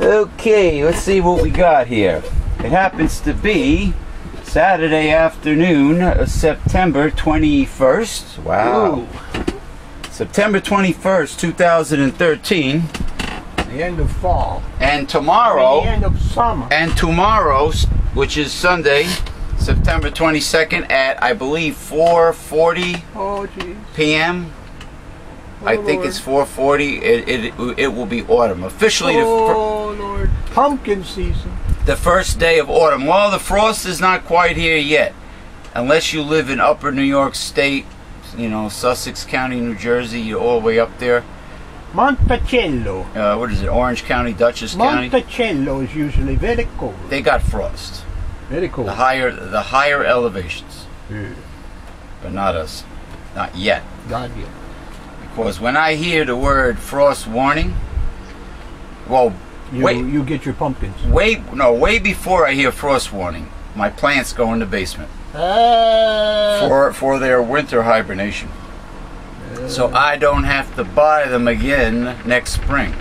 Okay, let's see what we got here. It happens to be Saturday afternoon, uh, September 21st. Wow. September 21st, 2013. The end of fall. And tomorrow, The end of summer. and tomorrow, which is Sunday, September 22nd at I believe 4:40 Oh, p.m. I Oh, think Lord. it's 4:40. It, it it will be autumn officially. Oh, Lord. Pumpkin season. the first day of autumn. Well, the frost is not quite here yet, unless you live in Upper New York State. You know, Sussex County, New Jersey. You're all the way up there. Monticello. Uh, what is it? Orange County, Dutchess County. Monticello is usually very cold. They got frost. Very cold. The higher the higher elevations, Yeah. but not us. Not yet. God, yeah. Because when I hear the word frost warning, well, You, Wait. you get your pumpkins. way no, way before I hear frost warning, my plants go in the basement Uh, for for their winter hibernation. So I don't have to buy them again next spring.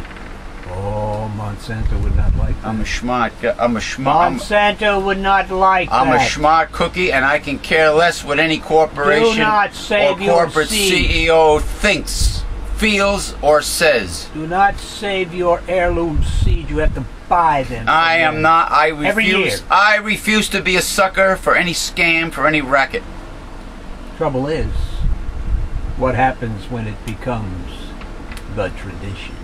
Oh, Monsanto would not like that. I'm a schmuck. I'm a schmuck. Monsanto would not like I'm a that. schmuck cookie, and I can care less what any corporation Do not or save your corporate seed. CEO thinks, feels, or says. Do not save your heirloom seed. You have to buy them. I am not. I Every year. refuse. I refuse to be a sucker for any scam, for any racket. Trouble is, what happens when it becomes the tradition?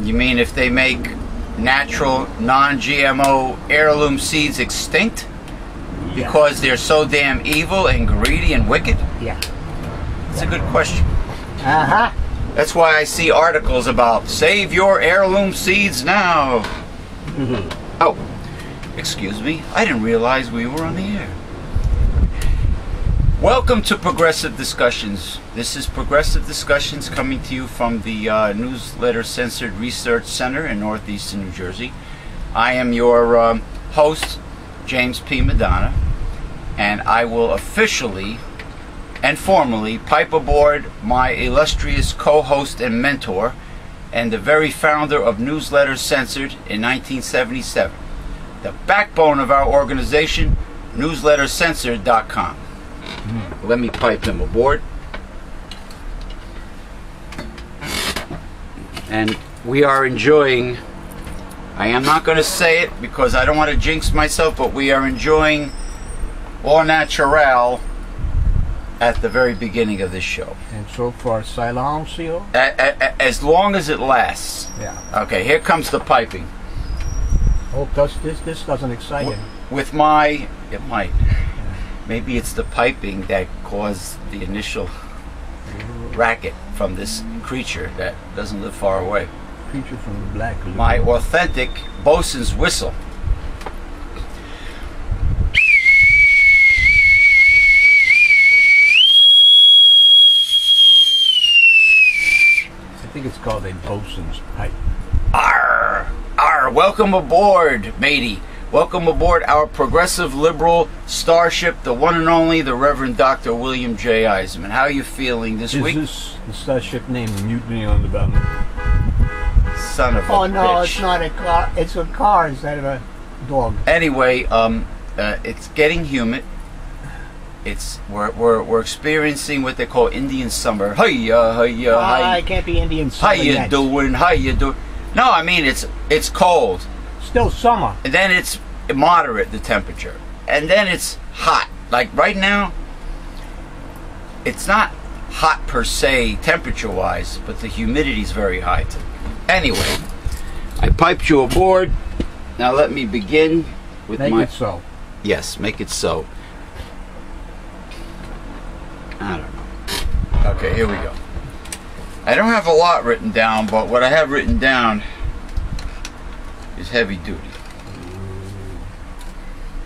You mean if they make natural, non-GMO heirloom seeds extinct because they're so damn evil and greedy and wicked? Yeah. It's a good question. Uh huh. That's why I see articles about save your heirloom seeds now. Mm -hmm. oh, excuse me. I didn't realize we were on the air. Welcome to Progressive Discussions. This is Progressive Discussions coming to you from the uh, Newsletter Censored Research Center in Northeastern New Jersey. I am your um, host, James P. Madonna, and I will officially and formally pipe aboard my illustrious co-host and mentor and the very founder of Newsletter Censored in 1977. The backbone of our organization, newslettercensored.com. Let me pipe him aboard. And we are enjoying, I am not going to say it because I don't want to jinx myself, but we are enjoying Au Natural at the very beginning of this show. And so far, silencio. As long as it lasts. Yeah. Okay, here comes the piping. Oh, does this this doesn't excite him. With my, it might. Maybe it's the piping that caused the initial racket from this creature that doesn't live far away. Creature from the black lagoon. My authentic bosun's whistle. I think it's called a bosun's pipe. Arr! Arr! Welcome aboard, matey. Welcome aboard our progressive liberal starship, the one and only, the Reverend Dr. William J. Eisenman. How are you feeling this Is week? this the starship named Mutiny on the Bounty? Son of a Oh no, bitch. it's not a car. It's a car instead of a dog. Anyway, um, uh, it's getting humid. It's we're, we're we're experiencing what they call Indian summer. Hiya, hiya, Ah, hiya. I can't be Indian How you yet. doing? How you doing? No, I mean it's it's cold, Still summer. and then it's moderate the temperature, and then it's hot. Like right now, it's not hot per se temperature wise, but the humidity is very high. Too. Anyway, I piped you aboard. Now let me begin with Make my it so. yes, make it so. I don't know. Okay, here we go. I don't have a lot written down, but what I have written down is heavy duty.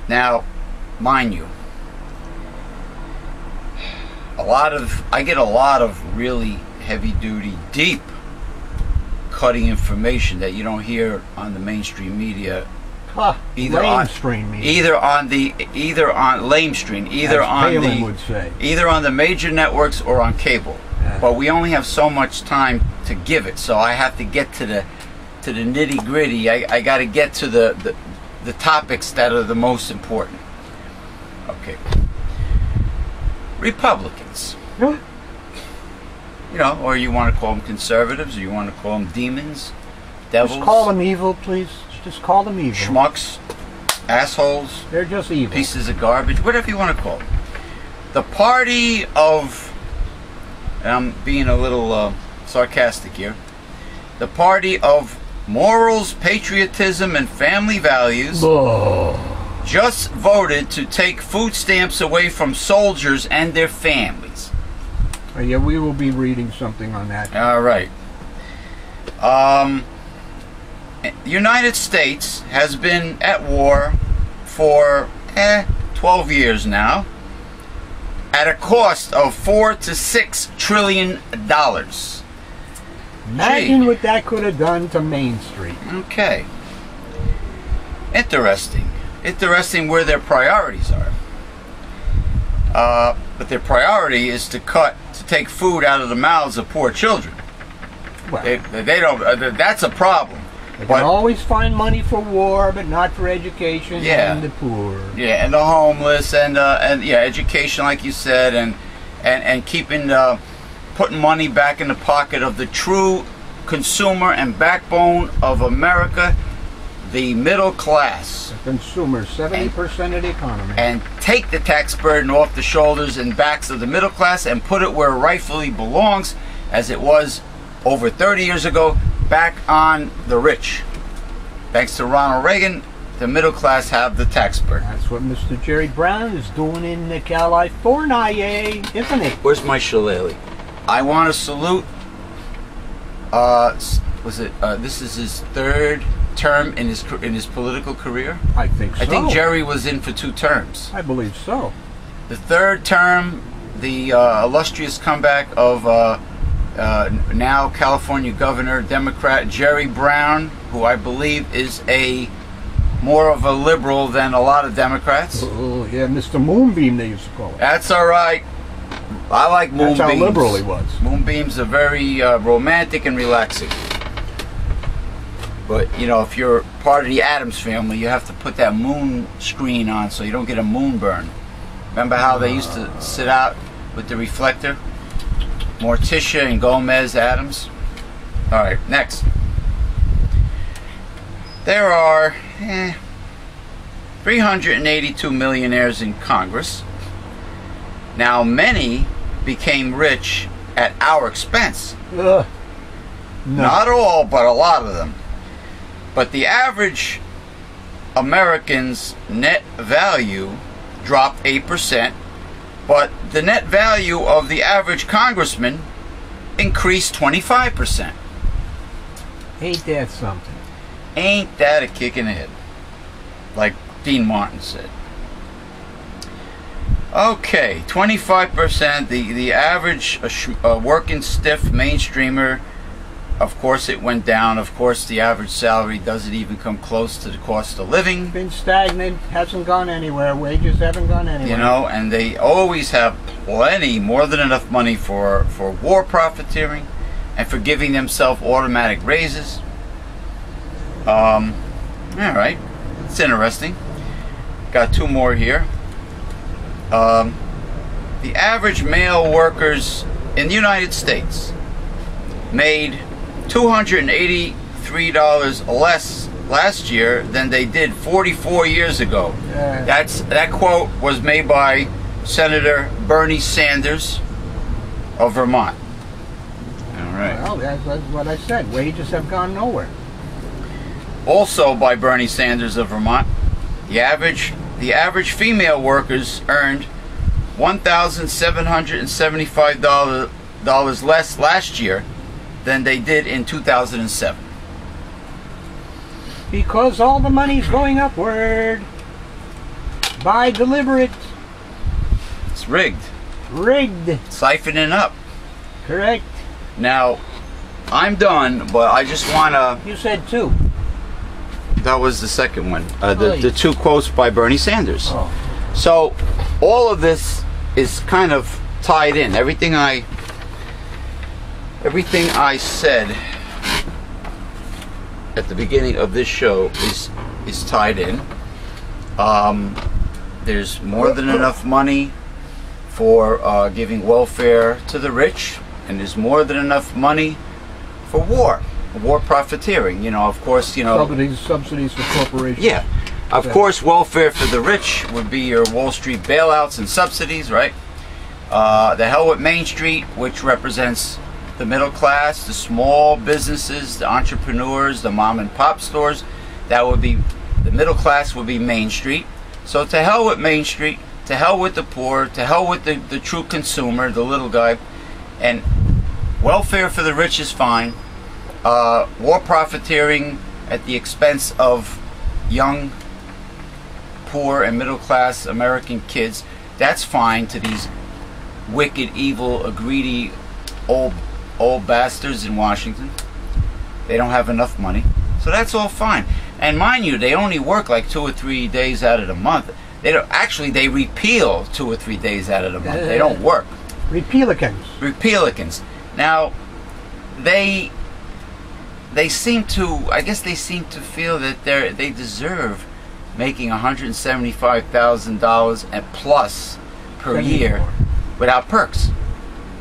Now, mind you, a lot of I get a lot of really heavy duty, deep cutting information that you don't hear on the mainstream media Huh, Either on- media. either on the either on lamestream, either As on Palin the would say. either on the major networks or on cable. Yeah. But we only have so much time to give it, so I have to get to the to the nitty gritty, I, I got to get to the, the the topics that are the most important. Okay. Republicans. Huh? You know, or you want to call them conservatives, or you want to call them demons, devils, Just call them evil, please. Just call them evil. schmucks, assholes, They're just evil. pieces of garbage, whatever you want to call them. The party of, and I'm being a little uh, sarcastic here, the party of morals, patriotism, and family values Oh. just voted to take food stamps away from soldiers and their families. Uh, yeah, we will be reading something on that. All right. Um, the United States has been at war for eh, 12 years now at a cost of 4 to 6 trillion dollars. Imagine what that could have done to Main Street. Okay. Interesting. Interesting where their priorities are. Uh, but their priority is to cut, to take food out of the mouths of poor children. Well, They, they don't. Uh, that's a problem. they but- can always find money for war, but not for education Yeah. and the poor. Yeah, and the homeless, and uh, and yeah, education, like you said, and and and keeping uh, putting money back in the pocket of the true consumer and backbone of America, the middle class, The consumer, 70% of the economy. and take the tax burden off the shoulders and backs of the middle class and put it where it rightfully belongs, as it was over 30 years ago, back on the rich. Thanks to Ronald Reagan, the middle class have the tax burden. That's what Mr. Jerry Brown is doing in California, isn't it? Where's my shillelagh? I want to salute. Uh, was it? Uh, this is his third term in his in his political career. I think so. I think Jerry was in for two terms. I believe so. The third term, the uh, illustrious comeback of uh, uh, now California Governor Democrat Jerry Brown, who I believe is a more of a liberal than a lot of Democrats. Oh, yeah, Mr. Moonbeam, they used to call it. That's all right. I like moonbeams. That's how liberal he was. Moonbeams are very uh, romantic and relaxing. But you know, if you're part of the Addams family, you have to put that moon screen on so you don't get a moon burn. Remember how they used to sit out with the reflector? Morticia and Gomez Addams. All right, next. There are eh, 382 millionaires in Congress. Now, many became rich at our expense. Ugh. No. Not all, but a lot of them. But the average American's net value dropped 8%, but the net value of the average congressman increased 25%. Ain't that something? Ain't that a kick in the head? Like Dean Martin said. Okay, 25%. The, the average uh, uh, working stiff mainstreamer, of course, it went down. Of course, the average salary doesn't even come close to the cost of living. Been stagnant, hasn't gone anywhere. Wages haven't gone anywhere. You know, and they always have plenty, more than enough money for, for war profiteering and for giving themselves automatic raises. Um, all right, it's interesting. Got two more here. Um, the average male workers in the United States made $283 less last year than they did 44 years ago. Yeah. That's that quote was made by Senator Bernie Sanders of Vermont. All right. Well, that's, that's what I said. Wages have gone nowhere. Also by Bernie Sanders of Vermont, the average the average female workers earned one thousand seven hundred and seventy five dollars less last year than they did in two thousand and seven. Because all the money's going upward. By deliberate. It's rigged, Rigged. siphoning up. Correct. Now, I'm done, but I just wanna. You said two. That was the second one. Uh, the, the two quotes by Bernie Sanders. Oh. So, all of this is kind of tied in. Everything I, everything I said at the beginning of this show is is tied in. Um, there's more than enough money for uh, giving welfare to the rich, and there's more than enough money for war, war profiteering. You know, of course, you know. Subsidies, subsidies for corporations. Yeah. Of Yeah. course, welfare for the rich would be your Wall Street bailouts and subsidies, right? Uh, the hell with Main Street, which represents the middle class, the small businesses, the entrepreneurs, the mom and pop stores. That would be the middle class would be Main Street. So to hell with Main Street, to hell with the poor, to hell with the, the true consumer, the little guy. And welfare for the rich is fine. Uh, war profiteering at the expense of young, poor, and middle class American kids, that's fine to these wicked, evil, greedy old old bastards in Washington. They don't have enough money. So that's all fine. And mind you, they only work like two or three days out of the month. They don't actually they repeal two or three days out of the month. They don't work. Repealicans. Republicans. Now, they they seem to I guess they seem to feel that they they deserve making one hundred seventy five thousand dollars and plus per year 74. without perks.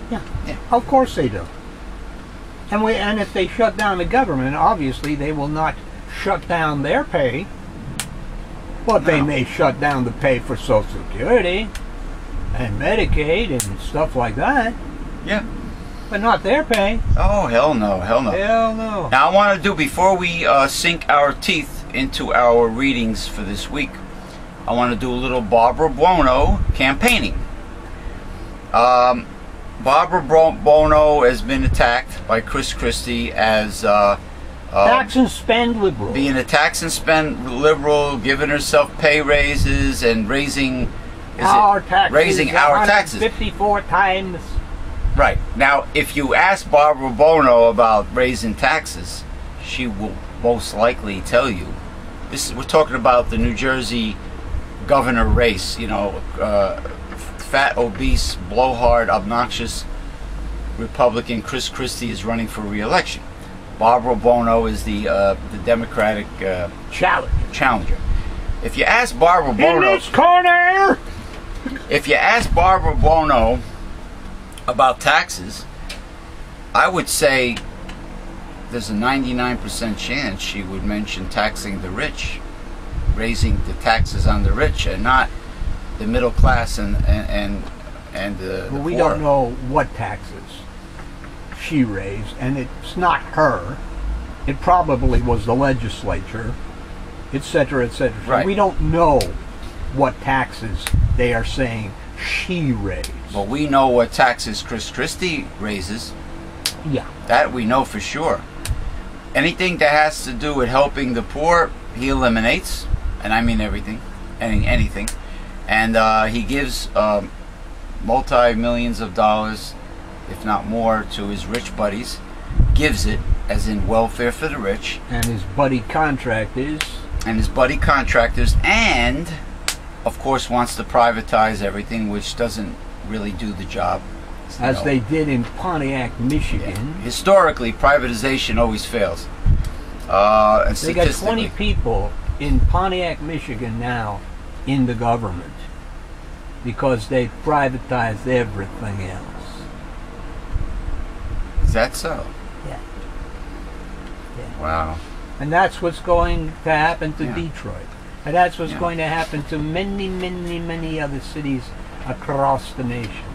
Yeah. Yeah. Of course they do. And we and if they shut down the government, obviously they will not shut down their pay. But they may shut down the pay for Social Security and Medicaid and stuff like that. Yeah. But not their pay. Oh hell no, hell no. Hell no. Now I want to do before we uh, sink our teeth into our readings for this week. I want to do a little Barbara Buono campaigning. Um, Barbara Buono has been attacked by Chris Christie as uh, uh, Tax and spend liberal. being a tax and spend liberal, giving herself pay raises and raising is our it, taxes. raising our taxes. 54 times. Right. Now, if you ask Barbara Buono about raising taxes, she will most likely tell you. This is, we're talking about the New Jersey governor race, you know, uh, fat, obese, blowhard, obnoxious Republican Chris Christie is running for re-election. Barbara Buono is the uh, the Democratic uh, Challenge. challenger. If you ask Barbara Buono, In this corner! if you ask Barbara Buono about taxes, I would say there's a 99% chance she would mention taxing the rich, raising the taxes on the rich, and not the middle class and and and, and the, the Well, we poor. don't know what taxes she raised, and it's not her. It probably was the legislature, etc., cetera, et cetera. So we don't know what taxes they are saying she raised. But we know what taxes Chris Christie raises. Yeah. That we know for sure. Anything that has to do with helping the poor, he eliminates, and I mean everything, any anything, and uh, he gives um, multi millions of dollars, if not more, to his rich buddies. Gives it as in welfare for the rich, And his buddy contractors. and his buddy contractors, and of course wants to privatize everything, which doesn't really do the job. as No. they did in Pontiac, Michigan. Historically, privatization always fails. Uh, and They got 20 people in Pontiac, Michigan now in the government because they privatized everything else. is that so? Yeah. Yeah. Wow. And that's what's going to happen to Yeah. Detroit. And that's what's Yeah. going to happen to many, many, many other cities across the nation.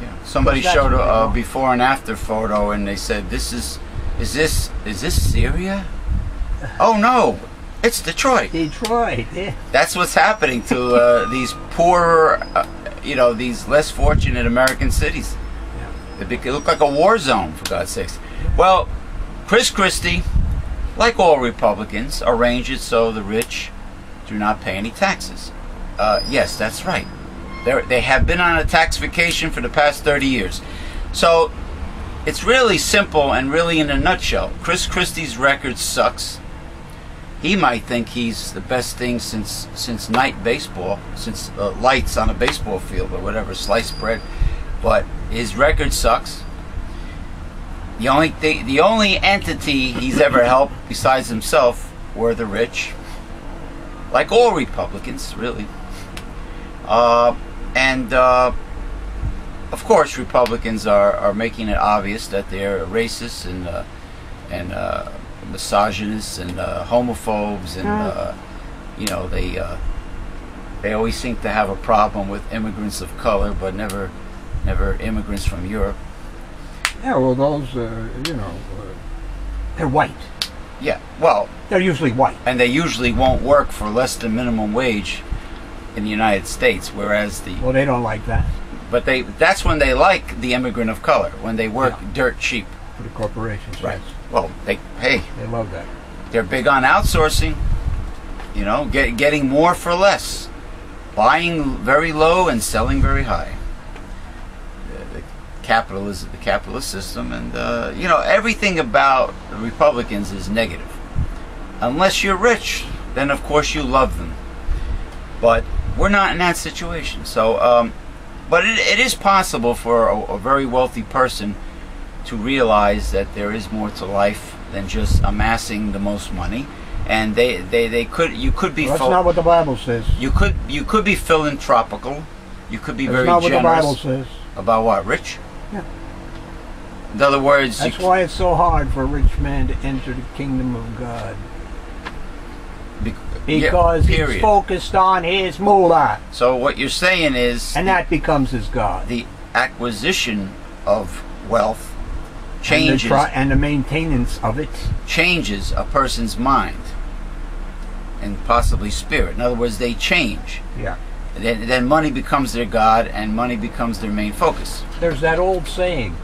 Yeah. Somebody showed a, before and after photo, and they said, "This is, is this, is this Syria? Oh no, it's Detroit." Detroit, yeah. That's what's happening to uh, these poor, uh, you know, these less fortunate American cities. Yeah. They look like a war zone, for God's sakes. Well, Chris Christie, like all Republicans, arranged it so the rich do not pay any taxes. Uh, yes, that's right. They're, they have been on a tax vacation for the past 30 years. So it's really simple and really in a nutshell. Chris Christie's record sucks. He might think he's the best thing since since night baseball, since uh, lights on a baseball field or whatever, sliced bread. But his record sucks. The only thing, the only entity he's ever helped besides himself were the rich, like all Republicans, really. Uh, and uh, of course, Republicans are, are making it obvious that they're racist and uh, and uh, misogynists and uh, homophobes, and uh, you know they uh, they always seem to have a problem with immigrants of color, but never never immigrants from Europe. Yeah, well, those, uh, you know, uh, they're white. Yeah, well, They're usually white. and they usually won't work for less than minimum wage in the United States, whereas the Well, they don't like that but they that's when they like the immigrant of color when they work Yeah. dirt cheap. for the corporations. yes. Well, they hey, They love that. they're big on outsourcing. You know, get, getting more for less, buying very low and selling very high. Capitalism, the capitalist system, and uh, you know everything about the Republicans is negative. Unless you're rich, then of course you love them. But we're not in that situation. So, um, but it, it is possible for a, a very wealthy person to realize that there is more to life than just amassing the most money, and they they, they could you could be Well, that's not what the Bible says. you could you could be philanthropical, you could be That's very not what the Bible says. about what rich. Yeah. In other words, That's why it's so hard for a rich man to enter the kingdom of God. be- yeah, Because he's focused on his moolah. so what you're saying is And that becomes his God. the acquisition of wealth And the, changes and the maintenance of it. changes a person's mind and possibly spirit. In other words, they change. Yeah. Then, then money becomes their god, and money becomes their main focus. There's that old saying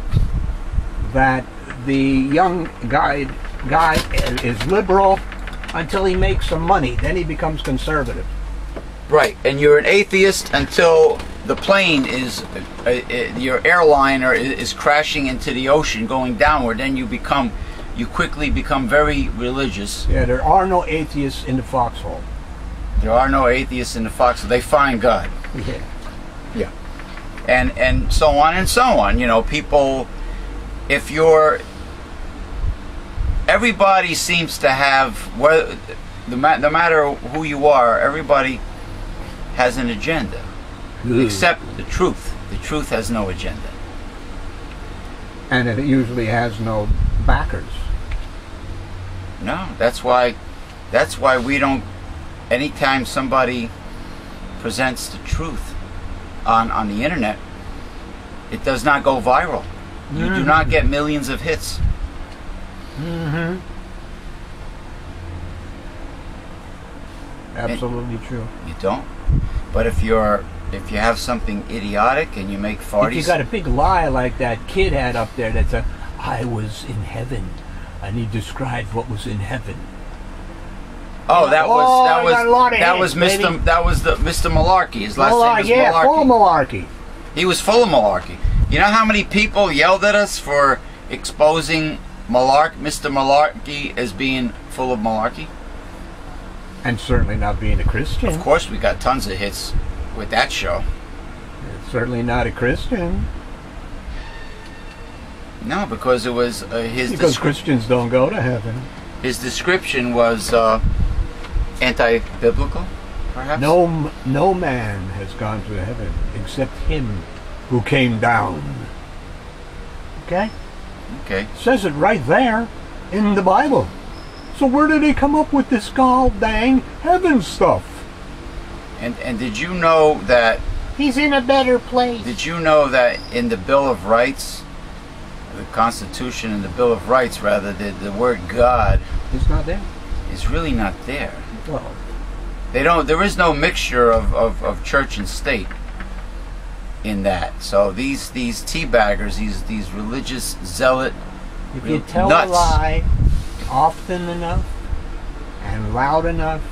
that the young guy guy is liberal until he makes some money, then he becomes conservative. Right, and you're an atheist until the plane is, uh, uh, your airliner is, is crashing into the ocean, going downward. Then you become, you quickly become very religious. Yeah, there are no atheists in the foxhole. There are no atheists in the foxhole. They find God. Yeah. Yeah. and and so on and so on. You know, people. If you're, everybody seems to have whether the no matter who you are, everybody has an agenda, hmm. except the truth. The truth has no agenda. and it usually has no backers. No, that's why. That's why we don't. Anytime somebody presents the truth on on the internet, it does not go viral. You do not get millions of hits. Mm-hmm. Absolutely true. You don't. But if you're if you have something idiotic and you make If you got a big lie like that kid had up there that said, I was in heaven, and he described what was in heaven. Oh, that was Oh, that was lot of that was Mr. baby. That was the Mr. Malarkey. His last Malar- name was yeah, Malarkey. full malarkey. he was full of malarkey. You know how many people yelled at us for exposing Malark, Mr. Malarkey, as being full of malarkey? And certainly not being a Christian. Of course, we got tons of hits with that show. Certainly not a Christian. No, because it was uh, his Because Christians don't go to heaven. his description was uh, anti-biblical, perhaps. No, no man has gone to heaven except him who came down. Okay? Okay. says it right there in the Bible. So where did they come up with this gall dang heaven stuff? And and did you know that He's in a better place. Did you know that in the Bill of Rights, the Constitution and the Bill of Rights, rather, the, the word God is not there. is really not there. Well, They don't. There is no mixture of, of, of church and state in that. So these these tea baggers, these these religious zealot, if you tell nuts. a lie often enough and loud enough,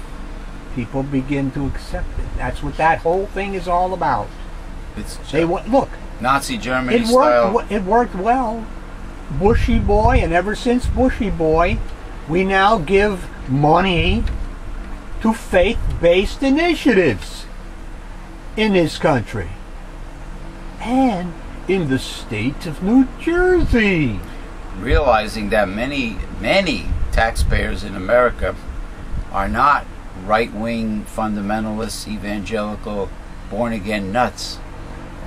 people begin to accept it. That's what that whole thing is all about. it's They look. Nazi Germany It style. worked. It worked well. Bushy boy, and ever since Bushy boy, we now give money to faith-based initiatives in this country and in the state of New Jersey. realizing that many, many taxpayers in America are not right wing fundamentalists, evangelical, born again nuts.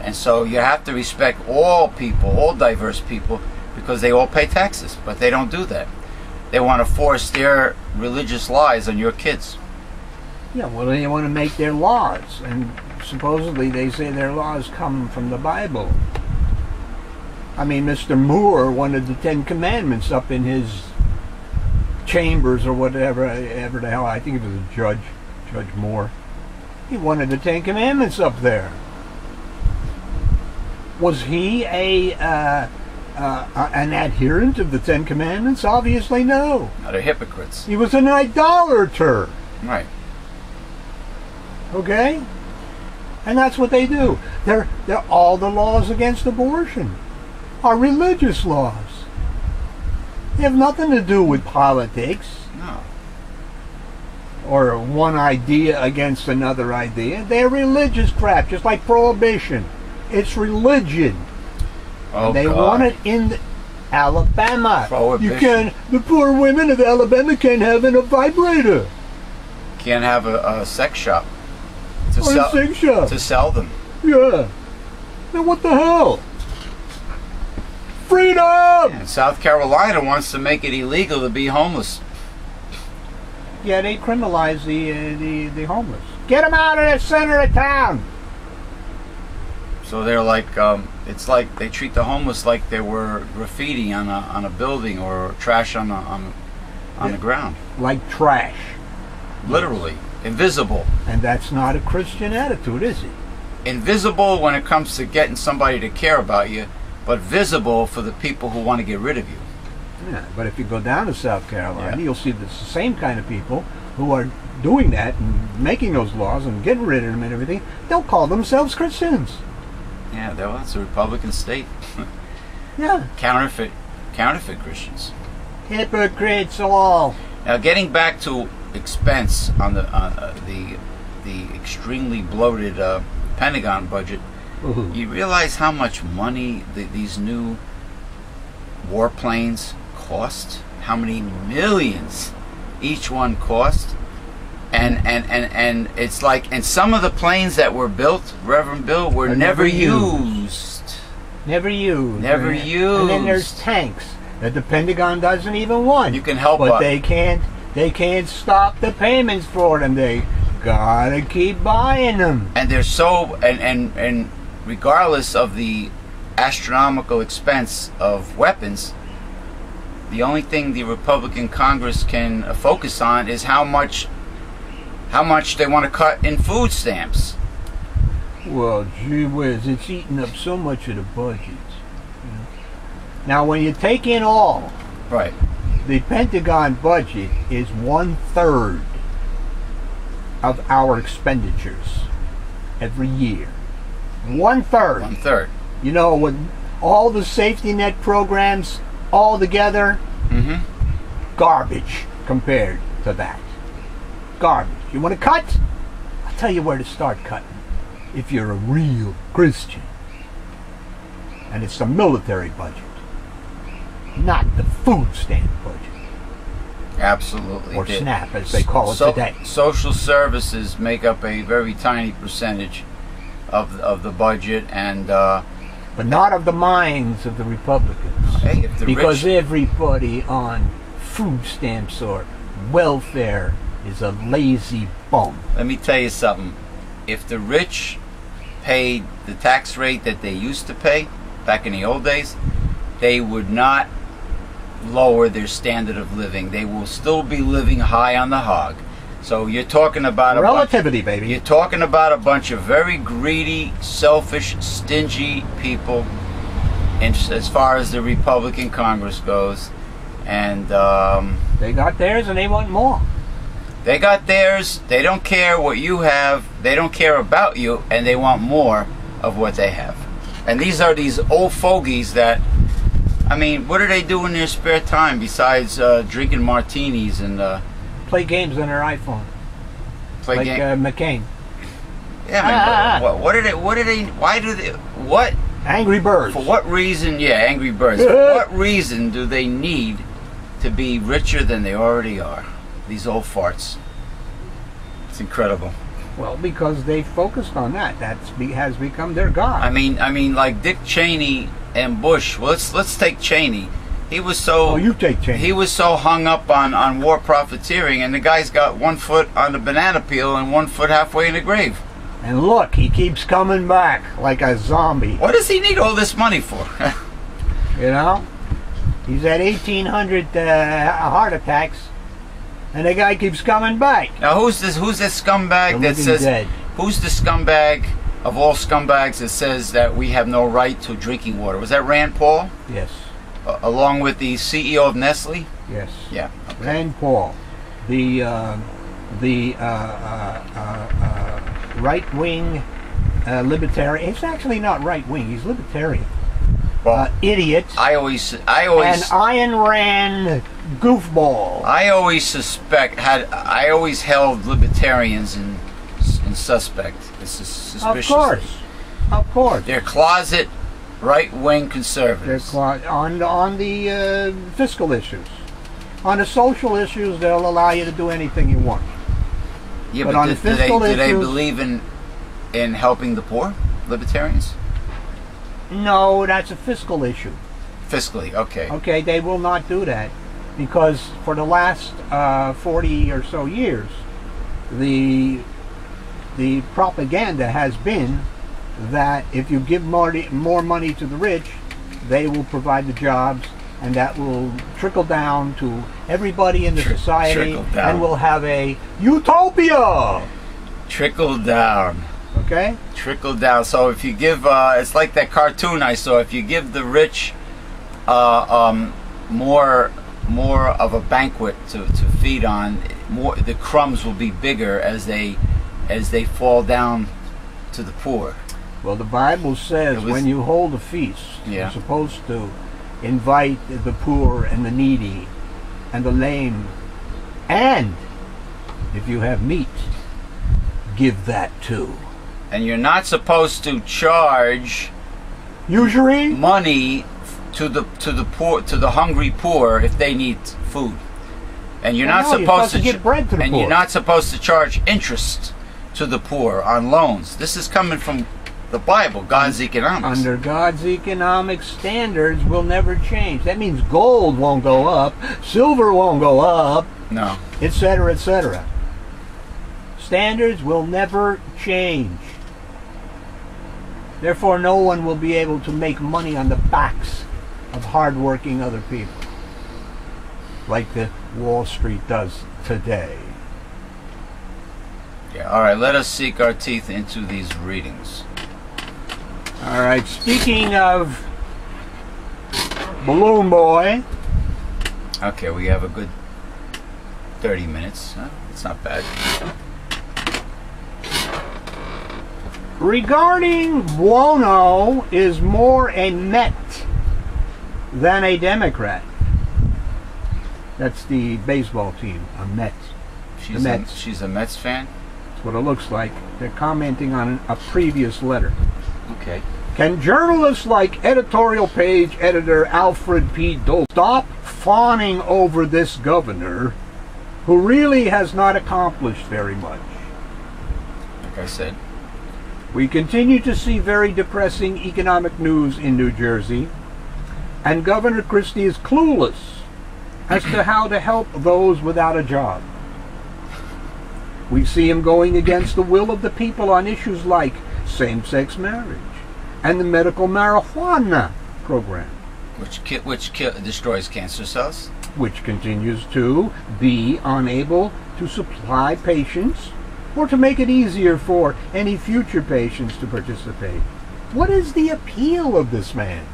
And so you have to respect all people, all diverse people, because they all pay taxes, but they don't do that. They want to force their religious lies on your kids. Yeah, well, they want to make their laws, and supposedly they say their laws come from the Bible. I mean, Mr. Moore wanted the Ten Commandments up in his chambers or whatever, ever the hell. I think it was a judge, Judge Moore. He wanted the Ten Commandments up there. Was he a uh, uh, an adherent of the Ten Commandments? Obviously, no. Now, they're hypocrites. He was an idolater. Right. Okay? And that's what they do. They're, they're all the laws against abortion are religious laws. They have nothing to do with politics No. or one idea against another idea. They're religious crap, just like prohibition. It's religion. Oh, they God. want it in the, Alabama. Prohibition. You can. The poor women of Alabama can't have a vibrator Can't have a, a sex shop to or sell to sell them. Yeah. Then what the hell? Freedom! And South Carolina wants to make it illegal to be homeless. Yeah, they criminalize the uh, the the homeless. Get them out of the center of town. So they're like, um, it's like they treat the homeless like they were graffiti on a on a building or trash on a, on on the ground, Like trash. literally invisible. And that's not a Christian attitude, is it? Invisible when it comes to getting somebody to care about you, but visible for the people who want to get rid of you. Yeah. But if you go down to South Carolina, Yeah. you'll see it's the same kind of people who are doing that and making those laws and getting rid of them and everything. They'll call themselves Christians. Yeah, well, it's a Republican state. Yeah. counterfeit, counterfeit Christians. Hypocrites all. Now, getting back to expense on the on uh, the the extremely bloated uh, Pentagon budget, Ooh. you realize how much money the, these new warplanes cost? How many millions each one cost? And, and, and, and it's like, and some of the planes that were built, Reverend Bill, were never, never used. Never used. Never And- And then there's tanks that the Pentagon doesn't even want. You can help but they can't. They can't stop the payments for them. They gotta keep buying them. and they're so and and and regardless of the astronomical expense of weapons the only thing the republican congress can focus on is how much how much they want to cut in food stamps Well, gee whiz, it's eating up so much of the budget. you know. Now, when you take in all, right the Pentagon budget is one third of our expenditures every year. One third. one third You know, with all the safety net programs all together, mm-hmm garbage compared to that. Garbage. You want to cut? I'll tell you where to start cutting. If you're a real Christian. And it's the military budget, not the food stamp budget, absolutely or SNAP as they call it so- today. social services make up a very tiny percentage of of the budget and uh, But not of the minds of the Republicans. hey the because rich everybody on food stamps or welfare is a lazy bum. Let me tell you something. If the rich paid the tax rate that they used to pay back in the old days, they would not lower their standard of living. They will still be living high on the hog. So you're talking about a bunch, Relativity, baby. you're talking about a bunch of very greedy, selfish, stingy people in, as far as the Republican Congress goes. And um, They got theirs and they want more. they got theirs. They don't care what you have. They don't care about you, and they want more of what they have. And these are these old fogies that, I mean, what do they do in their spare time besides uh, drinking martinis and uh, Play games on their iPhone, play like uh, McCain. yeah, I mean, ah, ah. what, what are they? What are they? Why do they? What Angry Birds. For what reason? Yeah, Angry Birds. For what reason do they need to be richer than they already are? These old farts. It's incredible. Well, because they focused on that. That's be, has become their god. I mean, I mean, like Dick Cheney and Bush. Well, let's let's take Cheney. He was so oh, you take Cheney. he was so hung up on on war profiteering, and the guy's got one foot on the banana peel and one foot halfway in the grave. and look, he keeps coming back like a zombie. What does he need all this money for? You know, he's had 1,800 uh, heart attacks, and the guy keeps coming back. now, who's this? Who's this The scumbag that says? dead. Who's the scumbag of all scumbags that says that we have no right to drinking water? Was that Rand Paul, Yes, uh, along with the CEO of Nestle? yes. Yeah. Rand Paul, the uh, the uh, uh, uh, uh, right wing uh, libertarian. It's actually not right wing. He's libertarian. Well, Uh, idiot. I always, I and always, Ayn Rand goofball. I always suspect had I always held libertarians in in suspect. This is suspicious. Of course, of course. They're closet right-wing conservatives. They're on on the uh, fiscal issues. On the social issues, they'll allow you to do anything you want. yeah, but but on do, the do they, fiscal do they believe in in helping the poor? Libertarians, No, that's a fiscal issue. fiscally, okay. Okay, they will not do that because for the last uh, 40 or so years, the the propaganda has been that if you give more more money to the rich, they will provide the jobs, and that will trickle down to everybody in the Tri- society, and we'll have a utopia. Trickle down. Okay, trickle down. So if you give, uh, it's like that cartoon I saw. If you give the rich uh, um, more more of a banquet to, to feed on, more the crumbs will be bigger as they as they fall down to the poor. Well, the Bible says was- when you hold a feast, Yeah. you're supposed to invite the poor and the needy and the lame, and if you have meat, give that too. And you're not supposed to charge Usury? money to the to the poor to the hungry poor if they need food. And you're Well, not no, you're supposed, supposed to ch- give bread to the and poor. you're not supposed to charge interest to the poor on loans. This is coming from the Bible, God's economics. Under God's economic standards will never change. That means gold won't go up, silver won't go up, no. etc., etc. Standards will never change. Therefore, no one will be able to make money on the backs of hardworking other people, like the Wall Street does today. Yeah. All right. Let us seek our teeth into these readings. All right. Speaking of Balloon Boy, Okay, we have a good thirty minutes. Huh? It's not bad. regarding Buono, is more a Met than a Democrat. That's the baseball team, a Met. She's a, Mets. she's a Mets fan. What it looks like. They're commenting on a previous letter. Okay. Can journalists like editorial page editor Alfred P. Dole stop fawning over this governor who really has not accomplished very much? Like I said. We continue to see very depressing economic news in New Jersey, and Governor Christie is clueless as to how to help those without a job. We see him going against the will of the people on issues like same sex marriage and the medical marijuana program, Which ki- which ki- destroys cancer cells. which continues to be unable to supply patients or to make it easier for any future patients to participate. What is the appeal of this man?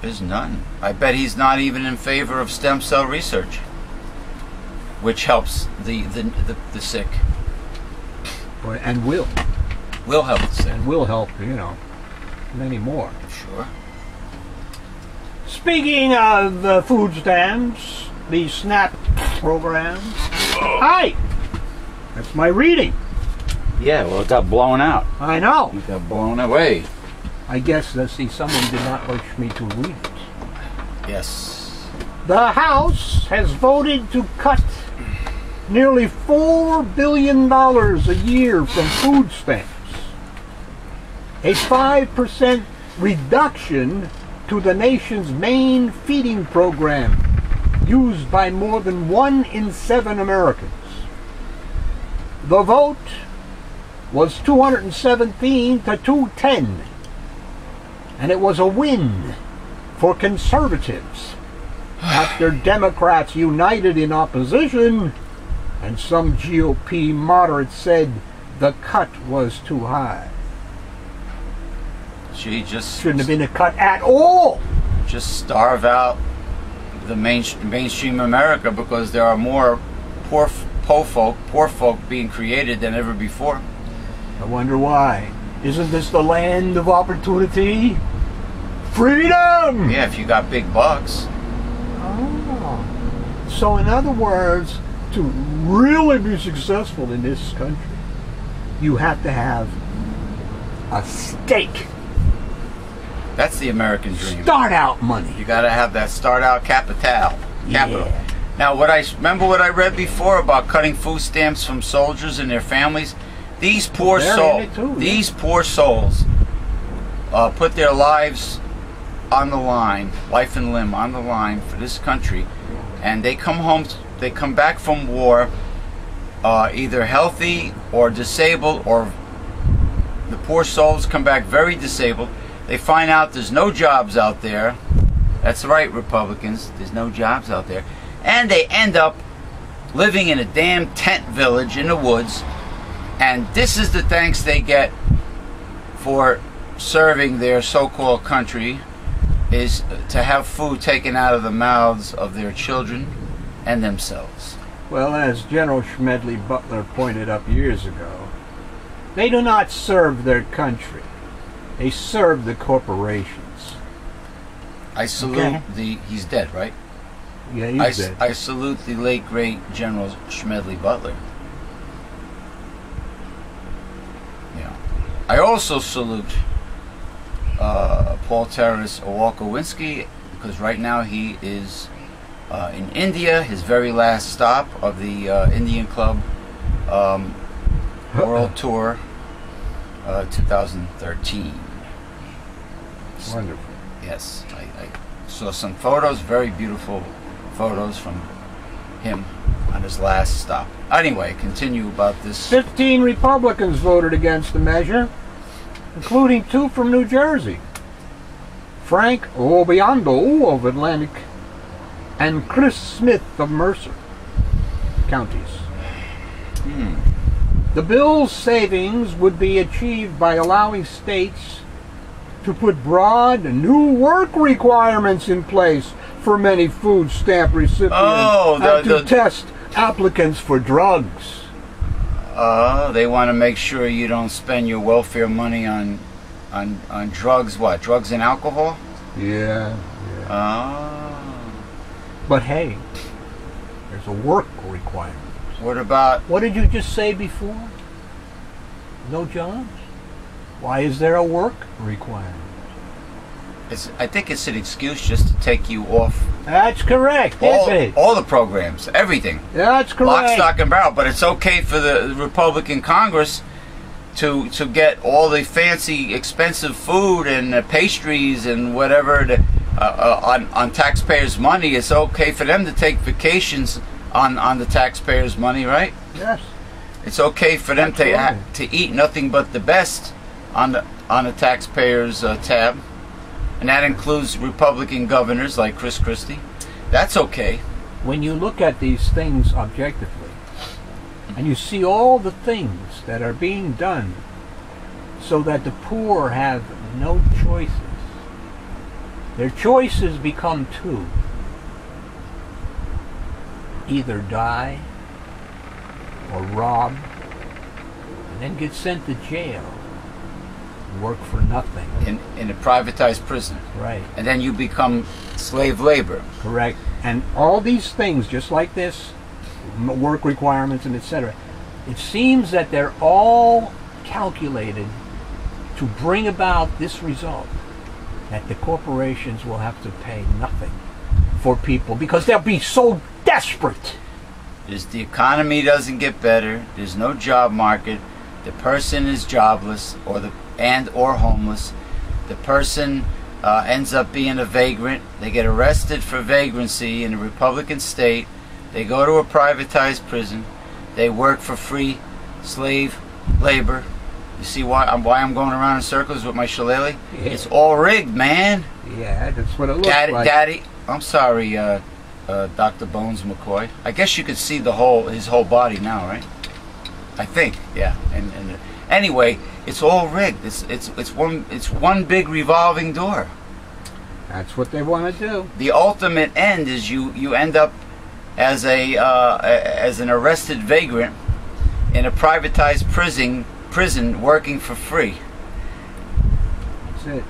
There's none. I bet he's not even in favor of stem cell research, which helps the the, the, the sick. Or- And will. Will help the sick. And will help, you know, many more. Sure. Speaking of uh, food stamps, the SNAP program. Hi! That's my reading. Yeah. Well, it got blown out. I know. It got blown away. I guess, let's see, someone did not wish me to read it. Yes. The House has voted to cut nearly $4 billion a year from food stamps. A 5% reduction to the nation's main feeding program, used by more than one in seven Americans. The vote was 217 to 210, and it was a win for conservatives after Democrats united in opposition and some GOP moderates said the cut was too high. She just Shouldn't have been a cut at all. just starve out the main, mainstream America because there are more poor poor folk poor folk being created than ever before. I wonder why. Isn't this the land of opportunity? Freedom! Yeah, if you got big bucks. Oh. So, in other words, to really be successful in this country, you have to have a stake. That's the American dream. Start out money. You got to have that start out capital. Capital. Yeah. Now, what I remember what I read before about cutting food stamps from soldiers and their families. These poor souls. yeah. These poor souls uh, put their lives on the line, life and limb on the line for this country, and they come home. They come back from war, uh, either healthy or disabled, or the poor souls come back very disabled. They find out there's no jobs out there. That's right, Republicans. There's no jobs out there. And they end up living in a damn tent village in the woods. And this is the thanks they get for serving their so-called country is to have food taken out of the mouths of their children and themselves. Well, as General Smedley Butler pointed up years ago, they do not serve their country. They serve the corporations. I salute Okay. the he's dead, right? Yeah, he's I, s- dead. I salute the late great General Smedley Butler. Yeah. I also salute uh, Paul Terrace Walkowinski because right now he is uh, in India, his very last stop of the uh, Indian Club um, World Tour uh, 2013. Wonderful. Yes, I, I saw some photos, very beautiful photos from him on his last stop. Anyway, continue about this. 15 Republicans voted against the measure, including two from New Jersey. Frank LoBiondo of Atlantic and Chris Smith of Mercer counties. Hmm. The bill's savings would be achieved by allowing states to put broad new work requirements in place for many food stamp recipients Oh, the- and to the- test applicants for drugs. Uh, they want to make sure you don't spend your welfare money on, on, on drugs. What? Drugs and alcohol? Yeah. Oh. But hey, there's a work requirement. What about? What did you just say before? No jobs? Why is there a work requirement? It's, I think it's an excuse just to take you off That's correct, all, all the programs, everything. That's correct. lock, stock, and barrel. But it's okay for the Republican Congress to to get all the fancy, expensive food and uh, pastries and whatever to, uh, uh, on on taxpayers' money. It's okay for them to take vacations on on the taxpayers' money, right? Yes. It's okay for them to ha- to eat nothing but the best on the on the taxpayers' uh, tab, and that includes Republican governors like Chris Christie. That's okay. When you look at these things objectively, and you see all the things that are being done so that the poor have no choices, their choices become two. Either die or rob and then get sent to jail. Work for nothing. In in a privatized prison, Right. and then you become slave labor. Correct. And all these things, just like this, work requirements and etc., it seems that they're all calculated to bring about this result that the corporations will have to pay nothing for people because they'll be so desperate. is the economy doesn't get better. There's no job market. The person is jobless or the and or homeless. The person uh, ends up being a vagrant. They get arrested for vagrancy in a Republican state. They go to a privatized prison. They work for free slave labor. You see why I'm why I'm going around in circles with my shillelagh? Yeah. It's all rigged, man. Yeah, that's what it looks Daddy, like. Daddy, I'm sorry, uh, uh, Dr. Bones McCoy. I guess you could see the whole his whole body now, right? I think, yeah. And, and anyway, it's all rigged. It's it's it's one it's one big revolving door. That's what they want to do. The ultimate end is you you end up as a uh, a- as an arrested vagrant in a privatized prison prison working for free. That's it.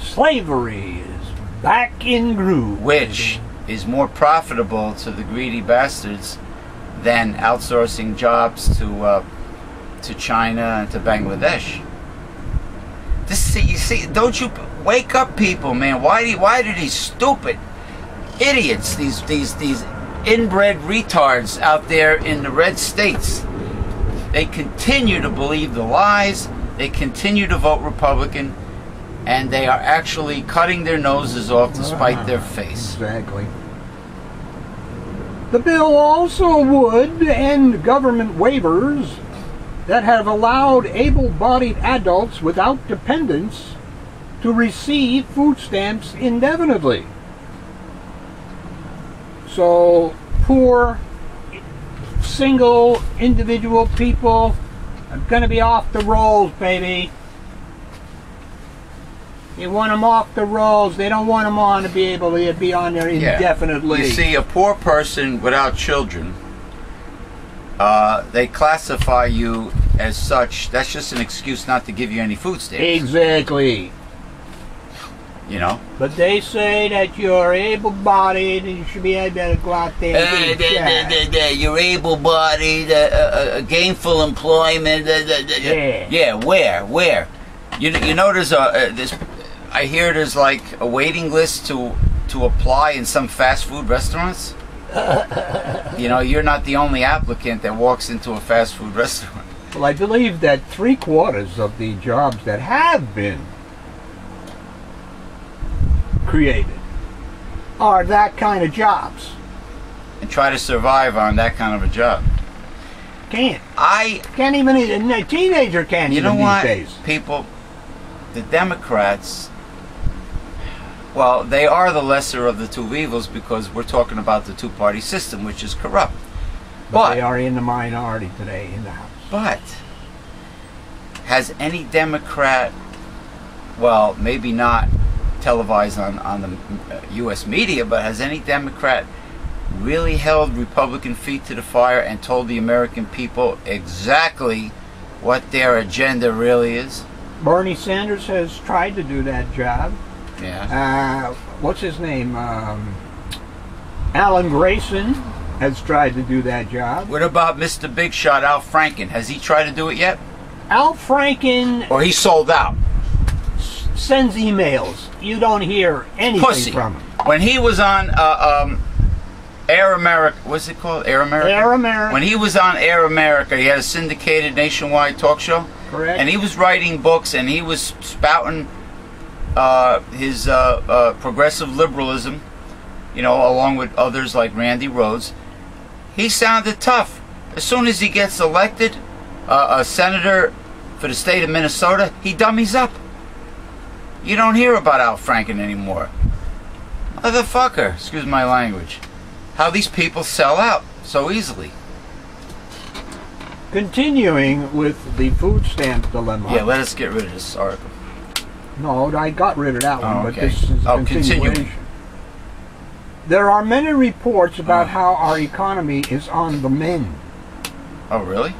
Slavery is back in groove. which is more profitable to the greedy bastards than outsourcing jobs to uh, to China and to Bangladesh. This see, you see, don't you wake up, people, man? Why do why do these stupid idiots, these these these inbred retards out there in the red states? They continue to believe the lies. They continue to vote Republican, and they are actually cutting their noses off to spite their ah, face. Exactly. The bill also would end government waivers that have allowed able bodied adults without dependents to receive food stamps indefinitely. So, poor, single, individual people are going to be off the rolls, baby. You want them off the rolls. They don't want them on to be able to be on there Yeah. indefinitely. You see, a poor person without children, uh, they classify you as such. That's just an excuse not to give you any food stamps. exactly. You know. But they say that you're able-bodied and you should be able to go out there Uh, and get a job. you're able-bodied, uh, uh, gainful employment. Yeah. Yeah. Where? Where? You you know there's a uh, this. I hear there's like a waiting list to to apply in some fast food restaurants. you know, you're not the only applicant that walks into a fast food restaurant. Well, I believe that three quarters of the jobs that have been created are that kind of jobs. and try to survive on that kind of a job. Can't. I, Can't even, eat. a teenager can't you even know what, these days. people, the Democrats, well, they are the lesser of the two evils because we're talking about the two-party system, which is corrupt. But, But, they are in the minority today in the House. but, has any Democrat, well, maybe not televised on, on the uh, U.S. media, but has any Democrat really held Republican feet to the fire and told the American people exactly what their agenda really is? Bernie Sanders has tried to do that job. Yeah. Uh, what's his name? Um, Alan Grayson has tried to do that job. What about Mr. Big Shot Al Franken? Has he tried to do it yet? Al Franken Or he sold out? Sends emails. You don't hear anything Pussy. from him. When he was on uh, um, Air America, what's it called? Air America? Air America. When he was on Air America, he had a syndicated nationwide talk show. Correct. And he was writing books and he was spouting uh, his uh, uh, progressive liberalism, you know, along with others like Randi Rhodes. He sounded tough. As soon as he gets elected, uh, a senator for the state of Minnesota, he dummies up. You don't hear about Al Franken anymore. Motherfucker, excuse my language. How these people sell out so easily. Continuing with the food stamp dilemma. Yeah, let us get rid of this article. No, I got rid of that one, Oh, but okay. this is a Oh, continuing. continuation. There are many reports about Oh. how our economy is on the mend. Oh, really?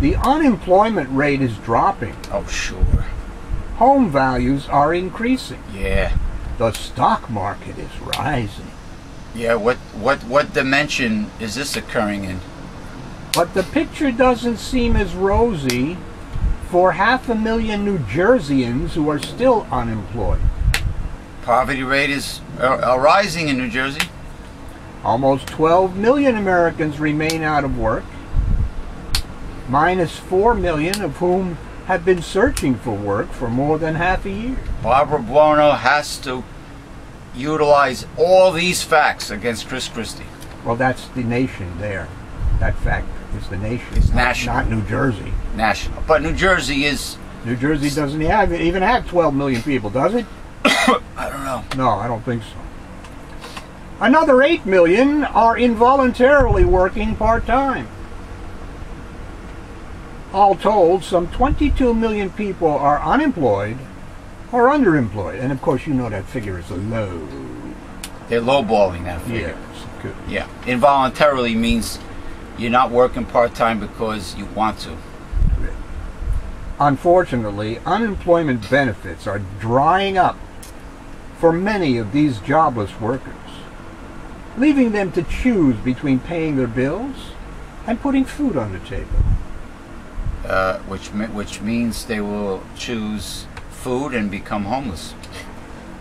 The unemployment rate is dropping. Oh, sure. Home values are increasing. Yeah. The stock market is rising. Yeah, what what what dimension is this occurring in? But the picture doesn't seem as rosy for half a million New Jerseyans who are still unemployed. Poverty rate is uh, uh, rising in New Jersey. Almost 12 million Americans remain out of work, minus 4 million of whom have been searching for work for more than half a year. Barbara Buono has to utilize all these facts against Chris Christie. Well, that's the nation there. That fact is the nation. It's not, national. Not New Jersey. National. But New Jersey is, New Jersey doesn't have, even have 12 million people, does it? I don't know. No, I don't think so. Another 8 million are involuntarily working part time. All told, some 22 million people are unemployed or underemployed. And of course, you know that figure is low. They're lowballing that figure. Yes, good. Yeah. Involuntarily means you're not working part time because you want to. Unfortunately, unemployment benefits are drying up for many of these jobless workers, leaving them to choose between paying their bills and putting food on the table. Uh, which which means they will choose food and become homeless.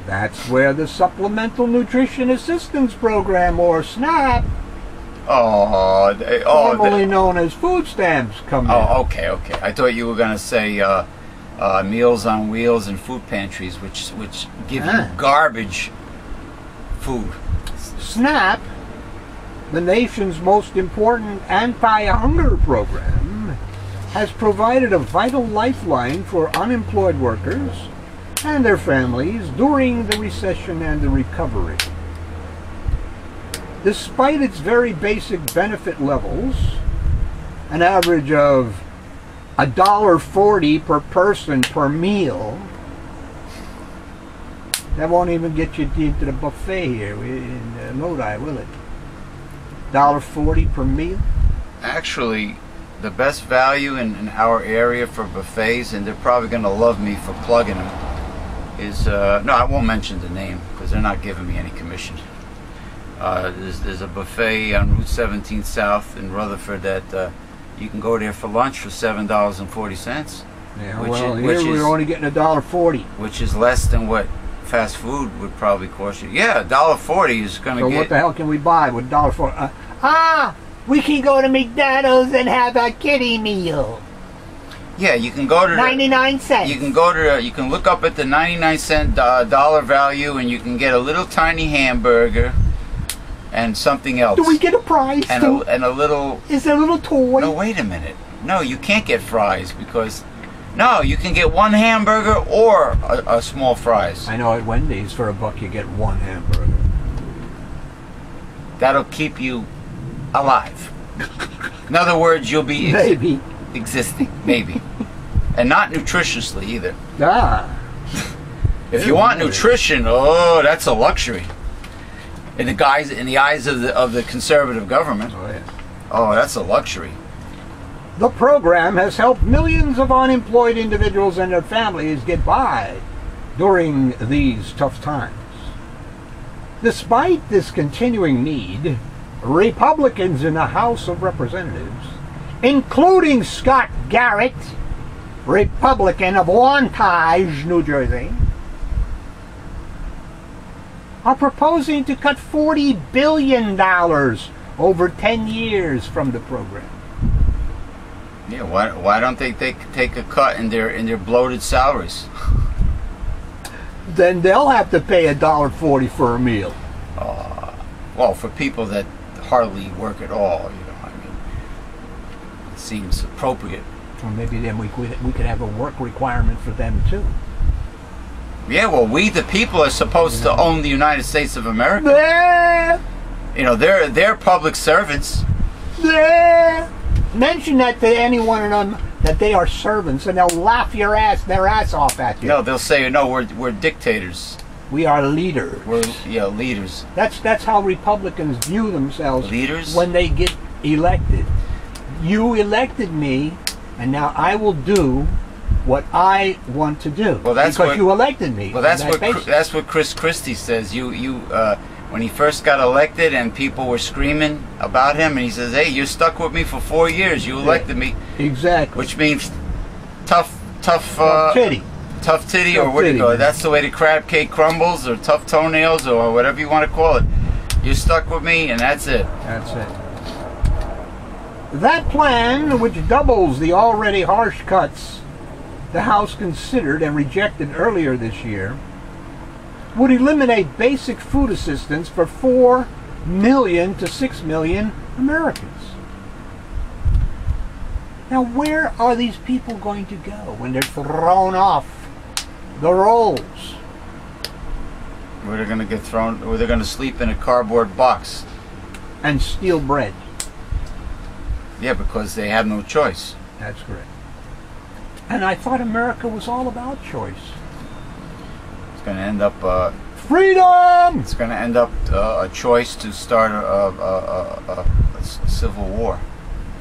That's where the Supplemental Nutrition Assistance Program, or SNAP, Oh, they, oh, formerly they- known as food stamps, come oh, in. okay, okay. I thought you were gonna say uh, uh, Meals on Wheels and food pantries, which which give Ah. you garbage food. SNAP, the nation's most important anti-hunger program, has provided a vital lifeline for unemployed workers and their families during the recession and the recovery. Despite its very basic benefit levels, an average of $1.40 per person per meal, that won't even get you into the buffet here in uh, Lodi, will it? $1.40 per meal? Actually, the best value in, in our area for buffets, and they're probably gonna love me for plugging them, is uh, no, I won't mention the name because they're not giving me any commission. Uh, there's, there's a buffet on Route 17 South in Rutherford that uh, you can go there for lunch for seven dollars and forty cents, Yeah, Which well, is- here which we're is- only getting a dollar forty. which is less than what fast food would probably cost you. Yeah, a dollar forty is gonna So get. what the hell can we buy with dollar forty? Uh, ah, we can go to McDonald's and have a kiddie meal. yeah, you can go to the, Ninety-nine cents. You can go to the, you can look up at the 99 cent uh, dollar value and you can get a little tiny hamburger and something else. Do we get a prize and a, and a little Is there a little toy? No, wait a minute. No, you can't get fries because no, you can get one hamburger or a, a small fries. I know at Wendy's for a buck you get one hamburger. That'll keep you alive. In other words, you'll be ex- Maybe. existing, maybe. and not nutritiously either. Ah. If you want nutrition, oh, that's a luxury. In the guys, in the eyes of the of the conservative government, Oh, yeah. oh, that's a luxury. The program has helped millions of unemployed individuals and their families get by during these tough times. Despite this continuing need, Republicans in the House of Representatives, including Scott Garrett, Republican of Wantage, New Jersey, are proposing to cut $40 billion over 10 years from the program. Yeah, why why don't they take take a cut in their in their bloated salaries? then they'll have to pay a dollar forty for a meal. Uh, well, for people that hardly work at all, you know, I mean, it seems appropriate. Or maybe then we could, we could have a work requirement for them too. Yeah, well, we the people are supposed to own the United States of America. There, You know, they're they're public servants. there. Mention that to any one of them um, that they are servants, and they'll laugh your ass their ass off at you. No, they'll say, no, we're we're dictators. We are leaders. We're yeah leaders. That's that's how Republicans view themselves Leaders? when they get elected. You elected me, and now I will do what I want to do. Well, that's because what- you elected me. Well, that's on what that's what Chris Christie says. You you uh, when he first got elected and people were screaming about him, and he says, "Hey, you're stuck with me for four years. You elected me," exactly. which means tough tough, uh, titty. Tough titty, or Tough what do you call it? That's the way the crab cake crumbles, or tough toenails, or whatever you want to call it. You're stuck with me, and that's it. That's it. That plan, which doubles the already harsh cuts the House considered and rejected earlier this year, would eliminate basic food assistance for 4 million to 6 million Americans. Now, where are these people going to go when they're thrown off the rolls? Where they're gonna get thrown, or they're gonna sleep in a cardboard box. and steal bread? Yeah, because they have no choice. That's correct. And I thought America was all about choice. It's gonna end up. Uh, Freedom! it's gonna end up uh, a choice to start a civil war.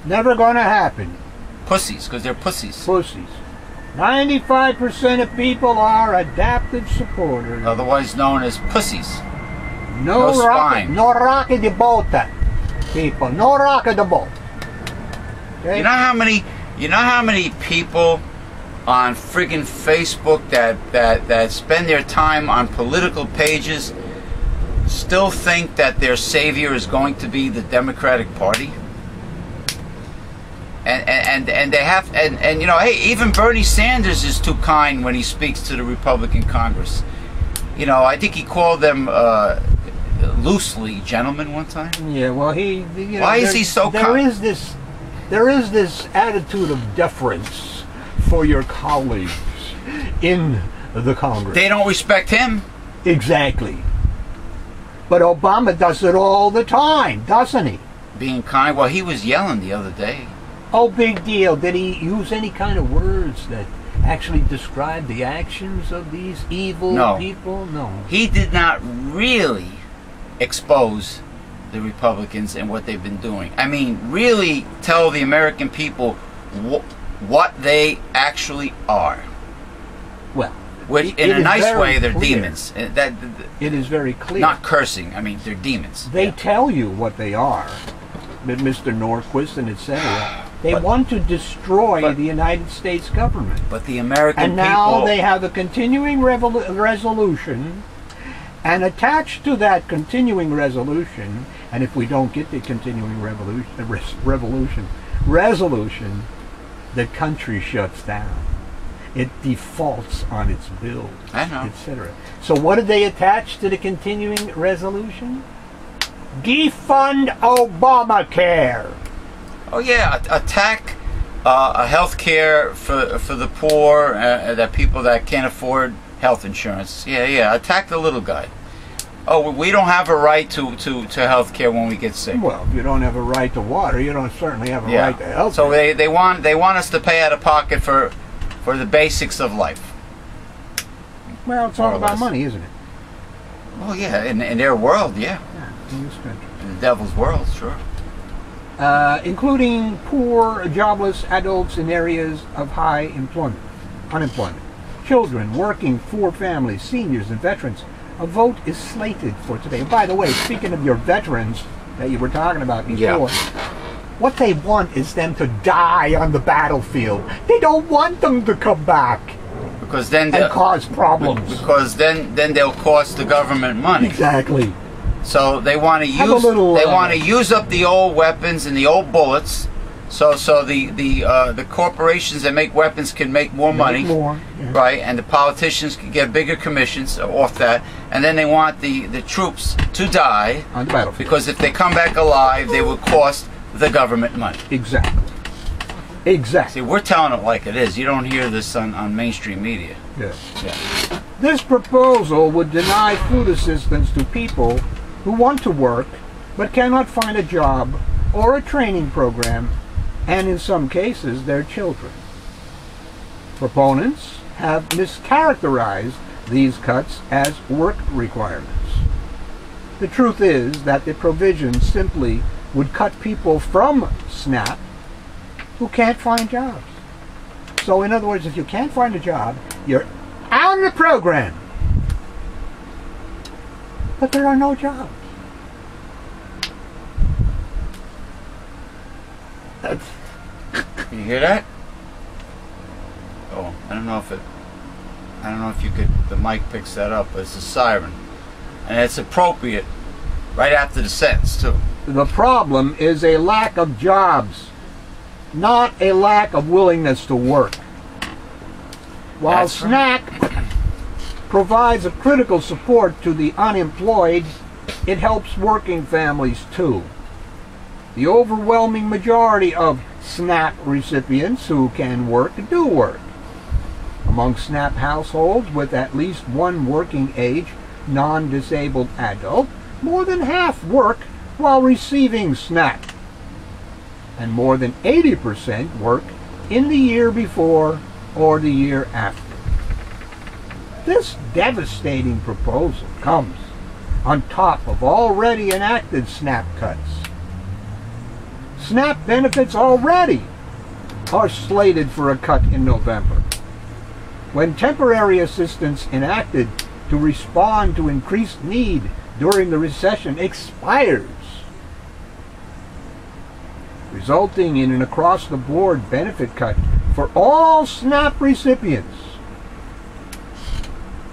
Never gonna happen. Pussies, because they're pussies. Pussies. 95% of people are adaptive supporters. Otherwise known as pussies. no no rocket, spine. no rocket the boat, uh, people. No rocket the boat. Okay? You know how many you know how many people on friggin' Facebook that, that, that spend their time on political pages still think that their savior is going to be the Democratic Party? And and, and, they have and, and you know, hey, even Bernie Sanders is too kind when he speaks to the Republican Congress. You know, I think he called them uh, loosely gentlemen one time. Yeah, well, he. You know, Why is there- he so There com- is this, there is this attitude of deference for your colleagues in the Congress. They don't respect him. exactly. But Obama does it all the time, doesn't he? Being kind. Well, he was yelling the other day. Oh, big deal. Did he use any kind of words that actually describe the actions of these evil No. people? No. he did not really expose the Republicans and what they've been doing. I mean, really tell the American people wh- what they actually are. Well, Which, It- in it a nice way, they're clear. demons. Uh, That, it is very clear. not cursing. I mean, they're demons. They Yeah. tell you what they are, Mr. Norquist and etc. They But- want to destroy but- the United States government. But the American And now people. they have a continuing resolution, and attached to that continuing resolution, and if we don't get the continuing revolution, uh, res- revolution, resolution, the country shuts down. It defaults on its bill, I know. etc. So what did they attach to the continuing resolution? Defund Obamacare. Oh yeah, attack uh, a health care for for the poor, uh, that people that can't afford health insurance. Yeah, yeah, attack the little guy. Oh, we don't have a right to to to health care when we get sick. Well, if you don't have a right to water, you don't certainly have a Yeah. right to health. So they, they want they want us to pay out of pocket for for the basics of life. well, it's more all about less. money, isn't it? Oh yeah, in in their world, yeah, in this country. in the devil's world, sure. Uh, including poor, jobless adults in areas of high employment, unemployment, children, working, poor families, seniors, and veterans. A vote is slated for today. And by the way, speaking of your veterans that you were talking about before, Yeah. what they want is them to die on the battlefield. They don't want them to come back Because then they'll- cause problems. because then then they'll cost the government money. Exactly. So they want to use little, they uh, want to use up the old weapons and the old bullets. So so the the uh, the corporations that make weapons can make more money, More. yeah. right? And the politicians can get bigger commissions off that. And then they want the the troops to die On the battlefield. because if they come back alive, they will cost the government money. Exactly. Exactly. See, we're telling it like it is. You don't hear this on, on mainstream media. Yes. Yeah. This proposal would deny food assistance to people who want to work but cannot find a job or a training program, and in some cases, their children. Proponents have mischaracterized these cuts as work requirements. The truth is that the provision simply would cut people from SNAP who can't find jobs. So, in other words, if you can't find a job, you're out of the program. But there are no jobs. That's, You hear that? Oh, I don't don't know if it. I don't know if you could. The mic picks that up, but it's a siren, and it's appropriate right after the sentence too. The problem is a lack of jobs, not a lack of willingness to work. While That's right. Provides a critical support to the unemployed, it helps working families too. The overwhelming majority of SNAP recipients who can work do work. Among SNAP households with at least one working age non disabled adult, more than half work while receiving SNAP. And more than 80% work in the year before or the year after. This devastating proposal comes on top of already enacted SNAP cuts. SNAP benefits already are slated for a cut in November. When temporary assistance enacted to respond to increased need during the recession expires, resulting in an across the board benefit cut for all SNAP recipients.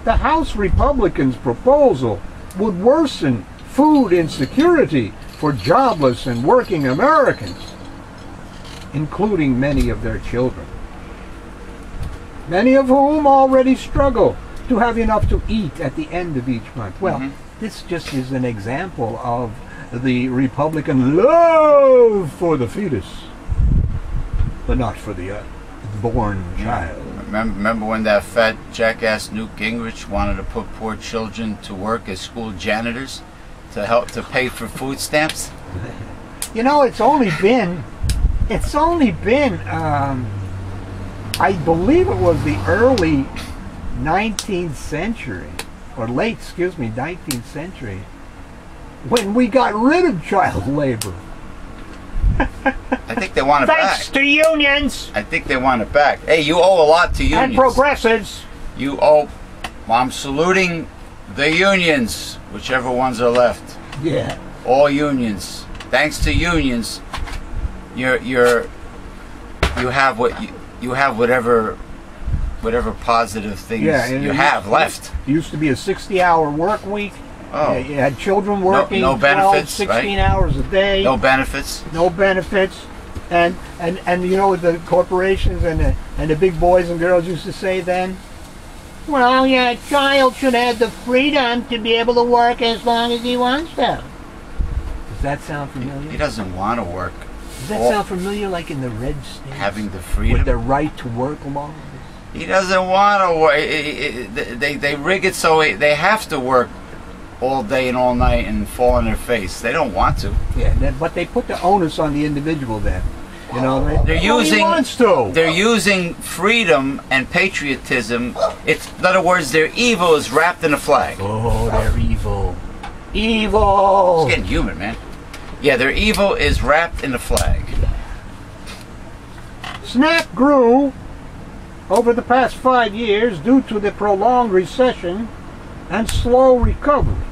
The House Republicans' proposal would worsen food insecurity for jobless and working Americans, including many of their children, many of whom already struggle to have enough to eat at the end of each month. Well, Mhm. this just is an example of the Republican love for the fetus, but not for the uh, born child. Remember, remember when that fat jackass Newt Gingrich wanted to put poor children to work as school janitors to help to pay for food stamps? You know, it's only been, it's only been, um, I believe it was the early 19th century, or late, excuse me, 19th century, when we got rid of child labor. I think they want it Thanks back. to unions I think they want it back. Hey, you owe a lot to unions. and progressives. You owe. Well, I'm saluting the unions, whichever ones are left. Yeah. All unions. Thanks to unions, you're you're you have what you, you have whatever whatever positive things Yeah, you have used- left. It used to be a 60-hour work week. Oh, You had children working no 12, benefits, 16 right? hours a day. no benefits. no benefits, and and and you know what the corporations and the and the big boys and girls used to say then. Well, yeah, a child should have the freedom to be able to work as long as he wants to. Does that sound familiar? He doesn't want to work. Does that sound familiar, like in the red states, Having the freedom. with the right to work laws? He doesn't want to work. They, they rig it so they have to work all day and all night and fall on their face. They don't want to. Yeah, then, but they put the onus on the individual then. You know, they, They're well, using- wants to. They're using freedom and patriotism. It's in other words, their evil is wrapped in a flag. Oh, they're evil. Evil. It's getting human, man. Yeah, their evil is wrapped in a flag. SNAP grew over the past five years due to the prolonged recession and slow recovery.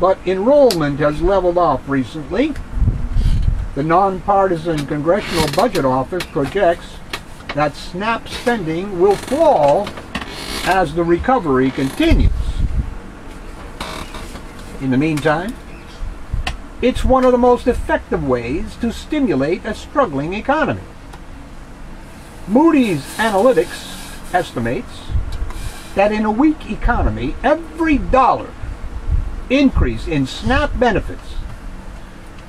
But enrollment has leveled off recently. The nonpartisan Congressional Budget Office projects that SNAP spending will fall as the recovery continues. In the meantime, it's one of the most effective ways to stimulate a struggling economy. Moody's Analytics estimates that in a weak economy, every dollar increase in SNAP benefits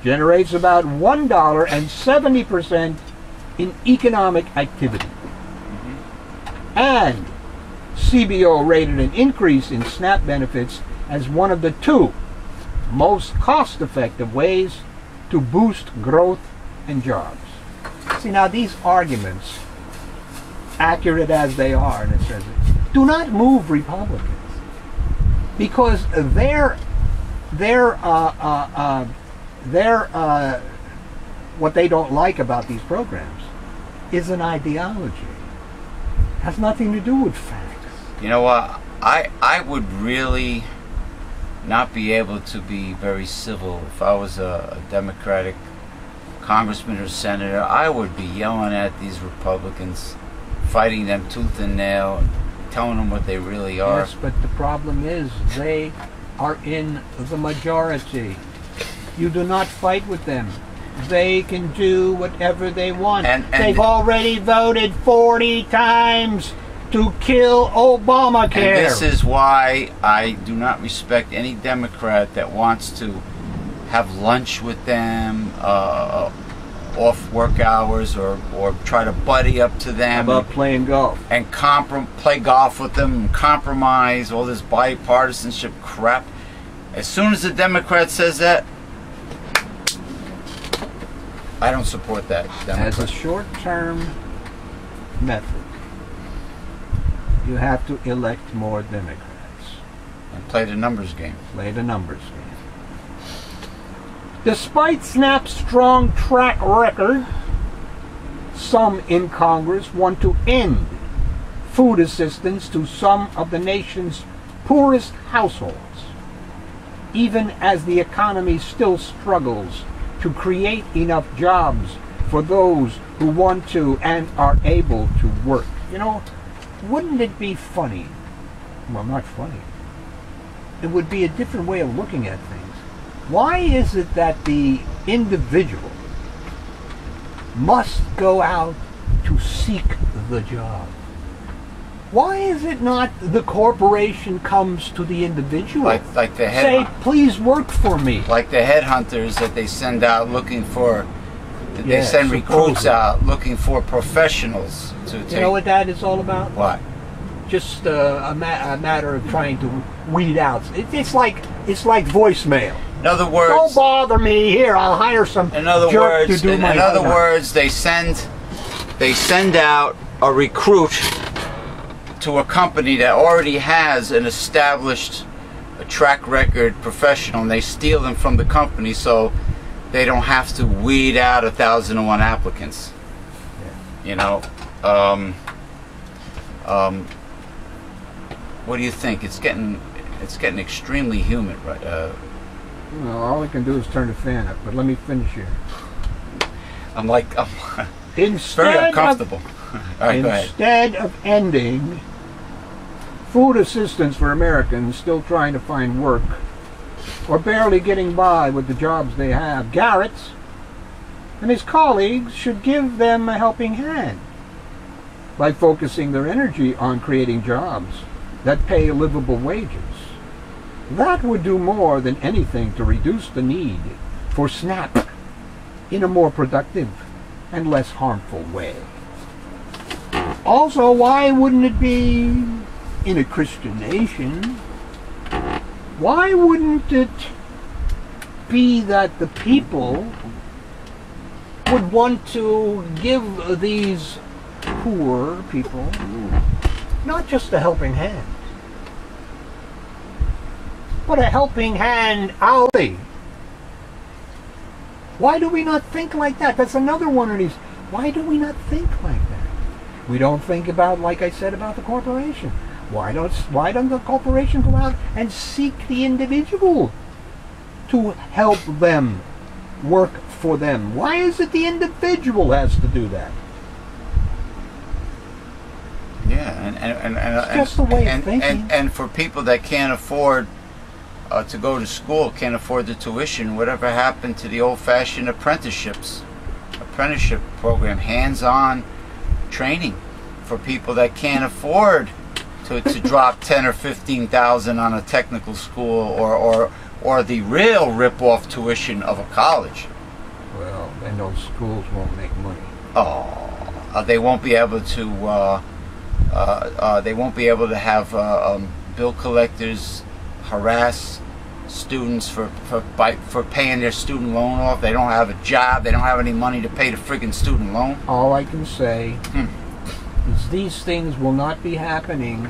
generates about $1.70% in economic activity. And CBO rated an increase in SNAP benefits as one of the two most cost effective ways to boost growth and jobs. See, now these arguments, accurate as they are, and it says it, do not move Republicans because their their uh, uh, uh, their uh, what they don't like about these programs is an ideology. It Has nothing to do with facts. You know what? I I would really not be able to be very civil if I was a, a Democratic congressman or senator. I would be yelling at these Republicans fighting them tooth and nail, telling them what they really are. Yes, but the problem is they are in the majority. You do not fight with them. They can do whatever they want. And- and- They've already voted 40 times to kill Obamacare. And this is why I do not respect any Democrat that wants to have lunch with them uh, off work hours or, or try to buddy up to How them about playing golf? and comprom- play golf with them and compromise all this bipartisanship crap. As soon as the Democrat says that, I don't support that. As a short-term method, you have to elect more Democrats. and play the numbers game. Play the numbers game. Despite Snap's strong track record, some in Congress want to end food assistance to some of the nation's poorest households, even as the economy still struggles to create enough jobs for those who want to and are able to work. You know, wouldn't it be funny? Well, not funny. It would be a different way of looking at things. Why is it that the individual must go out to seek the job? Why is it not the corporation comes to the individual? Like like the head Say, please work for me. like the headhunters that they send out looking for they Yeah, send recruits out looking for professionals to take You know what that is all about? what? Just uh, a, ma- a matter of trying to weed out. It, it's like it's like voicemail. In other words, Don't bother me. Here, I'll hire some in other jerk words to do in, in other words they send they send out a recruit to a company that already has an established a track record professional and they steal them from the company so they don't have to weed out a thousand and one applicants. You know, um, um, what do you think? It's getting it's getting extremely humid, right? Uh, Well, all I can do is turn the fan up. But let me finish here. I'm like I'm Instead very of uncomfortable. All right, go. Instead of ending food assistance for Americans still trying to find work or barely getting by with the jobs they have, Garrett's and his colleagues should give them a helping hand by focusing their energy on creating jobs that pay livable wages. That would do more than anything to reduce the need for SNAP in a more productive and less harmful way. Also, why wouldn't it be in a Christian nation? Why wouldn't it be that the people would want to give these poor people not just a helping hand, but a helping hand alley? Why do we not think like that? That's another one of these. Why do we not think like that? We don't think about, like I said, about the corporation. Why don't Why doesn't the corporation go out and seek the individual to help them work for them? Why is it the individual has to do that? Yeah, and and and, and, It's just the way and, and and for people that can't afford uh, to go to school, can't afford the tuition, whatever happened to the old-fashioned apprenticeships, apprenticeship program, hands-on training for people that can't afford to, to drop ten or fifteen thousand on a technical school or or or the real rip-off tuition of a college. Well, then those schools won't make money. Oh, uh, they won't be able to. Uh, they won't be able to have uh, um, bill collectors harass students for for, by, for paying their student loan off. They don't have a job. They don't have any money to pay the friggin' student loan. All I can say Hmm. is these things will not be happening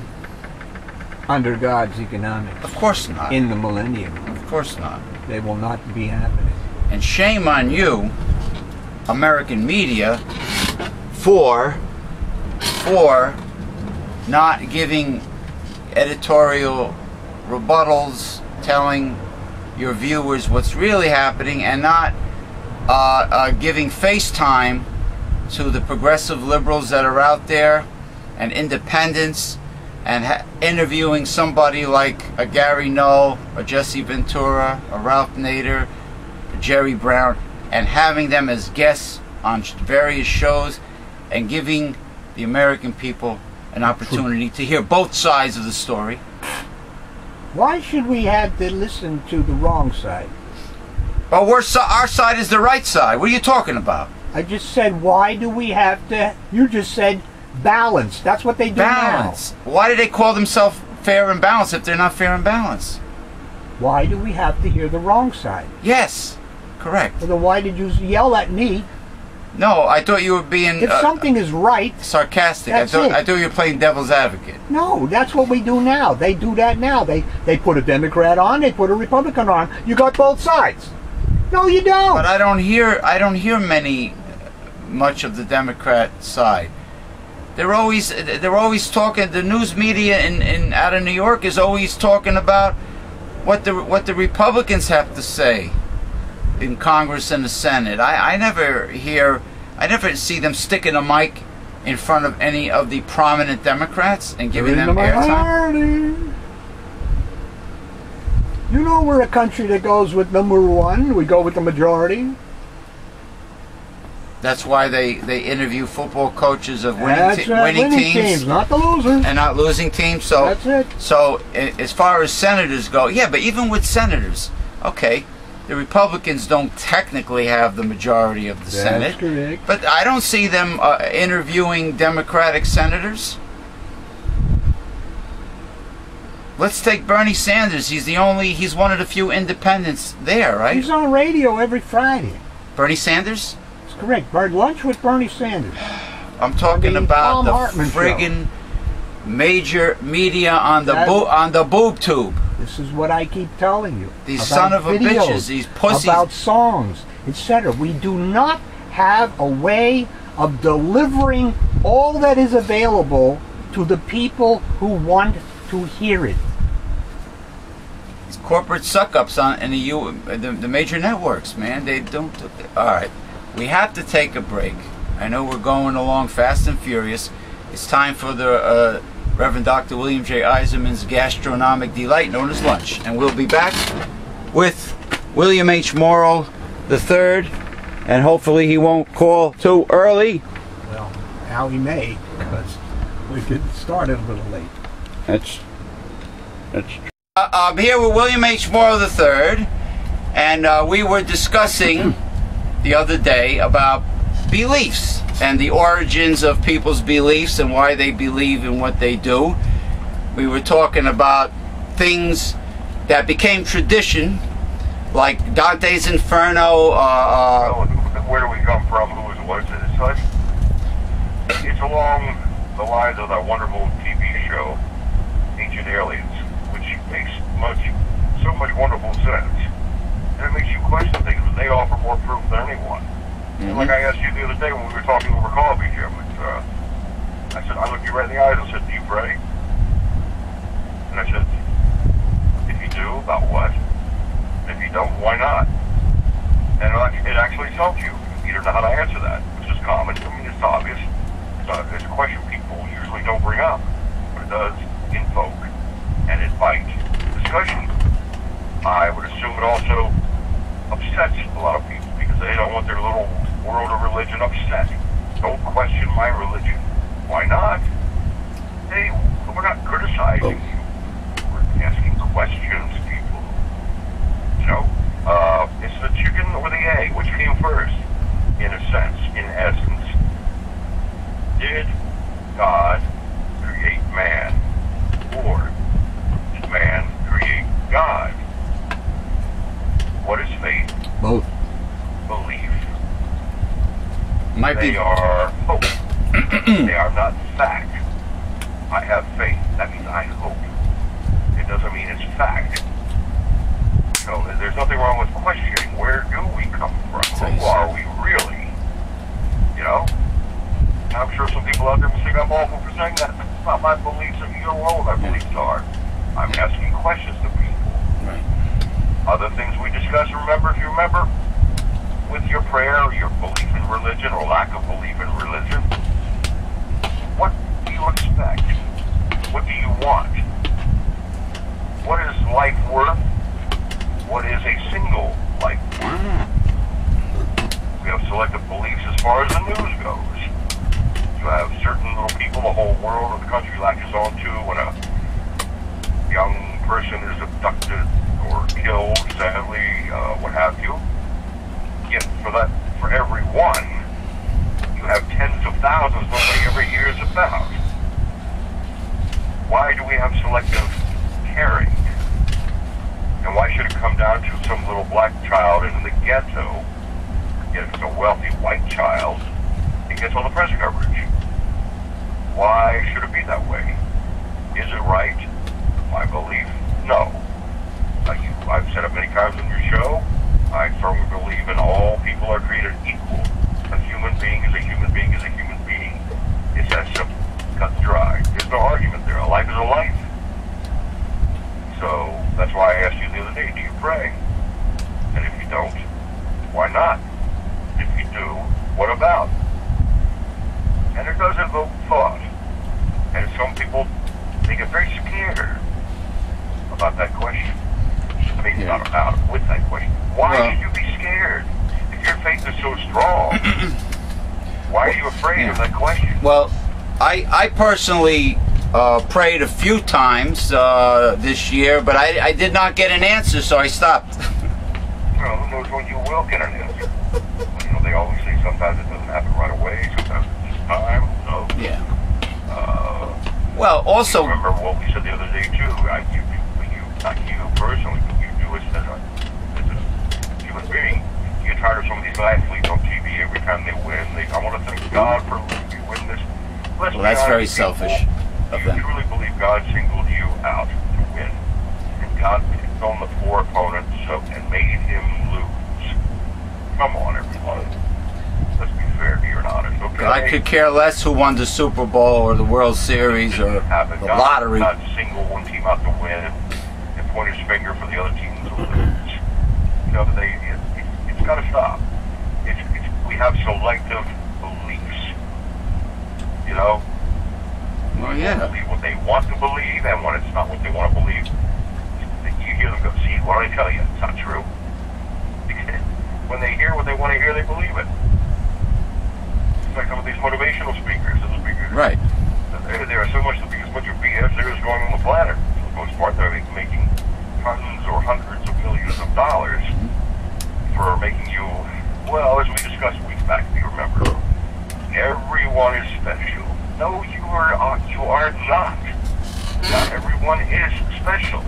under God's economics Of course not. in the millennium. of course not. They will not be happening. And shame on you, American media, for for not giving editorial rebuttals, telling your viewers what's really happening, and not uh, uh, giving FaceTime to the progressive liberals that are out there and independents and interviewing somebody like a Gary Null, a Jesse Ventura, a Ralph Nader, a Jerry Brown, and having them as guests on various shows and giving the American people an opportunity to hear both sides of the story. Why should we have to listen to the wrong side? Well, we're so- our side is the right side. What are you talking about? I just said, why do we have to? You just said balance. That's what they do Balance. Why do they call themselves fair and balanced if they're not fair and balanced? Why do we have to hear the wrong side? Yes, correct. Well, then why did you yell at me? No, I thought you were being If uh, something is right, sarcastic. That's I thought it. I thought you were playing devil's advocate. no, that's what we do now. They do that now. They they put a Democrat on, they put a Republican on. You got both sides. No, you don't. But I don't hear I don't hear many much of the Democrat side. They're always they're always talking. The news media in, in out of New York is always talking about what the what the Republicans have to say in Congress and the Senate. I, I never hear I never see them sticking a mic in front of any of the prominent Democrats and giving You're them the airtime. You know we're a country that goes with number one. We go with the majority. That's why they, they interview football coaches of winning, te- right, winning, winning teams, not the losers. and not losing teams. So That's it. So, as far as senators go, yeah, but even with senators, okay, the Republicans don't technically have the majority of the That's Senate, correct. but I don't see them uh, interviewing Democratic senators. Let's take Bernie Sanders. He's the only, he's one of the few independents there, right? He's on radio every Friday. Bernie Sanders? That's correct. Brunch with Bernie Sanders. I'm talking mean, about Thom the Hartmann show. friggin' major media on the That- bo- on the boob tube. This is what I keep telling you. These son of a videos, bitches, these pussies. About songs, etc. We do not have a way of delivering all that is available to the people who want to hear it. These corporate suck-ups on in the, U, the the major networks, man. They don't. All right, we have to take a break. I know we're going along fast and furious. It's time for the uh, Reverend Dr. William J. Eisenman's gastronomic delight, known as lunch, and we'll be back with William H. Morrow the third, and hopefully he won't call too early. Well, how he may, because we get started a little late. That's that's. Uh, I'm here with William H. Morrow III, and uh, we were discussing the other day about beliefs and the origins of people's beliefs and why they believe in what they do. We were talking about things that became tradition, like Dante's Inferno. Uh, uh, where do we come from? Who was it? It's along the lines of that wonderful TV show, Ancient Aliens, which makes much so much wonderful sense, and it makes you question things. But they offer more proof than anyone. And like I asked you the other day when we were talking over coffee, Jim, it's, uh, I said I looked you right in the eyes and said, "Do you pray?" And I said, "If you do, about what? If you don't, why not?" And it actually tells you. You don't know how to answer that, which is common. I mean, it's obvious. It's a, it's a question people usually don't bring up, but it does invoke and invite discussion. I would assume it also upsets a lot of people they don't want their little world of religion upset. Don't question my religion. Why not? Hey, we're not criticizing you. We're asking questions, people. You know, uh, it's the chicken or the egg. Which came first? In a sense, in essence. Did God create man? Or did man create God? What is faith? Both. Belief. might They be are hope. they are not fact. I have faith. That means I hope. It doesn't mean it's fact. So there's nothing wrong with questioning where do we come from? Who are we really? You know? I'm sure some people out there will think I'm awful for saying that. It's not my beliefs, and you don't know what my beliefs are. I'm asking questions to people. right. Other things we discussed, remember, if you remember, with your prayer, or your belief in religion or lack of belief in religion, what do you expect? What do you want? What is life worth? What is a single life worth? We have selective beliefs as far as the news goes. You have certain little people the whole world or the country latches on to when a young person is abducted or killed, sadly, uh, what have you. Yet for that, for every one, you have tens of thousands nobody about. Why do we have selective caring? And why should it come down to some little black child in the ghetto? If it's a wealthy white child, it gets all the press coverage. Why should it be that way? Is it right? My belief, no. Uh, you, I've said it many times on your show. I firmly believe in all people are created equal. A human being is a human being is a human being. It's that simple, cut and dry. There's no argument there. A life is a life. So that's why I asked you the other day, do you pray? And if you don't, why not? If you do, what about? And it does invoke thought. And some people, they get very scared about that question. I mean, Yeah. not about it, with that question. Why Well- should you be scared? If your faith is so strong, why are you afraid of Yeah. that question? Well, I, I personally uh, prayed a few times uh, this year, but I, I did not get an answer, so I stopped. Well, who knows when you will get an answer? You know, they always say sometimes it doesn't happen right away, sometimes it takes time. Who knows? yeah. Uh, Well, also, remember what we said the other day too. I, you, you, you, not you personally, but you do as, as, a, as a human being. You get tired of some of these athletes on TV every time they win. They, I want to thank God for letting me win this. Let's Well, be that's honest, very selfish of you truly believe God singled you out to win, and God picked on the poor opponent so and made him lose. Come on, everyone. Let's be fair here and honest, okay? I could care less who won the Super Bowl or the World Series or the lottery. Not single one team out to win and point his finger for the other team to lose. You know, they, it, it, it's got to stop. It's, it's, we have selective beliefs. You know? Well, They yeah. believe what they want to believe, and when it's not what they want to believe, you hear them go, see, what did I tell you? It's not true. when they hear what they want to hear, they believe it. It's like some of these motivational speakers. The speakers Right. there, there are so much the biggest bunch of BS there is going on the planet. For the most part, they're making tons or hundreds of millions of dollars for making you, well, as we discussed weeks back, if you remember, everyone is special. No, you are, uh, you are not. Not everyone is special.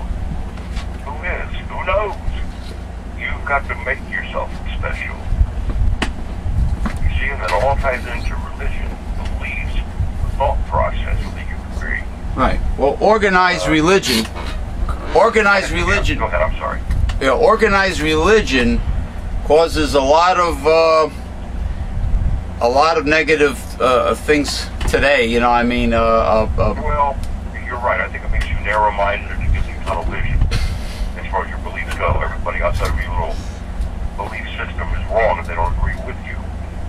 Who is? Who knows? You've got to make yourself special. You see, and that all ties into religion, beliefs, the thought process of the human being. Right. Well, organized religion, organized religion, Go ahead, I'm sorry. yeah, organized religion causes a lot of uh, a lot of negative uh, things today. You know, I mean, uh, uh, uh, Well, you're right. I think it makes you narrow-minded and it gives you tunnel vision as far as your beliefs go. Everybody outside of your little belief system is wrong if they don't agree with you.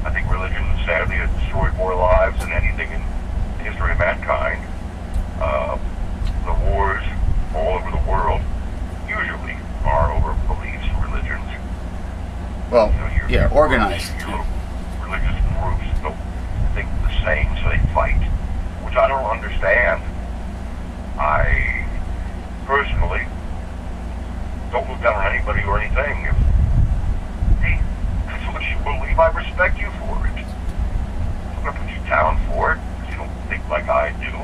I think religion, sadly, has destroyed more lives than anything in the history of mankind. Uh, the wars all over the world usually are over beliefs, religions. well, You know, your- yeah, your organized. groups, Your little religious groups don't think the same, so they fight, which I don't understand. I personally don't look down on anybody or anything. If hey, that's what you believe, I respect you for it. I'm gonna put you down for it because you don't think like I do.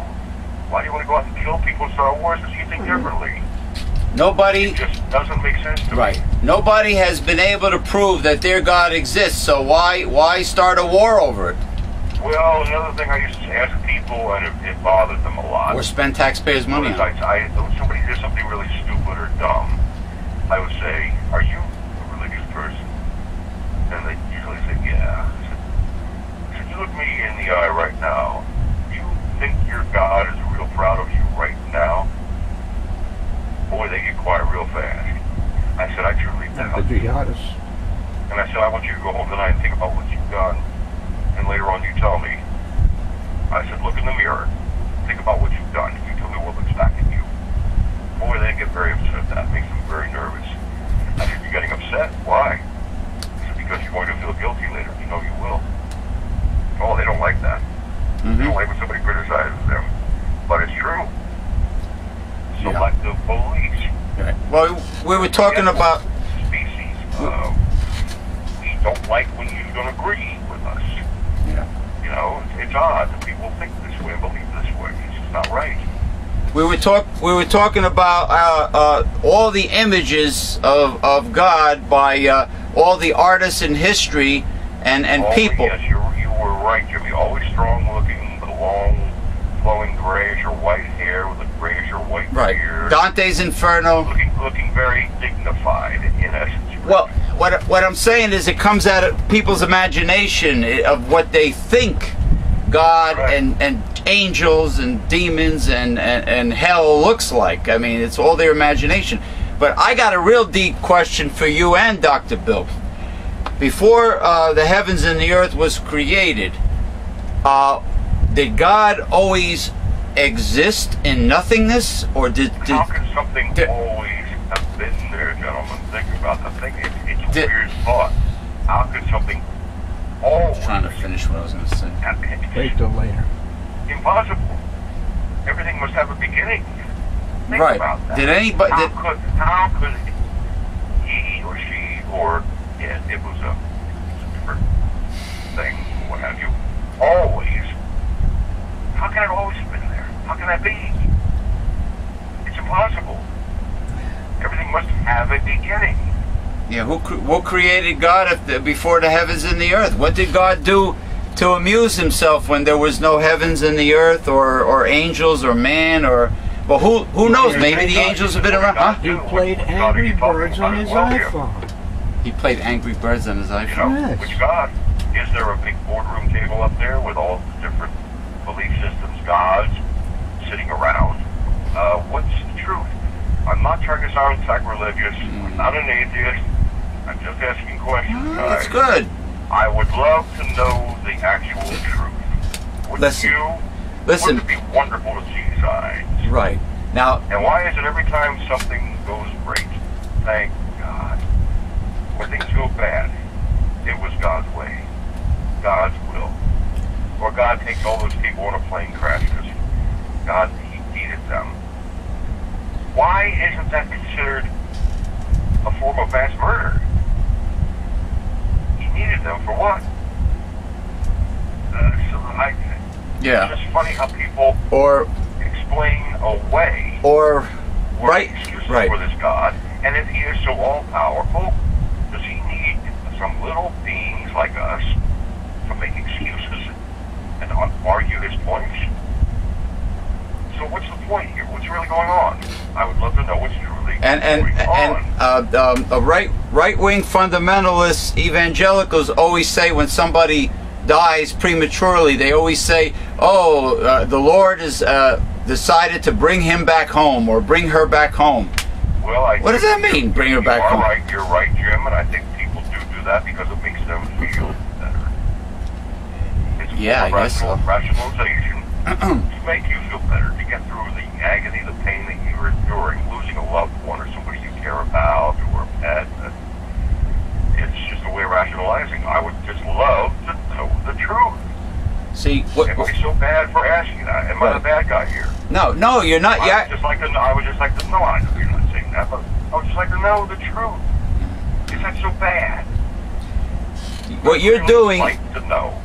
Why do you want to go out and kill people in Star Wars because you think differently? Nobody, It just doesn't make sense to me. right? Nobody has been able to prove that their God exists. So why why start a war over it Well, another thing I used to ask people, and it, it bothered them a lot. or spend taxpayers' money on it? I, somebody did something really stupid or dumb, I would say, "Are you a religious person?" And they usually say, "Yeah." I said, I "You look me in the eye right now. Do you think your God is real proud of you right now?" Boy, they quiet real fast. I said, "I truly doubt." jihadists. And I said, I want you to go home tonight and think about what you've done. And later on, you tell me. I said, look in the mirror. think about what you've done. You tell me what looks back at you. Boy, they get very upset. at That makes them very nervous. I said, you're getting upset. Why? Is it because you're going to feel guilty later? You know you will. Oh, they don't like that. They hmm don't like when somebody criticizes them. But it's true. So yeah. the police. Right. Well, we were talking about. species. Uh, we don't like when you don't agree with us. Yeah. You know, it's, odd that people think this way and believe this way. It's just not right. We were talk. We were talking about uh, uh, all the images of, of God by uh, all the artists in history and and Always- people. Yes, you you were right, Jimmy. Always strong looking, with long, flowing grayish or white hair with a white Right. beard. Dante's Inferno. Looking, looking very dignified in essence. Well, what what I'm saying is, it comes out of people's imagination eh, of what they think God Right. and and angels and demons and, and and hell looks like. I mean, it's all their imagination. But I got a real deep question for you and Dr. Bill. Before uh, the heavens and the earth was created, uh, did God always exist in nothingness, or did, did How can something Did- always have been there, gentlemen? Think about the thing. It, it's a Did- weird thought. How could something always trying to finish what I was going to say? Wait till later. impossible. Everything must have a beginning. Think Right. about that. Did anybody- How did- could how could he or she or it, it was a, it's a different thing, what have you? Always. How can it always have been there? How can that be? It's impossible. Everything must have a beginning. Yeah, who cre- what created God if the, before the heavens and the earth? What did God do to amuse Himself when there was no heavens and the earth, or or angels, or man, or well, who who knows? Maybe the angels have been around. Huh? He played Angry Birds on his iPhone. He played Angry Birds on his You iPhone. know, Yes. which God? Is there a big boardroom table up there with all the different belief systems, gods, sitting around? Uh, what's the truth? I'm not trying to sound sacrilegious. I'm not an atheist. I'm just asking questions, guys. that's good. I would love to know the actual truth. Wouldn't Listen. you? Listen, Wouldn't it be wonderful to see signs? right now, And why is it every time something goes great, thank God, when things go bad, it was God's way, God's will, or God takes all those people on a plane crash because God he needed them. Why isn't that considered a form of mass murder? He needed them for what? Uh, so I, yeah, it's just funny how people or explain away or right, excuses right. for this God. And if he is so all powerful, does he need some little beings like us to make excuses and argue his points? So what's the point here? What's really going on? I would love to know what's truly and and going and on. uh, um, a right right wing fundamentalists evangelicals always say when somebody dies prematurely they always say oh uh, the lord has uh, decided to bring him back home or bring her back home well, I what does that mean bring her back home right. You're right, Jim, and I think people do do that because it makes them feel better. It's Yeah, I guess so. Rationalization to make you feel better, to get through the agony, the pain that you're enduring, losing a loved one or somebody you care about or a pet. It's just a way of rationalizing. I would just love to know the truth. see what, Am I so bad for asking that? Am I the bad guy here? no no you're not I would yeah just like to know. I would just like to know. I know you're not saying that, but I would just like to know the truth. Mm-hmm. Is that so bad? what you're doing Like to know.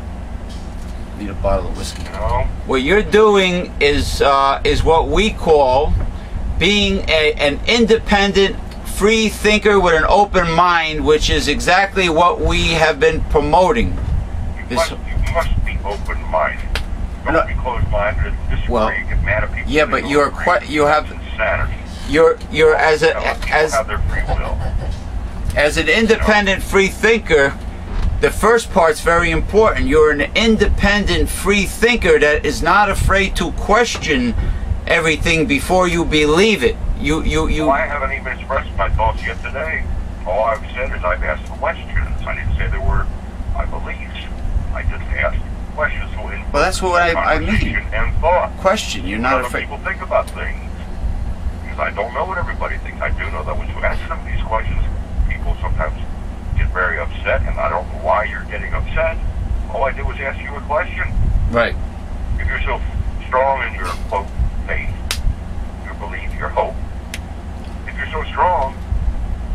need a bottle of whiskey You know. What you're doing is uh, is what we call being a, an independent free thinker with an open mind which is exactly what we have been promoting You must, you must be open-minded. Don't No. be closed-minded and disagree. Well, get mad at people. yeah, but you're quite- you have- insanity. you're you're as a You know, people as have their free will. as an independent free thinker the first part's very important you're an independent free thinker that is not afraid to question everything before you believe it you you you Well, I haven't even expressed my thoughts yet today. All I've said is I've asked questions. I didn't say they were my beliefs. I just asked questions. So in Well, that's what I, I mean. and thought. Question. You're not afraid. people think about things. Because I don't know what everybody thinks. I do know that when you ask them these questions, people sometimes very upset, and I don't know why you're getting upset. All I did was ask you a question. Right. If you're so strong in your quote faith, your belief, your hope, if you're so strong,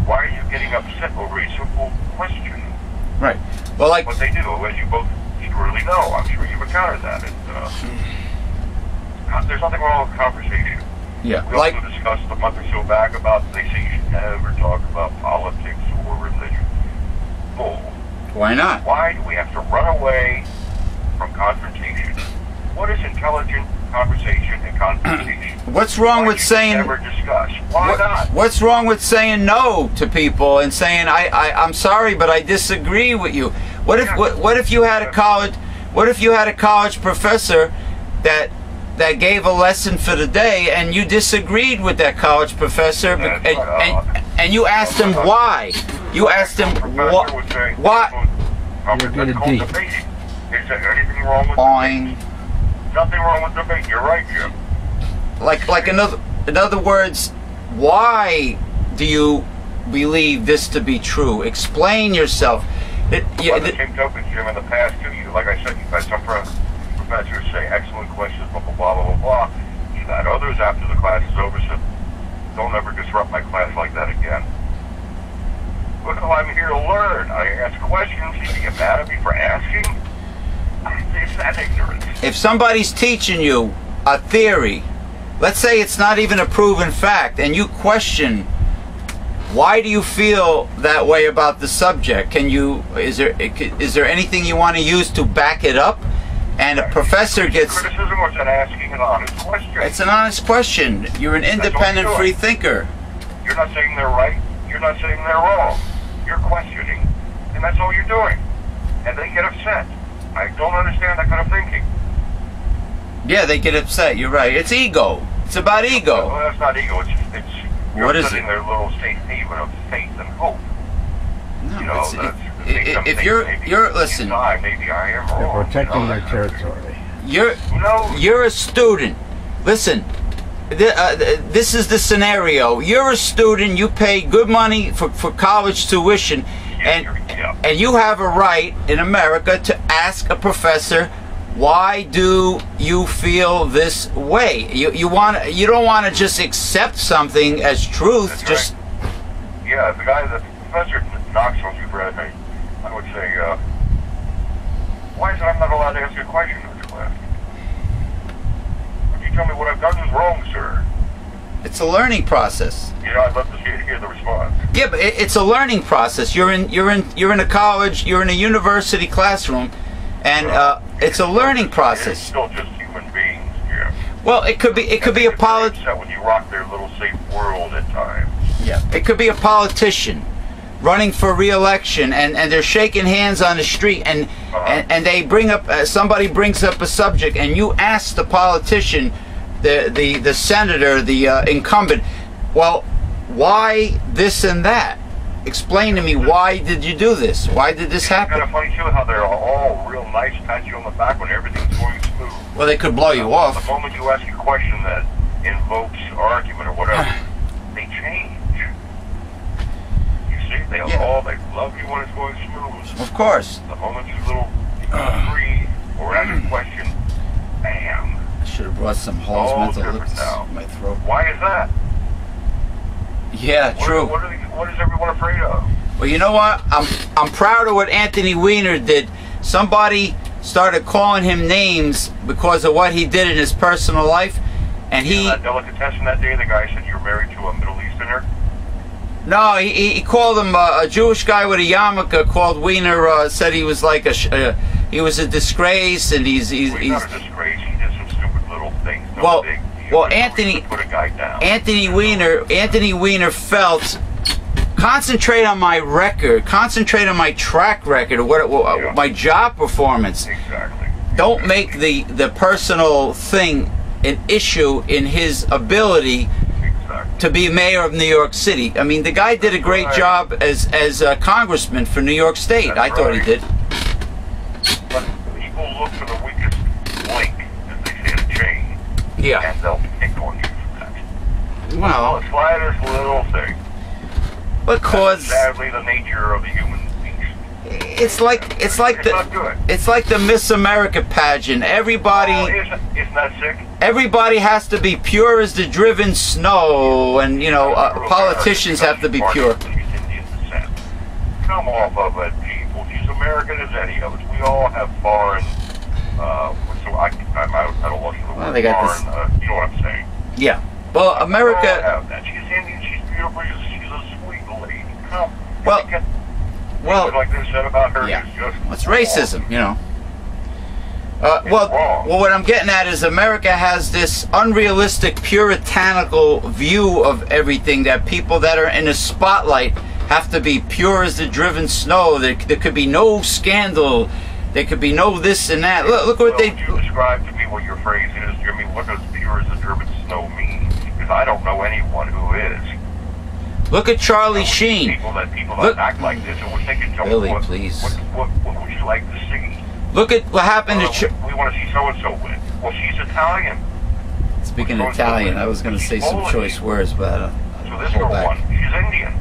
why are you getting upset over a simple question? Right. Well, like What they do, as you both surely know, I'm sure you've encountered that. It, uh, uh, there's nothing wrong with conversation. yeah, We like also discussed a month or so back about they say you should never talk about politics or religion. Why not? Why do we have to run away from confrontation? What is intelligent conversation and confrontation? What's wrong Why with saying? never discuss? Why What- not? what's wrong with saying no to people and saying I, I I'm sorry, but I disagree with you? What if Yeah. what, what if you had a college what if you had a college professor that that gave a lesson for the day and you disagreed with that college professor be- That's and, and, and you asked him why? You asked him Professor what why "Um, You're that's gonna called deep. debate. Is there anything wrong with Boing. debate? Nothing wrong with debate. You're right, Jim. like like another in other words why do you believe this to be true explain yourself it, yeah, By the the- same token, Jim, in the past too, you like I said, you've had some pro- professors say excellent questions, blah blah blah blah blah. You've had others after the class is over said, "Don't ever disrupt my class like that again." Well, I'm here to learn. I ask questions. You get mad at me for asking? It's that ignorance. if somebody's teaching you a theory let's say it's not even a proven fact and you question why do you feel that way about the subject can you is there is there anything you want to use to back it up and a professor gets criticism was an asking an honest question. it's an honest question you're an independent doing. free thinker You're not saying they're right. You're not saying they're wrong. You're questioning, and that's all you're doing. And they get upset. I don't understand that kind of thinking. yeah they get upset you're right it's ego it's about ego Well, that's not ego. It's it's you're What is it? their little safe haven of faith and hope. No, You know, it's- that's, if- if, some if think you're maybe you're listen maybe I am They're protecting you know, their that kind of thing. territory. you're Who? You're a student. Listen, th- uh, th- this is the scenario. You're a student. You pay good money for, for college tuition, Yeah, and you're- yeah. and you have a right in America to ask a professor, why do you feel this way? You you want you don't want to just accept something as truth. That's just Yeah, the guy, the professor knocks on you, Brad, I, I would say, uh, why is it I'm not allowed to ask you a question in this class? If you tell me what I've done is wrong, sir, it's a learning process. you know, I'd love to hear, hear the response. Yeah, but it, it's a learning process. You're in you're in you're in a college. You're in a university classroom, and uh, it's a learning It's process. still just human beings, yeah. Well, it could be it could be a They get very polit upset when you rock their little safe world at times. yeah. It could be a politician running for re-election, and, and they're shaking hands on the street, and Uh-huh. and, and they bring up uh, somebody brings up a subject, and you ask the politician, the the the senator, the uh, incumbent, well, why this and that? Explain to me why did you do this? Why did this It's kind happen? of funny, too, how they're all real nice, pat you on the back when everything's going smooth. Well, they could blow you off. The moment you ask a question that invokes argument or whatever, they change. See, they Yeah. all they love you when it's going smooth. Of course. The moment you little breathe or ask a question, bam. I should have brought some Hall's Oh, Mentho-Lyptus now. in my throat. Why is that? Yeah, What, true. What, are they, what is everyone afraid of? Well, you know what? I'm I'm proud of what Anthony Weiner did. Somebody started calling him names because of what he did in his personal life, and he. he that delicatessen that day, the guy said you're married to a Middle Easterner. No, he, he called him uh, a Jewish guy with a yarmulke. Called Weiner uh, said he was like a uh, he was a disgrace, and he's he's, Well, he's he's not a disgrace. He did some stupid little things. No Well- big well, deal. There's no Anthony- put a guy down. Anthony Weiner, Anthony Weiner felt concentrate on my record, concentrate on my track record, what, what Yeah. my job performance. Exactly. Don't make the the personal thing an issue in his ability Exactly to be mayor of New York City. I mean, the guy did a great right. job as as a congressman for New York State. That's I thought right. he did. But people look for the weakest link they chain. Yeah. And they'll pick on you. Well, well slightest little thing. Because That's sadly the nature of the human it's like it's like It's the it's like the Miss America pageant. Oh, Everybody isn't, isn't sick? everybody has to be pure as the driven snow, and you know uh, politicians have to be pure. She's Indian descent. Come off of it, people. She's American as any of us. We all have foreign. Uh, so I, I'm out at a loss for the Well, they got foreign. Uh, you know what I'm saying? Yeah. Well, We all America. have that. She's Indian. She's beautiful. She's, she's a sweet lady. Come. Well- Get Well, like they said about her. yeah. just It's racism, you know. Uh, well, wrong. well, what I'm getting at is America has this unrealistic, puritanical view of everything that people that are in the spotlight have to be pure as the driven snow. There, there could be no scandal. There could be no this and that. Look, look what well, they. Would you describe to me what your phrase is, Jimmy? What does pure as the driven snow mean? Because I don't know anyone who is. Look at Charlie Sheen. People that people Look- act like this, and we're thinking, Billy, what, please. What, what, what would you like to see? Look at what happened Uh, to. Ch- we, we want to see so and so win. Well, she's Italian, Speaking Italian, I was going to say some choice words, but I don't. so this hold back. She's Indian.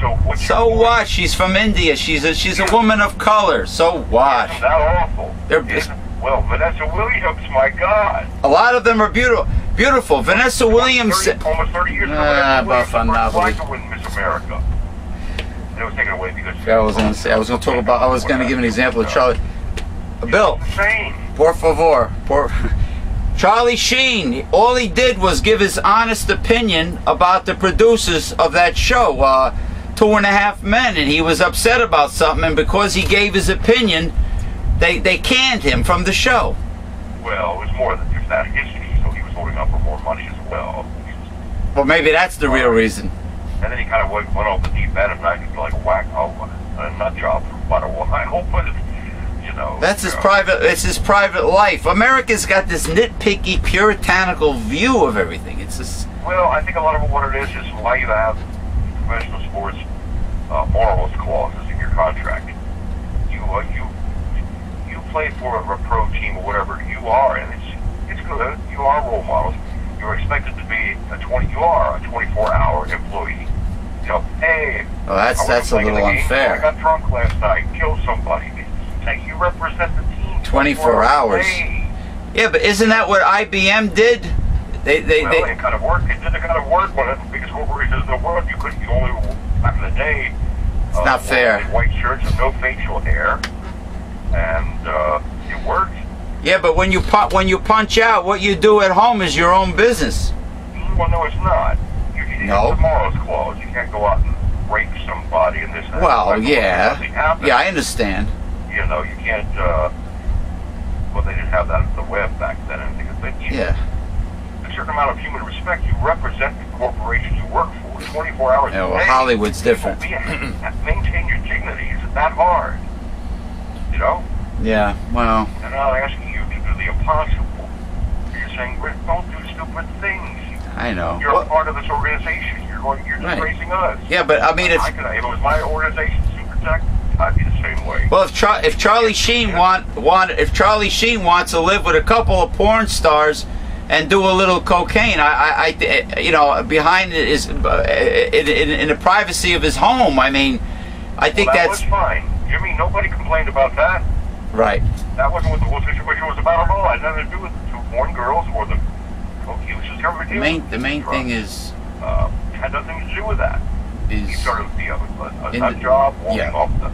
So what? So what? She's from India. She's a she's a woman of color. So what? Isn't that awful? They're- well, Vanessa Williams, my God. A lot of them are beautiful. Beautiful. Vanessa Williams. 30, almost 30 years ago, Ah, Williams was black to win Miss America. It was taken away because. I was going to say. I was going to talk about. I was going to give an example of Charlie. Bill, Insane. por favor, por. Charlie Sheen. All he did was give his honest opinion about the producers of that show, uh, Two and a Half Men, and he was upset about something. And because he gave his opinion, they they canned him from the show. Well, it was more than just that history, so he was holding up for more money as well. Well, maybe that's the real reason. And then he kind of went, went off the deep end and I acted like a whack, oh, a nut job for quite a while, but, you know. That's his uh, private. It's his private life. America's got this nitpicky, puritanical view of everything. It's just. Well, I think a lot of what it is is why you have professional sports uh, morals clauses in your contract. You uh, you play for a, pro team or whatever you are, and it's it's good. You are role models. You're expected to be a twenty. You are a twenty-four hour employee. You know, hey. Oh, that's- I that's a little unfair. I got drunk last night, killed somebody. You represent the team. 24 hours. Yeah, but isn't that what IBM did? They they, Well, they it kind of worked. It did the kind of work when the biggest corporations in the world. You couldn't. You only back in the day. It's not uh, fair. White shirts and no facial hair, and uh, it worked. yeah, but when you pu- when you punch out, what you do at home is your own business. Well, no, it's not. You, you No. Tomorrow's clause. You can't go out and rape somebody and this. and. Well, yeah, yeah, I understand. You know, you can't. Uh, well, they didn't have that at the web back then. And things, but you, Yeah, a certain amount of human respect. You represent the corporation you work for. 24 hours Yeah, a well. Hollywood's different. Be- maintain your dignity. Is it that hard? You know? yeah. Well, They're not asking you to do the impossible. You're saying, "Rick, don't do stupid things. I know. You're a Well, part of this organization. You're going. You're Right. disgracing us. yeah, but I mean, if I could, if it was my organization, Supertech, I'd be the same way. well, if Char- if Charlie Sheen want want if Charlie Sheen wants to live with a couple of porn stars and do a little cocaine, I, I, I you know, behind it is uh, in, in, in the privacy of his home. I mean, I think well, that that's fine. Jimmy, nobody complained about that. right. That wasn't what the whole situation was about at all. It had nothing to do with the two born girls or the coke uses. Ever The main the main thing is uh, had nothing to do with that. Is He is started the, uh, a, a In nut job, walking yeah. off the,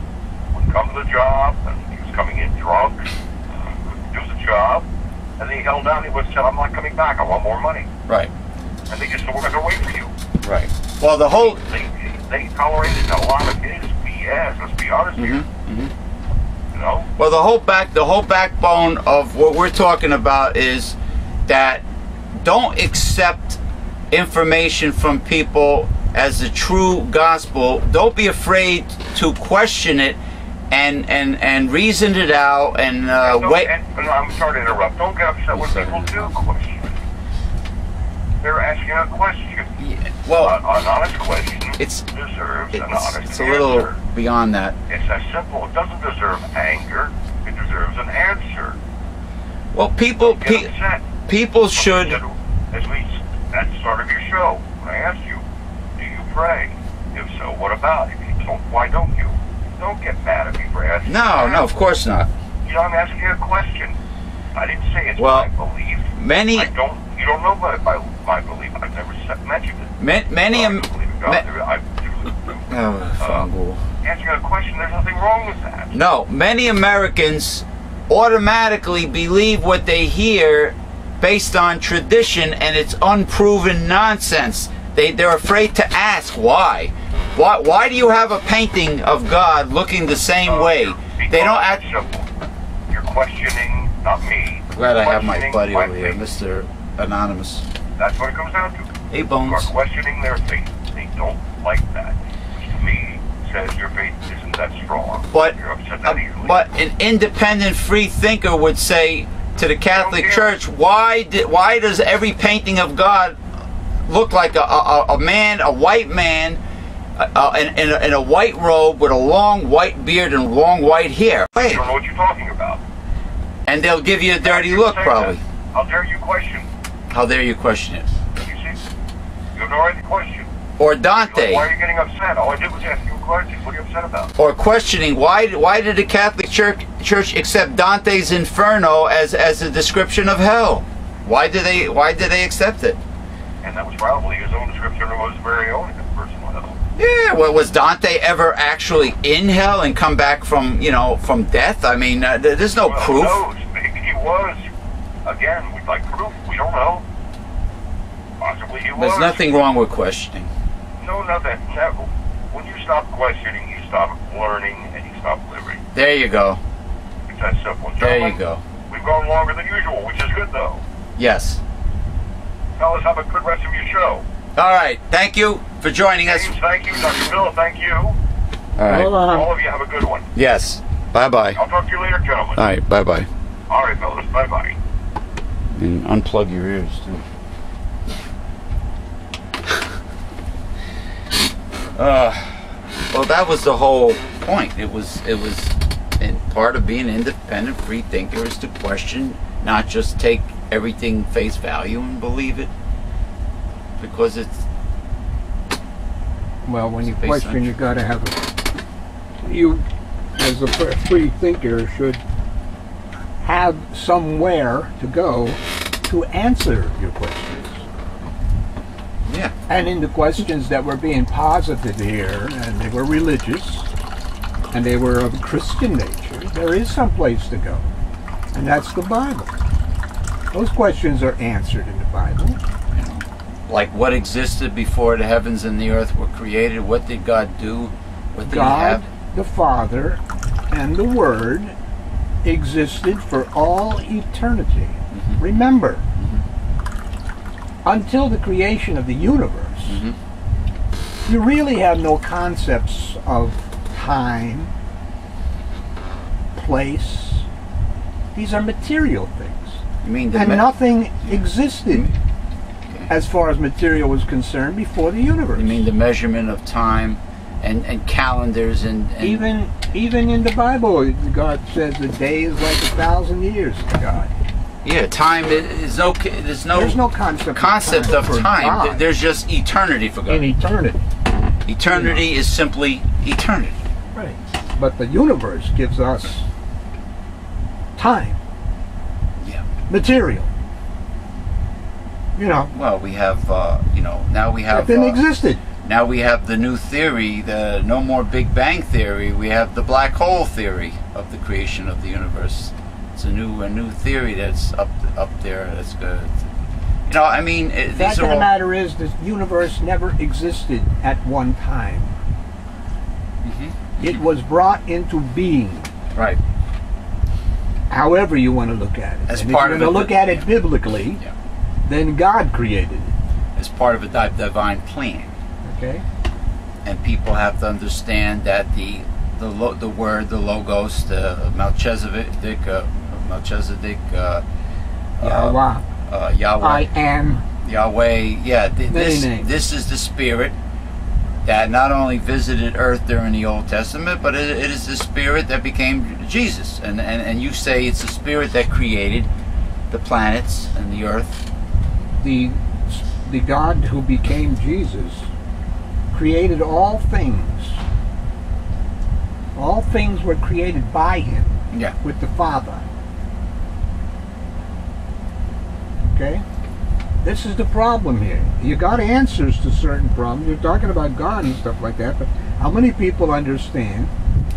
wouldn't come to the job, and he was coming in drunk, uh, couldn't do the job, and then he held down, he was said, I'm not coming back, I want more money. right, And they just we're going to wait for you. right. Well, the whole They, they tolerated a lot of his BS, let's be honest here. mhm. You know? Well, the whole back, the whole backbone of what we're talking about is that don't accept information from people as the true gospel. Don't be afraid to question it and and and reason it out and uh, wait. and- and I'm sorry to interrupt. Don't get upset when people do question. They're asking a question. Yeah, Well, an, an honest question it's- deserves an it's, honest it's a little answer. beyond that. It's as simple. It doesn't deserve anger. It deserves an answer. Well, people, pe- upset. people should. As we at the start of your show, when I asked you, do you pray? If so, what about it? If you don't, why don't you? Don't get mad at me for asking. No, no, of course not. You know, I'm asking you a question. I didn't say it's Well, my belief. Many, I don't. You don't know my belief. I've never said, mentioned it. ma- many, I am- don't believe in God. ma- I, oh, Fungal. answering a question, there's nothing wrong with that. No, many Americans automatically believe what they hear based on tradition and it's unproven nonsense. They, they're afraid to ask why. Why, why do you have a painting of God looking the same Uh, way? They don't act. You're questioning, not me. Glad I have my buddy over here. Mr. Anonymous. That's what it comes down to. Hey, Bones. You are questioning their faith. They don't like that, which to me says your faith isn't that strong. But, you're upset that easily. but an independent free thinker would say to the Catholic. Church, why, di- why does every painting of God look like a, a, a man, a white man, uh, in, in, a, in a white robe with a long white beard and long white hair? Wait, don't know what you're talking about. and they'll give you a dirty look, probably. that. How dare you question? How dare you question it? You see? You have no right to question. Or Dante, why are you getting upset? All I did was ask you a question. What are you upset about? or questioning why why did the Catholic Church Church accept Dante's Inferno as as a description of hell? Why did they why did they accept it? And that was probably his own description of his very own personal hell. Yeah, well, was Dante ever actually in hell and come back from you know from death? I mean, uh, there's no well, proof. Who knows? Maybe he was. Again, we'd like proof. We don't know. Possibly he was. There's nothing wrong with questioning. No, nothing. No. When you stop questioning, you stop learning, and you stop living. There you go. It's that simple. Gentlemen, There you go. We've gone longer than usual, which is good, though. Yes. Fellas, have a good rest of your show. All right. Thank you for joining us. Thank you. Dr. Bill, thank you. All right. Hold on. All of you have a good one. Yes. Bye bye. I'll talk to you later, gentlemen. All right. Bye bye. All right, fellas. Bye-bye. And unplug your ears too. uh, well, that was the whole point. It was it was and part of being an independent free thinker is to question, not just take everything face value and believe it, because it's Well, when you question, Age. you got to have a. You, as a free thinker, should have somewhere to go to answer your questions. yeah. And in the questions that were being posited here, and they were religious, and they were of Christian nature, there is some place to go. And that's the Bible. Those questions are answered in the Bible. Like what existed before the heavens and the earth were created? What did God do? What did God, the Father, and the Word existed for all eternity. Mm-hmm. Remember, mm-hmm. until the creation of the universe, Mhm. you really have no concepts of time, place. These are material things. You mean the And nothing existed mm-hmm. as far as material was concerned before the universe. You mean the measurement of time and, and calendars and, and Even even in the Bible, God says the day is like a thousand years to God. yeah, time is, okay. there's no, There's no concept concept of of time. for time. There's just eternity for God. in eternity. eternity is simply eternity. Right. But the universe gives us time, Yeah. material. You know, Well, we have uh, you know now we have nothing uh, existed. Now we have the new theory, the no more Big Bang theory. We have the black hole theory of the creation of the universe. It's a new a new theory that's up up there. That's good. You know, I mean, it, The fact of the all. matter is, the universe never existed at one time. Mhm. It was brought into being. Right. However you want to look at it. As and part if of you're going to look at it biblically, Yeah. then God created it. As part of a di- divine plan. Okay. and people have to understand that the the lo- the word the logos the Melchizedek uh, Melchizedek uh, uh, Yahweh. uh, Yahweh I am. Yahweh yeah th- this names. this is the spirit that not only visited earth during the Old Testament but it, it is the spirit that became Jesus and, and and you say it's the spirit that created the planets and the earth. the the God who became Jesus created all things. All things were created by him Yeah. with the Father. Okay? This is the problem here. You got answers to certain problems. You're talking about God and stuff like that, but how many people understand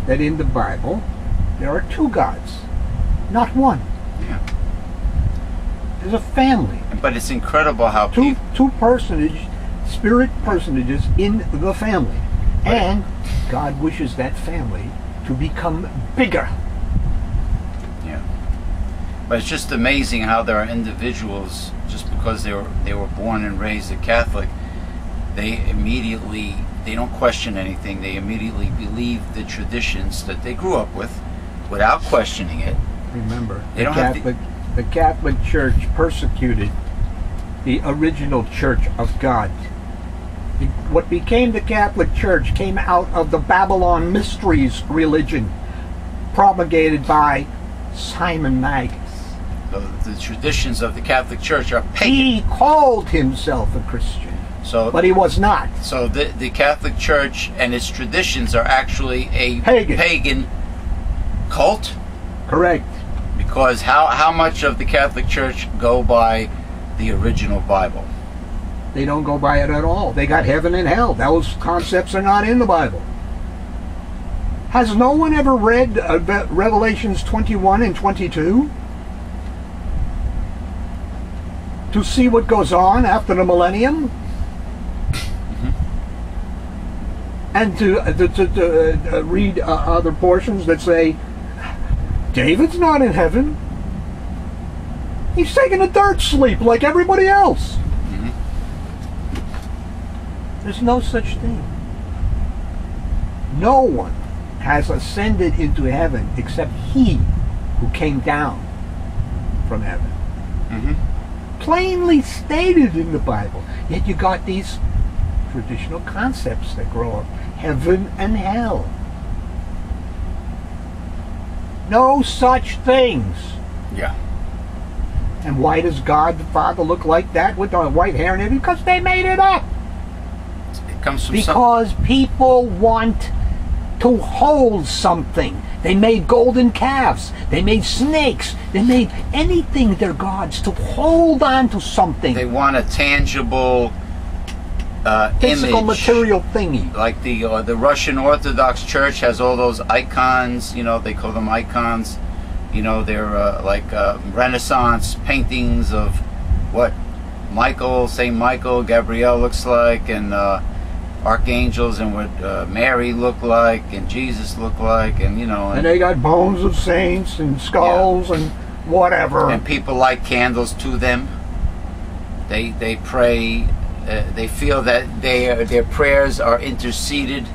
that in the Bible there are two gods, not one? Yeah. There's a family. But it's incredible how two people. two personage spirit personages in the family Right. and god wishes that family to become bigger Yeah. But it's just amazing how there are individuals just because they were they were born and raised a Catholic, they immediately they don't question anything. They immediately believe the traditions that they grew up with, without questioning it. remember They the don't have to- catholic the catholic church persecuted the original church of god what became the catholic church came out of the babylon mysteries religion propagated by simon magus The, the traditions of the Catholic Church are pagan. he called himself a christian So but he was not So the, the Catholic Church and its traditions are actually a Pagan. cult correct because how, how much of the Catholic Church go by the original Bible? They don't go by it at all. They got heaven and hell. Those concepts are not in the Bible. Has no one ever read uh, Revelations 21 and 22? To see what goes on after the millennium? And to, uh, to, to, to uh, uh, read uh, other portions that say, David's not in heaven. He's taking a dirt sleep like everybody else. There's no such thing. No one has ascended into heaven except he who came down from heaven. Mm-hmm. Plainly stated in the Bible. Yet you got these traditional concepts that grow up heaven and hell. No such things. Yeah. And why does God the Father look like that with the white hair and everything? Because they made it up. Comes from some, Because people want to hold something. They made golden calves. They made snakes. They made anything their gods to hold on to something. they want a tangible uh, Physical image. material thingy. Like the uh, the Russian Orthodox Church has all those icons. You know, they call them icons. You know, they're uh, like uh, Renaissance paintings of what Michael, Saint Michael, Gabrielle looks like, and uh, archangels, and what uh, Mary looked like, and Jesus looked like, and you know, And and, they got bones of saints and skulls and whatever. and people light candles to them. They they pray. Uh, they feel that they their prayers are interceded.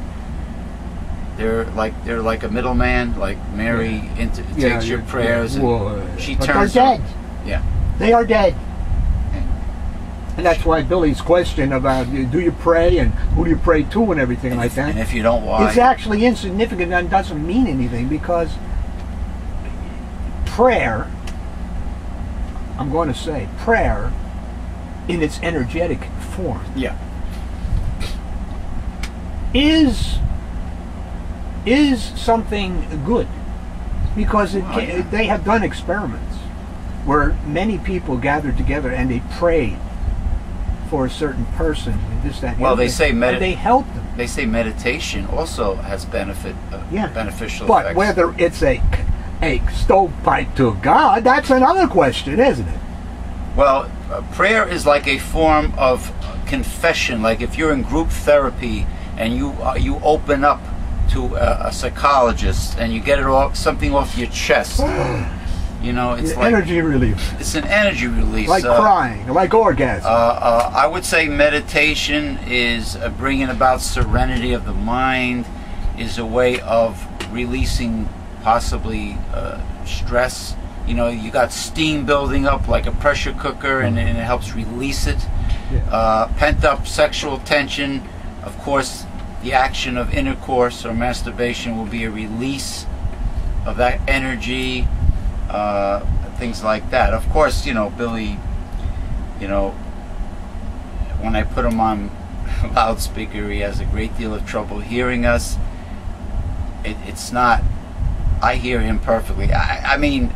They're like they're like a middleman. Like Mary inter- Yeah, takes your prayers. yeah. and Well, uh, she turns They're dead. Yeah. They are dead. And that's why Billy's question about do you pray and who do you pray to and everything And like if, that. and if you don't, why? It's actually insignificant and doesn't mean anything because prayer, I'm going to say, prayer in its energetic form Yeah. is is something good because it Oh, yeah. they have done experiments where many people gathered together and they prayed for a certain person and this that Well, they say and they help them They say meditation also has benefit, uh, Yeah. beneficial But effects. whether it's a a stovepipe to God, that's another question, isn't it? Well, uh, prayer is like a form of confession. Like if you're in group therapy and you uh, you open up to a, a psychologist and you get it off something off your chest. You know, it's like energy relief, it's an energy release. like uh, crying, like orgasm. Uh, uh, I would say meditation is uh, bringing about serenity of the mind, is a way of releasing possibly uh, stress. You know, you got steam building up like a pressure cooker, and, and it helps release it. Yeah. Uh, pent up sexual tension, of course, the action of intercourse or masturbation will be a release of that energy. Uh, things like that. Of course, you know Billy. You know, when I put him on loudspeaker, he has a great deal of trouble hearing us. It, it's not. I hear him perfectly. I, I mean,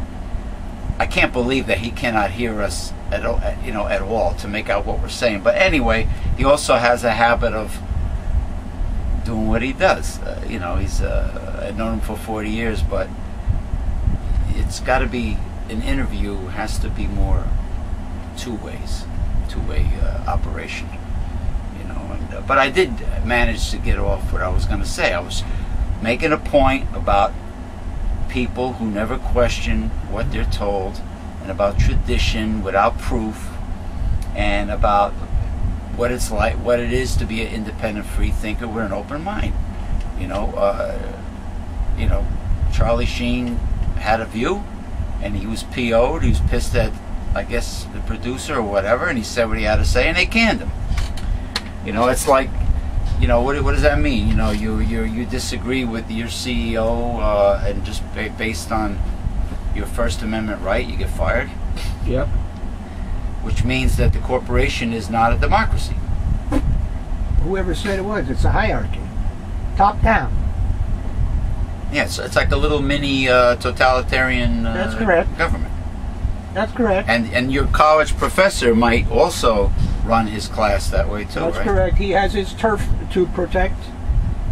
I can't believe that he cannot hear us at all, you know, at all to make out what we're saying. But anyway, he also has a habit of doing what he does. Uh, you know, he's uh, I've known him for 40 years, but it's got to be an interview has to be more two ways, two way uh, operation. You know, and, uh, but I did manage to get off what I was going to say. I was making a point about people who never question what they're told and about tradition without proof and about what it's like, what it is to be an independent free thinker with an open mind. You know, uh, you know, Charlie Sheen had a view, and he was PO'd. He was pissed at, I guess, the producer or whatever, and he said what he had to say, and they canned him. You know, it's like, you know, what, what does that mean? You know, you you you disagree with your CEO, uh, and just ba- based on your First Amendment right, you get fired. Yep. Which means that the corporation is not a democracy. Whoever said it was, it's a hierarchy. Top down. Yeah, it's, it's like a little mini uh, totalitarian uh, That's correct. government. That's correct. And and your college professor might also run his class that way too, That's right? correct. He has his turf to protect.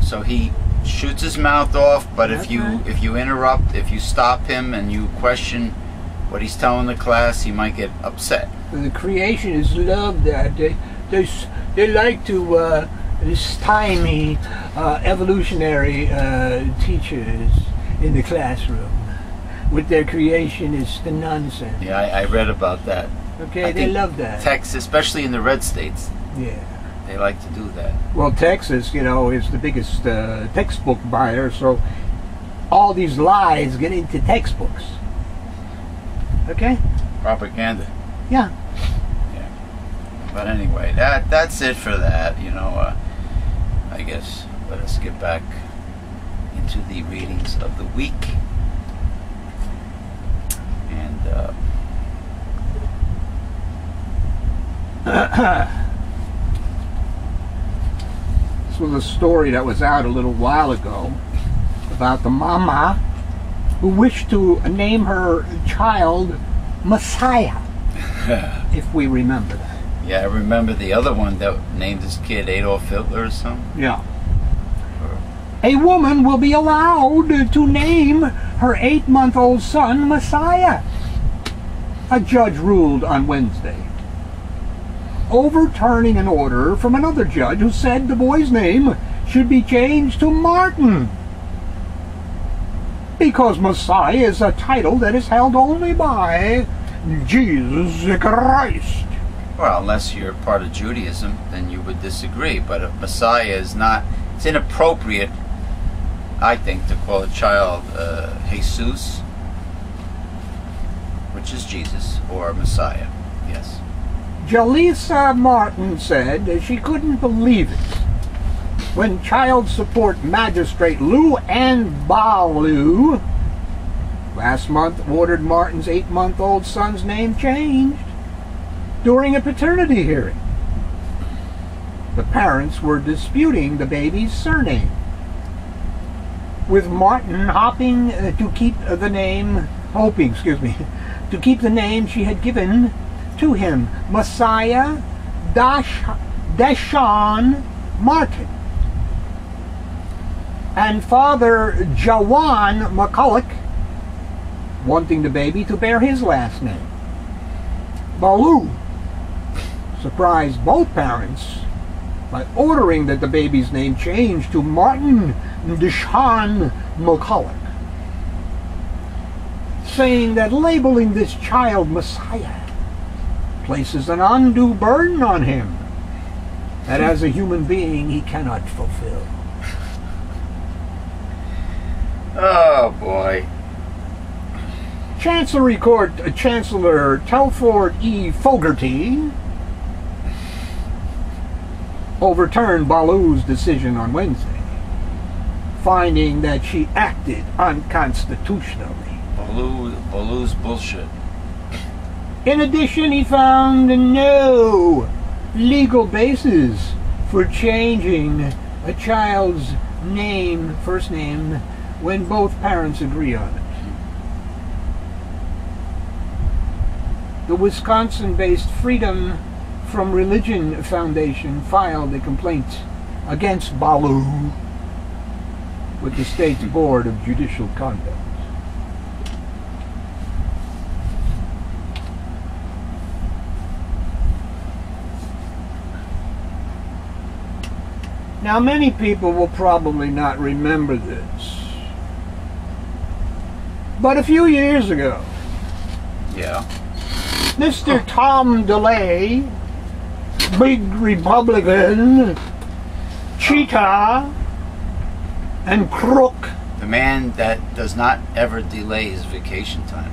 So he shoots his mouth off, but if you right. if you interrupt, if you stop him and you question what he's telling the class, he might get upset. The creationists love that. They they, they like to uh, stymie uh, evolutionary uh, teachers in the classroom with their creationist nonsense. Yeah, I, I read about that. Okay, I they love that. Texas, especially in the red states, yeah. they like to do that. Well, Texas, you know, is the biggest uh, textbook buyer, so all these lies get into textbooks. Okay? Propaganda. Yeah. Yeah. But anyway, that that's it for that. You know, uh, I guess let us get back into the readings of the week. And uh, This was a story that was out a little while ago about the mama who wished to name her child Messiah, if we remember that. Yeah, I remember the other one that named his kid Adolf Hitler or something. Yeah. A woman will be allowed to name her eight month old son Messiah, a judge ruled on Wednesday, overturning an order from another judge who said the boy's name should be changed to Martin. Because Messiah is a title that is held only by Jesus Christ. Well, unless you're part of Judaism, then you would disagree. But a Messiah is not. It's inappropriate, I think, to call a child uh, Jesus, which is Jesus, or Messiah. Yes. Jaleesa Martin said that she couldn't believe it when child support magistrate Lu Ann Ballew last month ordered Martin's eight month old son's name changed during a paternity hearing. The parents were disputing the baby's surname, with Martin hopping uh, to keep the name, hoping, excuse me, to keep the name she had given to him, Messiah Dash, Deshaun Martin. And Father Jawaan McCullough wanting the baby to bear his last name. Ballew surprised both parents by ordering that the baby's name change to Martin Deshaun McCullough, saying that labeling this child Messiah places an undue burden on him that as a human being he cannot fulfill. Oh boy. Chancery Court uh, Chancellor Telford E. Forgety overturned Ballew's decision on Wednesday, finding that she acted unconstitutionally. Ballew, Ballew's bullshit. In addition, he found no legal basis for changing a child's name, first name, when both parents agree on it. The Wisconsin based Freedom from Religion Foundation filed a complaint against Ballew with the state's hmm. Board of Judicial Conduct. Now, many people will probably not remember this. But a few years ago, Yeah. Mr. Tom DeLay, big Republican, cheetah, and crook, The man that does not ever delay his vacation time.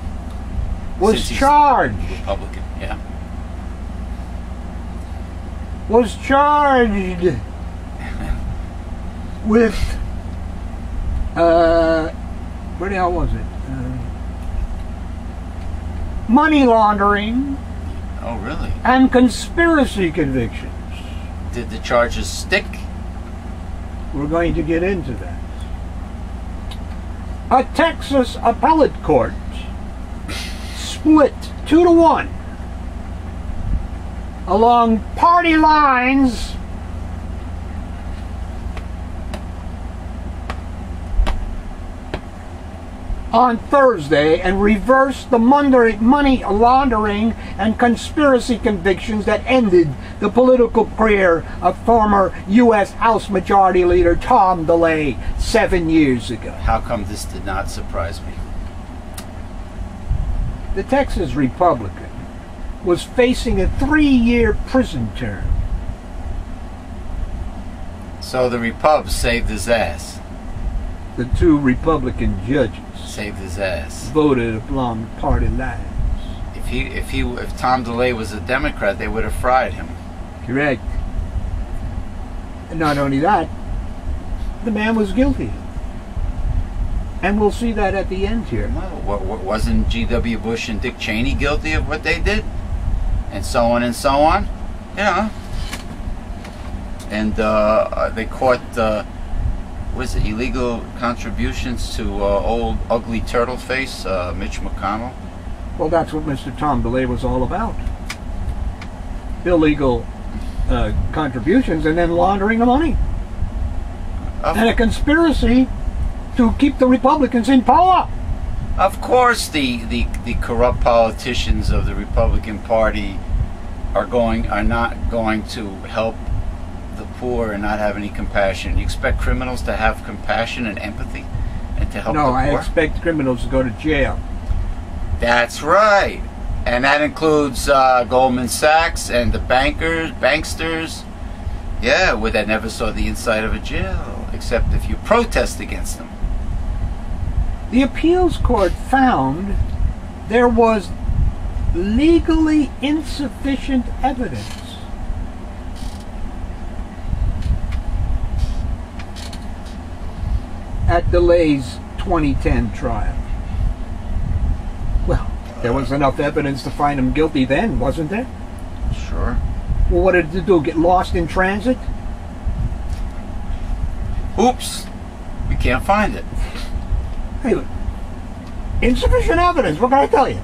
was charged. Republican. Yeah. Was charged with uh, what the hell was it? Uh, money laundering Oh, really? and conspiracy convictions. Did the charges stick? We're going to get into that. A Texas appellate court split two to one along party lines on Thursday and reversed the money laundering and conspiracy convictions that ended the political career of former U.S. House Majority Leader Tom DeLay seven years ago. How come this did not surprise me? The Texas Republican was facing a three year prison term. So the Repub saved his ass. The two Republican judges Saved his ass. voted along party lines. If he, if he, if Tom DeLay was a Democrat, they would have fried him. Correct. And not only that, the man was guilty. And we'll see that at the end here. Well, wa- wa- wasn't G.W. Bush and Dick Cheney guilty of what they did? And so on and so on? Yeah. And uh, they caught, uh, was it illegal contributions to uh, old ugly turtle face, uh, Mitch McConnell? Well, that's what Mr. Tom DeLay was all about. Illegal uh, contributions and then laundering the money. And a conspiracy to keep the Republicans in power. of course, the, the, the corrupt politicians of the Republican Party are going are not going to help poor and not have any compassion. You expect criminals to have compassion and empathy and to help no, the I expect criminals to go to jail. That's right. And that includes uh, Goldman Sachs and the bankers, banksters. Yeah, where they never saw the inside of a jail, except if you protest against them. The appeals court found there was legally insufficient evidence at DeLay's 2010 trial. Well, there was enough evidence to find him guilty then, wasn't there? Sure. Well, what did it do? Get lost in transit? Oops. We can't find it. Hey, look, insufficient evidence. What can I tell you?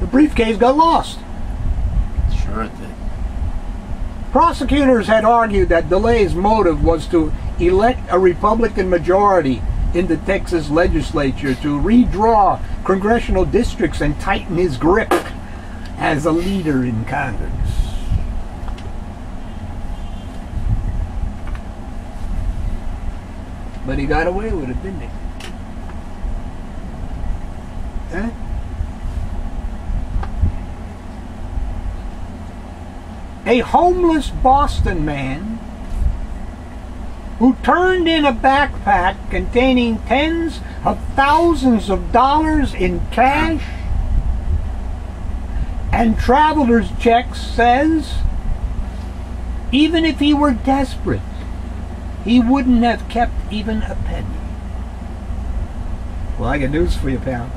The briefcase got lost. Sure it did. Prosecutors had argued that DeLay's motive was to elect a Republican majority in the Texas legislature to redraw congressional districts and tighten his grip as a leader in Congress. But he got away with it, didn't he? Huh? a homeless Boston man who turned in a backpack containing tens of thousands of dollars in cash and traveler's checks says even if he were desperate, he wouldn't have kept even a penny. Well, I got news for you, pal.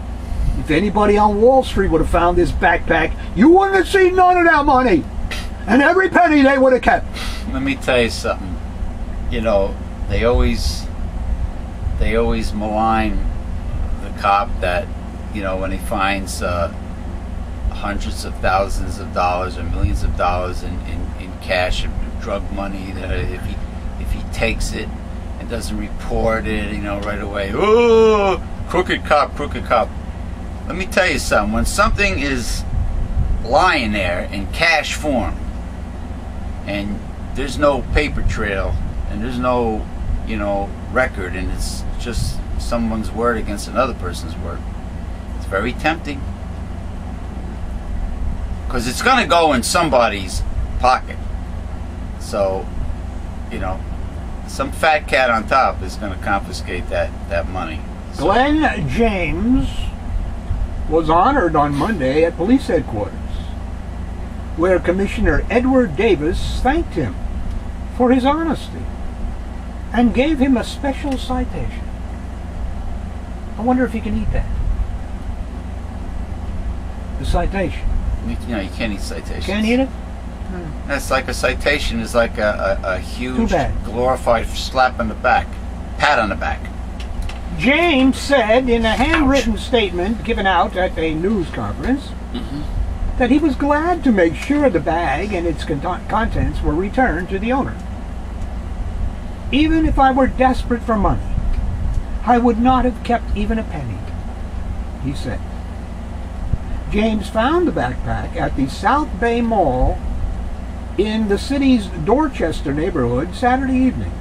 If anybody on Wall Street would have found this backpack, you wouldn't have seen none of that money. And every penny they would have kept. Let me tell you something. You know, they always they always malign the cop that you know when he finds uh, hundreds of thousands of dollars or millions of dollars in, in, in cash and drug money that if he if he takes it and doesn't report it, you know, right away, oh, crooked cop, crooked cop. Let me tell you something. When something is lying there in cash form, and there's no paper trail, and there's no, you know, record, and it's just someone's word against another person's word. It's very tempting. Because it's going to go in somebody's pocket. So, you know, some fat cat on top is going to confiscate that, that money. So, Glenn James was honored on Monday at police headquarters, where Commissioner Edward Davis thanked him for his honesty and gave him a special citation. I wonder if he can eat that. The citation. you know, you can't eat citations. Can't eat it? Hmm. That's like a citation is like a, a, a huge glorified slap on the back, pat on the back. James said in a handwritten statement given out at a news conference mm-hmm. that he was glad to make sure the bag and its con- contents were returned to the owner. Even if I were desperate for money, I would not have kept even a penny, he said. James found the backpack at the South Bay Mall in the city's Dorchester neighborhood Saturday evening.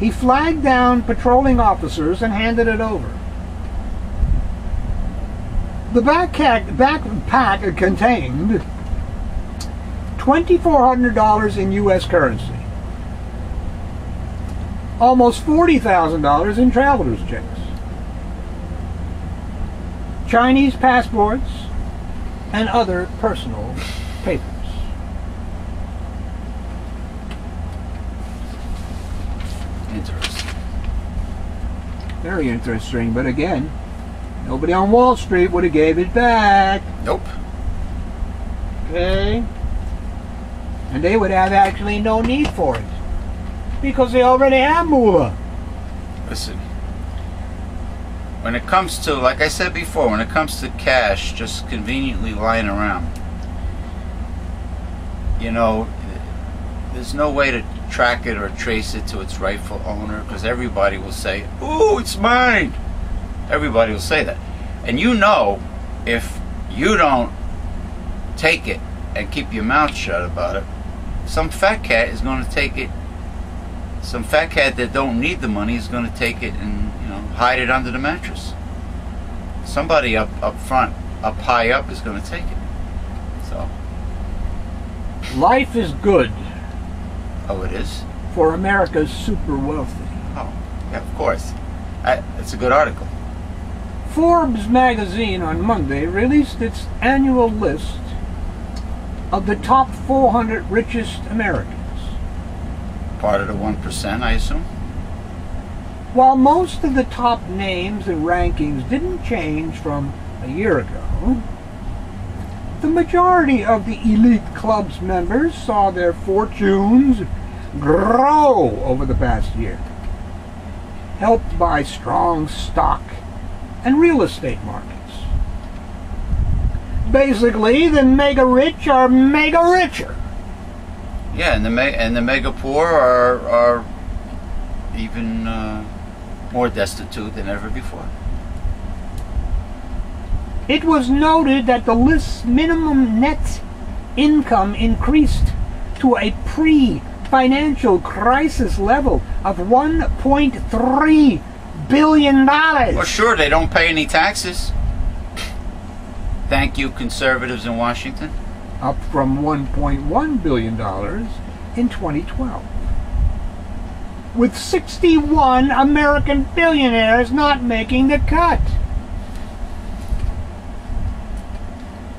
He flagged down patrolling officers and handed it over. The backpack, backpack contained $2,400 in U.S. currency, almost $40,000 in traveler's checks, Chinese passports, and other personal papers. Interesting. Very interesting, but again, nobody on Wall Street would have gave it back. Nope. Okay? And they would have actually no need for it. Because they already have moolah. Listen. When it comes to, like I said before, when it comes to cash just conveniently lying around, you know, there's no way to track it or trace it to its rightful owner because everybody will say, "Ooh, it's mine." Everybody will say that, and you know, if you don't take it and keep your mouth shut about it, some fat cat is going to take it. Some fat cat that don't need the money is going to take it and you know hide it under the mattress. Somebody up up front, up high up, is going to take it. So, Life is good oh, it is. for America's super wealthy. Oh, yeah, of course. I, it's a good article. Forbes magazine on Monday released its annual list of the top 400 richest Americans. Part of the one percent, I assume. While most of the top names and rankings didn't change from a year ago, the majority of the elite club's members saw their fortunes grow over the past year, helped by strong stock and real estate markets. Basically, the mega rich are mega richer. Yeah, and the and the mega poor are are even uh, more destitute than ever before. It was noted that the list's minimum net income increased to a pre financial crisis level of $1.3 billion. Well, sure, they don't pay any taxes. Thank you, conservatives in Washington. Up from $1.1 billion in 2012. With 61 American billionaires not making the cut.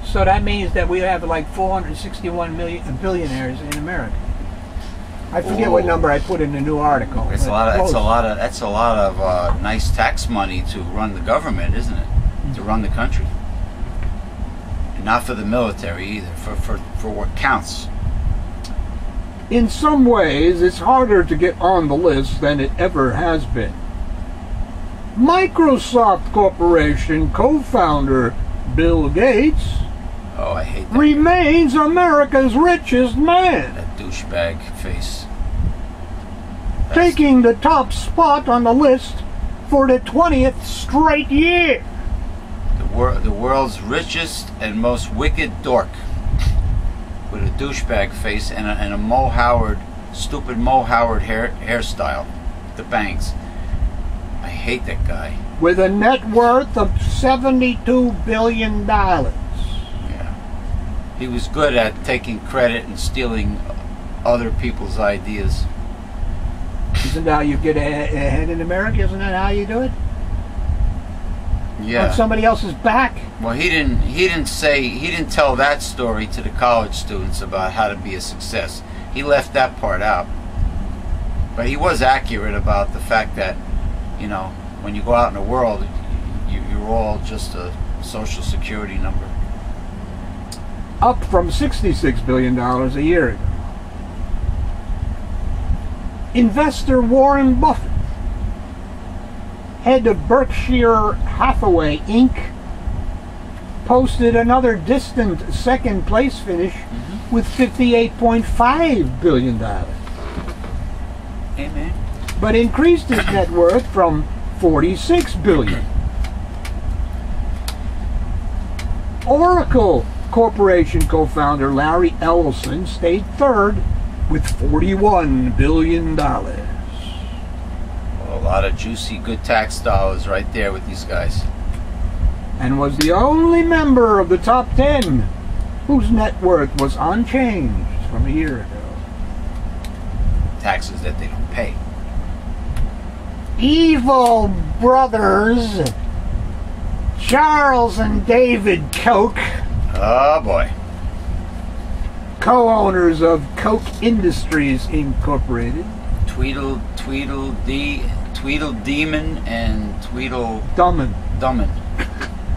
So that means that we have like 461 million billionaires in America. I forget what number I put in the new article. It's a lot. Of, that's a lot of. That's a lot of uh, nice tax money to run the government, isn't it? to run the country. Not for the military either, for, for, for what counts. In some ways, it's harder to get on the list than it ever has been. Microsoft Corporation co founder Bill Gates Oh, I hate remains America's richest man, that douchebag face. That's- taking the top spot on the list for the 20th straight year. The, wor- the world's richest and most wicked dork with a douchebag face and a, and a Mo Howard, stupid Mo Howard hair, hairstyle, the bangs. I hate that guy. With a net worth of $72 billion. Yeah. He was good at taking credit and stealing other people's ideas. Isn't that how you get ahead in America? Isn't that how you do it? Yeah. On somebody else's back? Well, he didn't. He didn't say. He didn't tell that story to the college students about how to be a success. He left that part out. But he was accurate about the fact that, you know, when you go out in the world, you, you're all just a social security number. Up from $66 billion a year ago. Investor Warren Buffett, head of Berkshire Hathaway Inc., posted another distant second place finish mm-hmm. with $58.5 billion, man. but increased his net worth from 46 billion. Oracle Corporation co-founder Larry Ellison stayed third with $41 billion. Lot of juicy, good tax dollars right there with these guys. and was the only member of the top 10 whose net worth was unchanged from a year ago. Taxes that they don't pay. Evil brothers Charles and David Koch, Oh boy. co-owners of Koch Industries Incorporated, Tweedle, Tweedle, D, Tweedle Demon, and Tweedle Dummin. Dummin.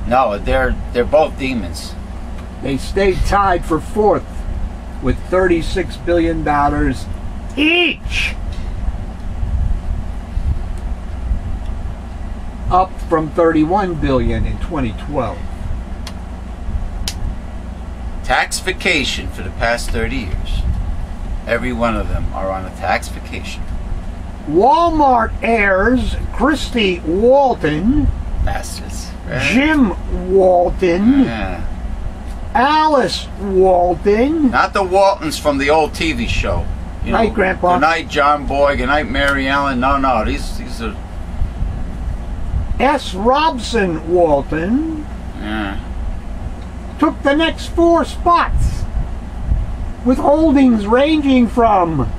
No, they're they're both demons. They stayed tied for fourth with $36 billion each. Up from 31 billion in 2012. Tax vacation for the past 30 years. Every one of them are on a tax vacation. Walmart heirs Christy Walton, Bastards. Jim Walton, Yeah. Alice Walton, Not the Waltons from the old TV show. You Night, Grandpa. Good night, John Boy. Good night, Mary Ellen. No, no. These these are. S. Robson Walton Yeah. took the next four spots with holdings ranging from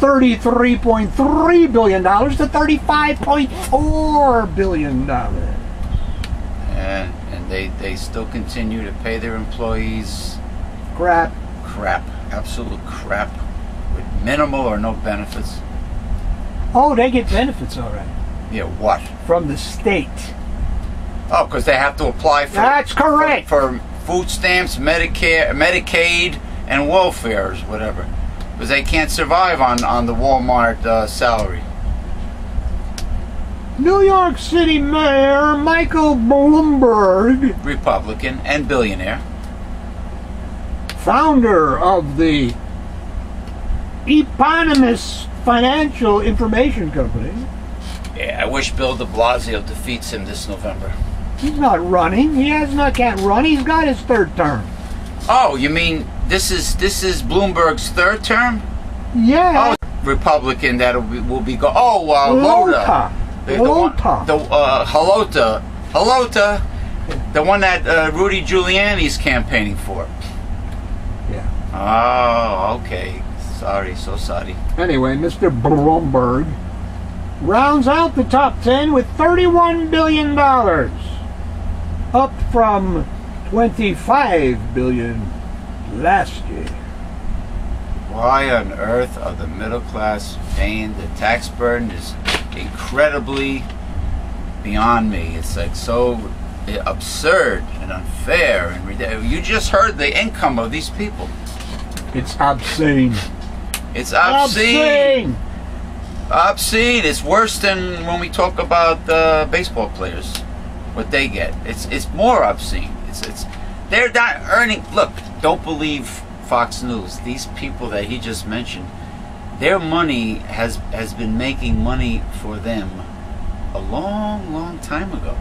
$33.3 billion to $35.4 billion. And and they they still continue to pay their employees Crap. crap, absolute crap, with minimal or no benefits. Oh, they get benefits all right Yeah, what? from the state. Oh, because they have to apply for That's correct. for, for food stamps, Medicare, Medicaid, and welfare, whatever, because they can't survive on on the Walmart uh, salary. New York City Mayor Michael Bloomberg, Republican and billionaire. founder of the eponymous financial information company, Yeah, I wish Bill De Blasio defeats him this November. he's not running. He has not can't run. He's got his third term. Oh, you mean this is this is Bloomberg's third term? Yeah. Oh, Republican that will be, will be go. Oh, uh, Lhota. Lhota. The, the one, the uh, Halota, Halota, the one that uh, Rudy Giuliani's campaigning for. Yeah. Oh, okay. Sorry, so sorry. Anyway, Mr. Bloomberg rounds out the top 10 with $31 billion, up from $25 billion last year. Why on earth are the middle class paying the tax burden is incredibly beyond me. It's like so absurd and unfair and ridiculous. You just heard the income of these people. It's obscene. It's obscene. Obscene. Obscene. It's worse than when we talk about uh, baseball players, what they get. It's it's more obscene. It's it's they're not earning. Look, don't believe Fox News. These people that he just mentioned, their money has has been making money for them a long, long time ago.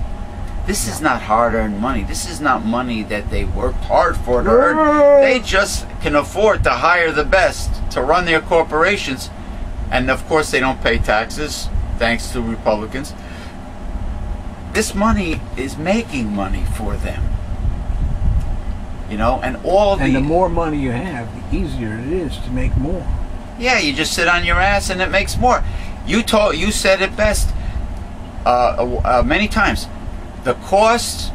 This is not hard-earned money. This is not money that they worked hard for to earn. They just can afford to hire the best to run their corporations, and of course they don't pay taxes, thanks to Republicans. This money is making money for them. You know, and all And the more money you have, the easier it is to make more. Yeah, you just sit on your ass and it makes more. You told you said it best uh, uh, many times. The cost,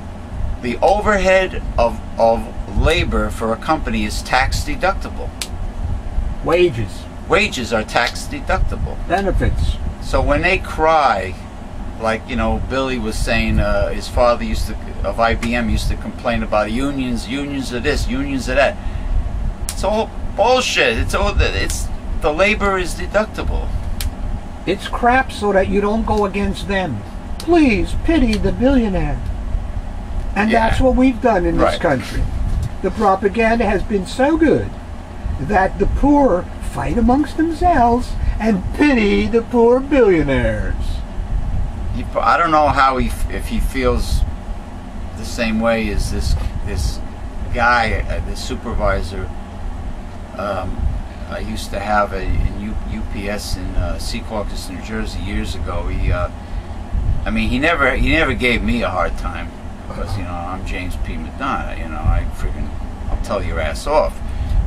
the overhead of of labor for a company is tax deductible. Wages, Wages are tax deductible. benefits. So when they cry, like you know, Billy was saying, uh, his father used to of IBM used to complain about unions, unions of this, unions of that. It's all bullshit. It's all that it's the labor is deductible. It's crap so that you don't go against them. Please pity the billionaire. And Yeah. that's what we've done in this Right. country. The propaganda has been so good that the poor fight amongst themselves and pity the poor billionaires. I don't know how he if he feels the same way as this this guy, uh, the supervisor. Um, I used to have a in U, UPS in uh, Secaucus, New Jersey, years ago. He, uh, I mean, he never he never gave me a hard time because you know I'm James P. Madonna. You know, I freaking I'll tell your ass off.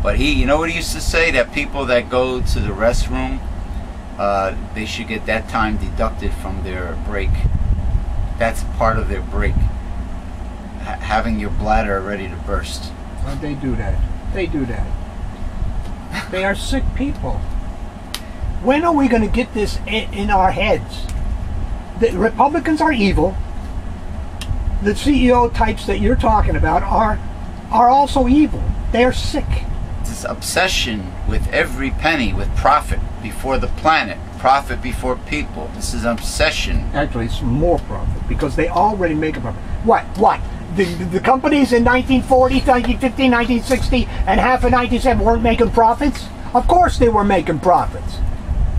But he, you know what he used to say that people that go to the restroom uh, they should get that time deducted from their break. That's part of their break. Ha- having your bladder ready to burst. Why'd they do that? They do that. They are sick people. When are we going to get this in, in our heads? The Republicans are evil. The CEO types that you're talking about are are also evil. They are sick. This obsession with every penny, with profit before the planet, profit before people. This is obsession. Actually, it's more profit because they already make a profit. What? What? The, the, the companies in 1940, 1950, 1960, and half of 1970 weren't making profits? Of course they were making profits.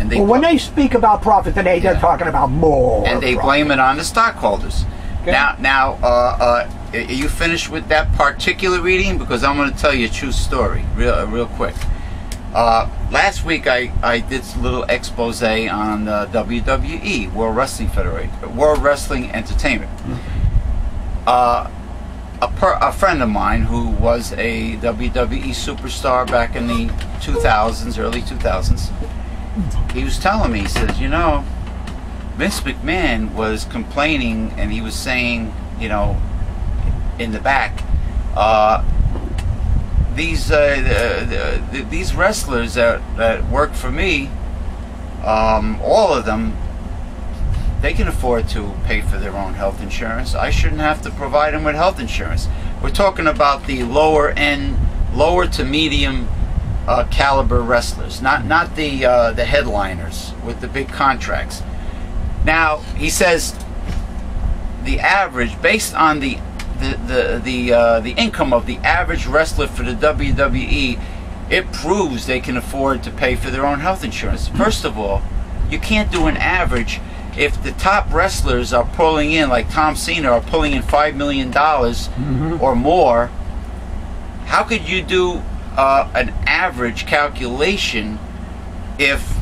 And they But when they speak about profit today, they're talking about more. and they profit. blame it on the stockholders. Okay. Now, now, uh, uh, are you finished with that particular reading? Because I'm going to tell you a true story, real, uh, real quick. Uh, last week, I, I did a little expose on uh, WWE, World Wrestling Federation, World Wrestling Entertainment. Uh, a, per, a friend of mine who was a WWE superstar back in the 2000s, early 2000s, he was telling me, he says, you know, Vince McMahon was complaining and he was saying, you know, in the back, uh, these uh, the, the, these wrestlers that, that work for me, um, all of them, they can afford to pay for their own health insurance. I shouldn't have to provide them with health insurance. We're talking about the lower end, lower to medium uh, caliber wrestlers, not not the uh, the headliners with the big contracts. Now he says the average, based on the the the the, uh, the income of the average wrestler for the WWE, it proves they can afford to pay for their own health insurance. First of all, you can't do an average if the top wrestlers are pulling in, like Tom Cena, are pulling in five million dollars or more. How could you do uh, an average calculation if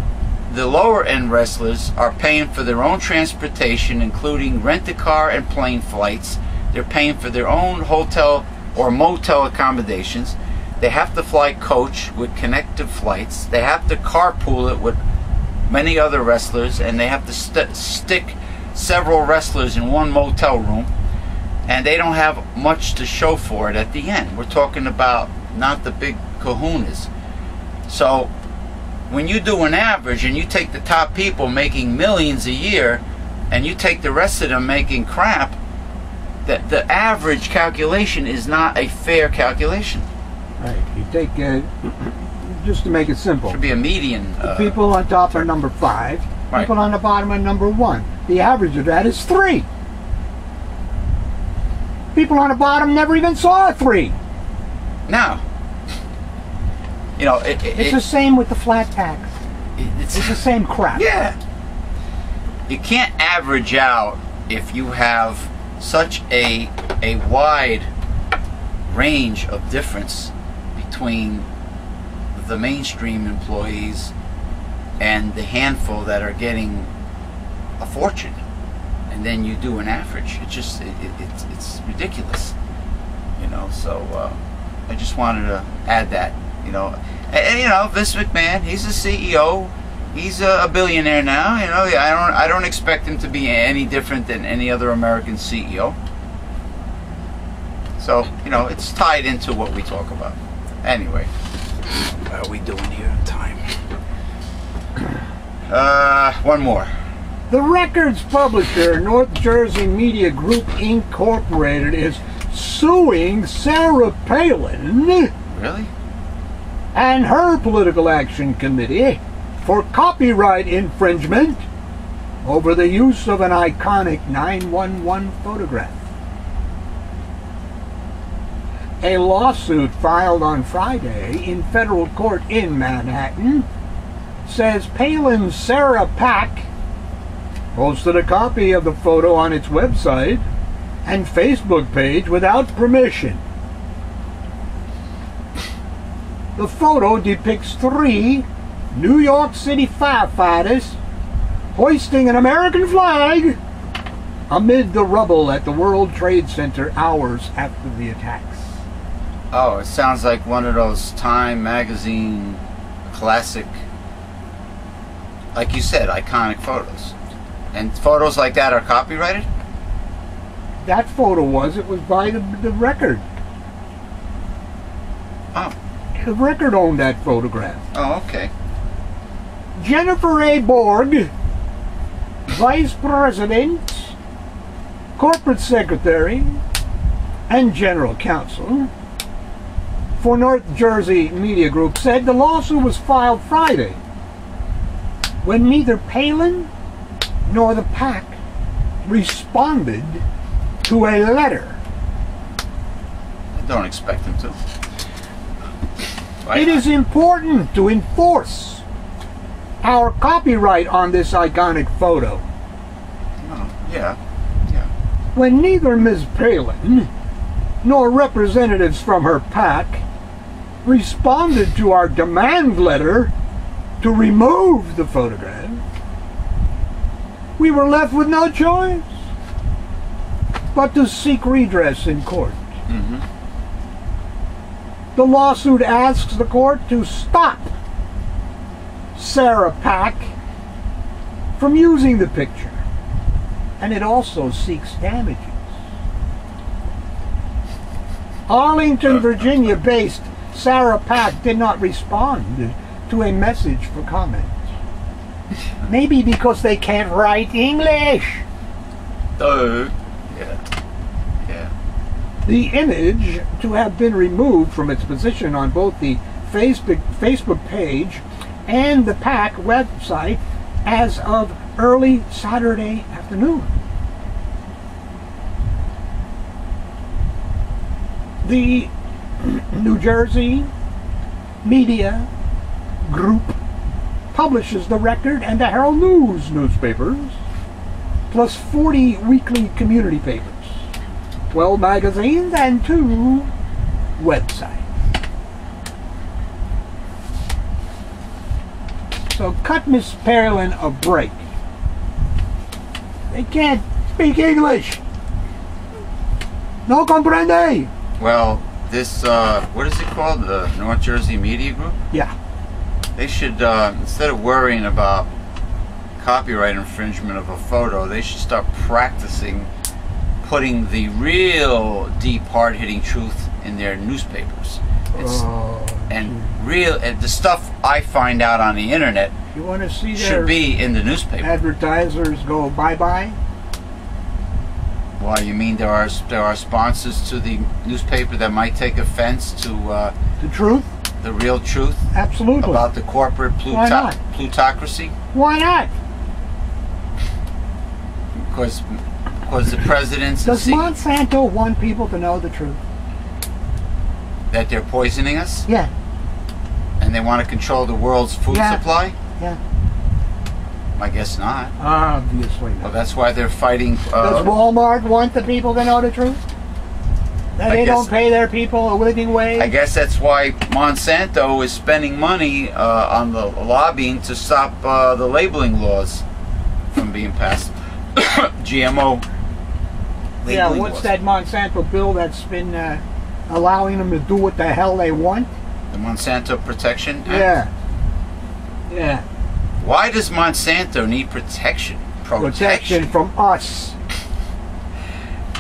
the lower end wrestlers are paying for their own transportation, including rent a car and plane flights. They're paying for their own hotel or motel accommodations. They have to fly coach with connected flights. They have to carpool it with many other wrestlers, and they have to st- stick several wrestlers in one motel room. And they don't have much to show for it at the end. We're talking about not the big kahunas. So when you do an average and you take the top people making millions a year and you take the rest of them making crap, the, the average calculation is not a fair calculation. Right. You take, uh, just to make it simple. Should be a median. Uh, People on top are number five. Right. People on the bottom are number one. The average of that is three. People on the bottom never even saw a three. now, you know, it, it, It's it- the same with the flat tax. it's, It's the same crap. Yeah. You can't average out if you have such a a wide range of difference between the mainstream employees and the handful that are getting a fortune and then you do an average. It just it, it, it's, it's ridiculous you know so uh, i just wanted to add that you know. And, and, you know vince mcmahon he's the ceo he's a, a billionaire now you know i don't i don't expect him to be any different than any other american ceo so you know it's tied into what we talk about. Anyway. What are we doing here in time? Uh one more. The records publisher, North Jersey Media Group Incorporated, is suing Sarah Palin really? and her political action committee for copyright infringement over the use of an iconic 911 photograph. A lawsuit filed on Friday in federal court in Manhattan says Palin's SarahPAC posted a copy of the photo on its website and Facebook page without permission. The photo depicts three New York City firefighters hoisting an American flag amid the rubble at the World Trade Center hours after the attacks. Oh, it sounds like one of those Time magazine classic, like you said, iconic photos. And photos like that are copyrighted? That photo was, it was by the, the record. Oh, The record owned that photograph. oh, okay. Jennifer A. Borg, Vice President, Corporate Secretary, and General Counsel for North Jersey Media Group, said the lawsuit was filed Friday when neither Palin nor the PAC responded to a letter. I don't expect them to. It is important to enforce our copyright on this iconic photo. Oh, yeah, yeah. when neither Ms. Palin nor representatives from her PAC responded to our demand letter to remove the photograph, we were left with no choice but to seek redress in court. hmm The lawsuit asks the court to stop SarahPAC from using the picture, and it also seeks damages. Arlington, Virginia based SarahPAC did not respond to a message for comment. Maybe because they can't write English. Uh, yeah. Yeah. The image to have been removed from its position on both the Facebook Facebook page and the PAC website as of early Saturday afternoon. The New Jersey Media Group publishes the Record and the Herald News newspapers, plus 40 weekly community papers. 12 magazines and two websites. So cut Miss Palin a break. They can't speak English. No comprende. Well, this, uh, what is it called? The North Jersey Media Group? Yeah. They should, uh, instead of worrying about copyright infringement of a photo, they should start practicing putting the real deep, hard-hitting truth in their newspapers. It's, Oh, and real, and the stuff I find out on the internet you want to see should be in the newspaper. advertisers go bye bye? Why you mean there are there are sponsors to the newspaper that might take offense to uh, The truth? the real truth Absolutely. about the corporate Why pluto- not? plutocracy? Why not? Because because the presidents Does Monsanto want people to know the truth? That they're poisoning us Yeah, and they want to control the world's food Yeah. supply? yeah. I guess not. Obviously not. Well, that's why they're fighting. Does Uh, Walmart want the people to know the truth? That I they guess- don't pay their people a living wage? I guess that's why Monsanto is spending money uh, on the lobbying to stop uh, the labeling laws from being passed. GMO. yeah, what's laws. that Monsanto bill that's been uh, allowing them to do what the hell they want? The Monsanto Protection Act. Yeah. Yeah. Why does Monsanto need protection? Protection from us.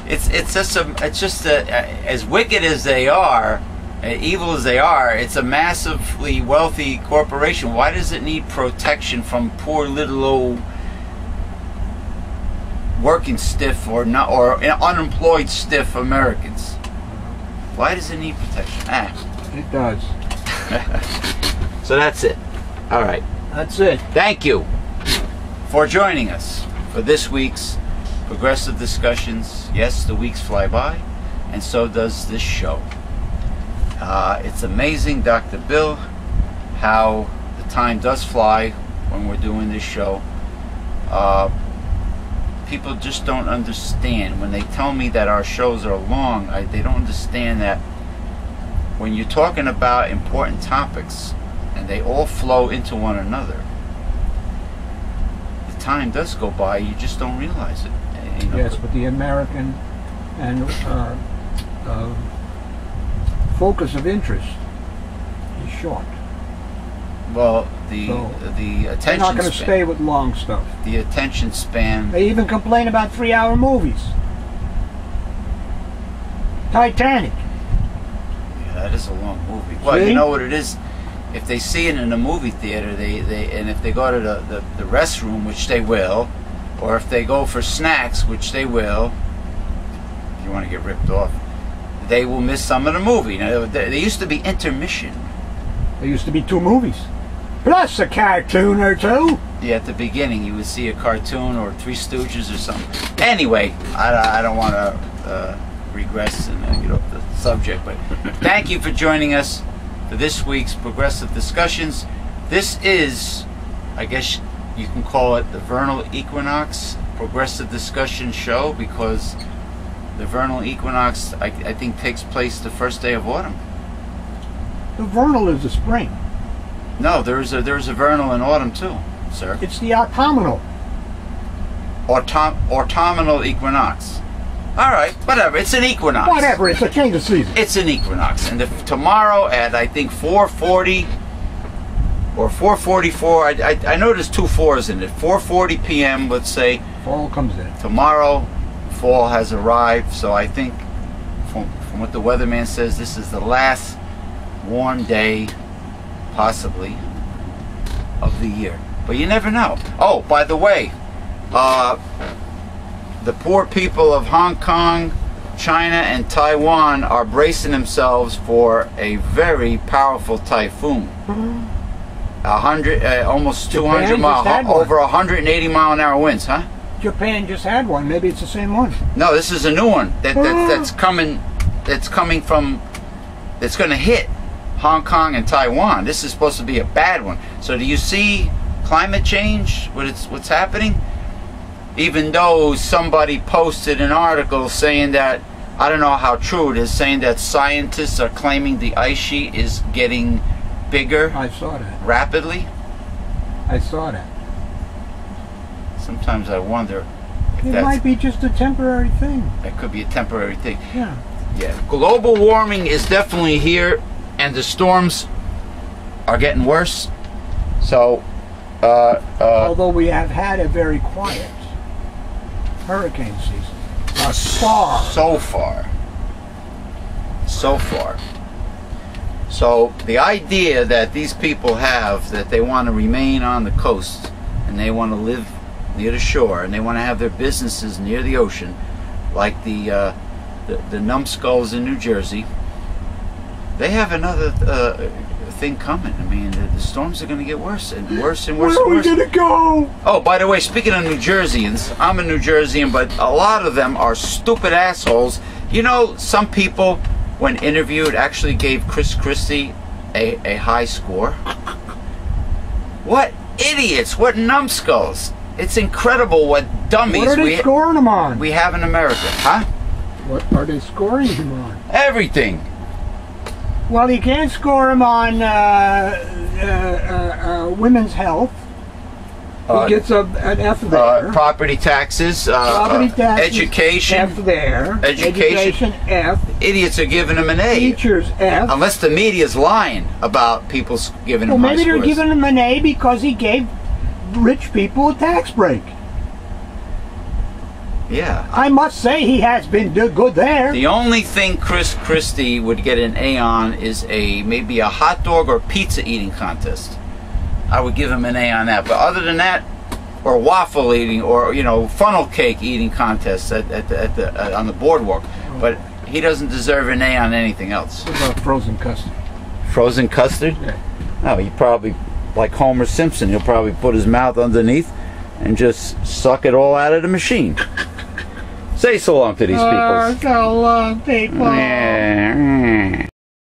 It's it's just a it's just a, as wicked as they are, uh, evil as they are. It's a massively wealthy corporation. Why does it need protection from poor little old working stiff or not or unemployed stiff Americans? Why does it need protection? Ah, It does. so that's it. All right. That's it. Thank you for joining us for this week's Progressive Discussions. Yes, the weeks fly by, and so does this show. Uh, it's amazing, Dr. Bill, how the time does fly when we're doing this show. Uh, people just don't understand. When they tell me that our shows are long, I, they don't understand that when you're talking about important topics, and they all flow into one another. The time does go by, you just don't realize it. You know, Yes, but the American and uh, uh, focus of interest is short. Well, the So, the They're not going to span, stay with long stuff. the attention span. They even complain about three-hour movies. Titanic. Yeah, that is a long movie. Well, See? you know what it is. If they see it in a movie theater, they, they and if they go to the, the, the restroom, which they will, or if they go for snacks, which they will, if you want to get ripped off, they will miss some of the movie. Now, there, there used to be intermission. There used to be two movies, plus a cartoon or two. Yeah, at the beginning, you would see a cartoon or Three Stooges or something. Anyway, I, I don't want to uh, regress and uh, get off the subject, but thank you for joining us for this week's Progressive Discussions. This is, I guess you can call it the Vernal Equinox Progressive Discussion Show because the Vernal Equinox, I, I think, takes place the first day of autumn. The vernal is the spring. No, there's a there's a vernal in autumn too, sir. It's the autumnal. autumn, autumnal equinox. All right, whatever. It's an equinox. Whatever, it's a change of season. It's an equinox, and if tomorrow at I think 4:40 or 4:44, I, I, I know there's two fours in it. 4:40 p.m. Let's say Fall comes in. tomorrow, fall has arrived. So I think, from, from what the weatherman says, this is the last warm day, possibly, of the year. But you never know. Oh, by the way, uh, the poor people of Hong Kong, China, and Taiwan are bracing themselves for a very powerful typhoon. A hundred, uh, almost Japan 200 just mile, over 180 mile an hour winds, huh? Japan just had one. Maybe it's the same one. No, this is a new one that, Ah. that that's coming. That's coming from. That's going to hit Hong Kong and Taiwan. This is supposed to be a bad one. So do you see climate change? What it's what's happening? Even though somebody posted an article saying that I don't know how true it is, saying that scientists are claiming the ice sheet is getting bigger I saw that. rapidly. I saw that. Sometimes I wonder It might be just a temporary thing. that could be a temporary thing. Yeah. Yeah, global warming is definitely here, and the storms are getting worse. So, uh, uh, Although we have had a very quiet hurricane season thus far. so far, so far. So the idea that these people have that they want to remain on the coast and they want to live near the shore and they want to have their businesses near the ocean, like the uh, the, the numbskulls in New Jersey, they have another uh, thing coming. I mean, the, the storms are going to get worse and worse and worse Where are and we gonna go? Oh, by the way, speaking of New Jerseyans, I'm a New Jerseyan, but a lot of them are stupid assholes. You know, some people, when interviewed, actually gave Chris Christie a, a high score. What idiots! What numbskulls! It's incredible what dummies What are they we scoring him on? we have in America, huh? what are they scoring him on? Everything. Well, you can't score him on uh, uh, uh, uh, women's health. Uh, he gets a, an F there. Uh, property taxes, uh, Property uh, taxes, education. F there. Education. F. Idiots are giving him an A. Teachers F. Unless the media's lying about people giving well, him high maybe they're scores. giving him an A because he gave rich people a tax break. Yeah. I must say he has been good there. The only thing Chris Christie would get an A on is a maybe a hot dog or pizza eating contest. I would give him an A on that. But other than that, or waffle eating, or you know, funnel cake eating contests at, at the, at the uh, on the boardwalk. But he doesn't deserve an A on anything else. What about frozen custard? Frozen custard? Yeah. No, he probably like Homer Simpson. He'll probably put his mouth underneath and just suck it all out of the machine. Say so long to these uh, people. Oh, so long, people. Yeah. Mm.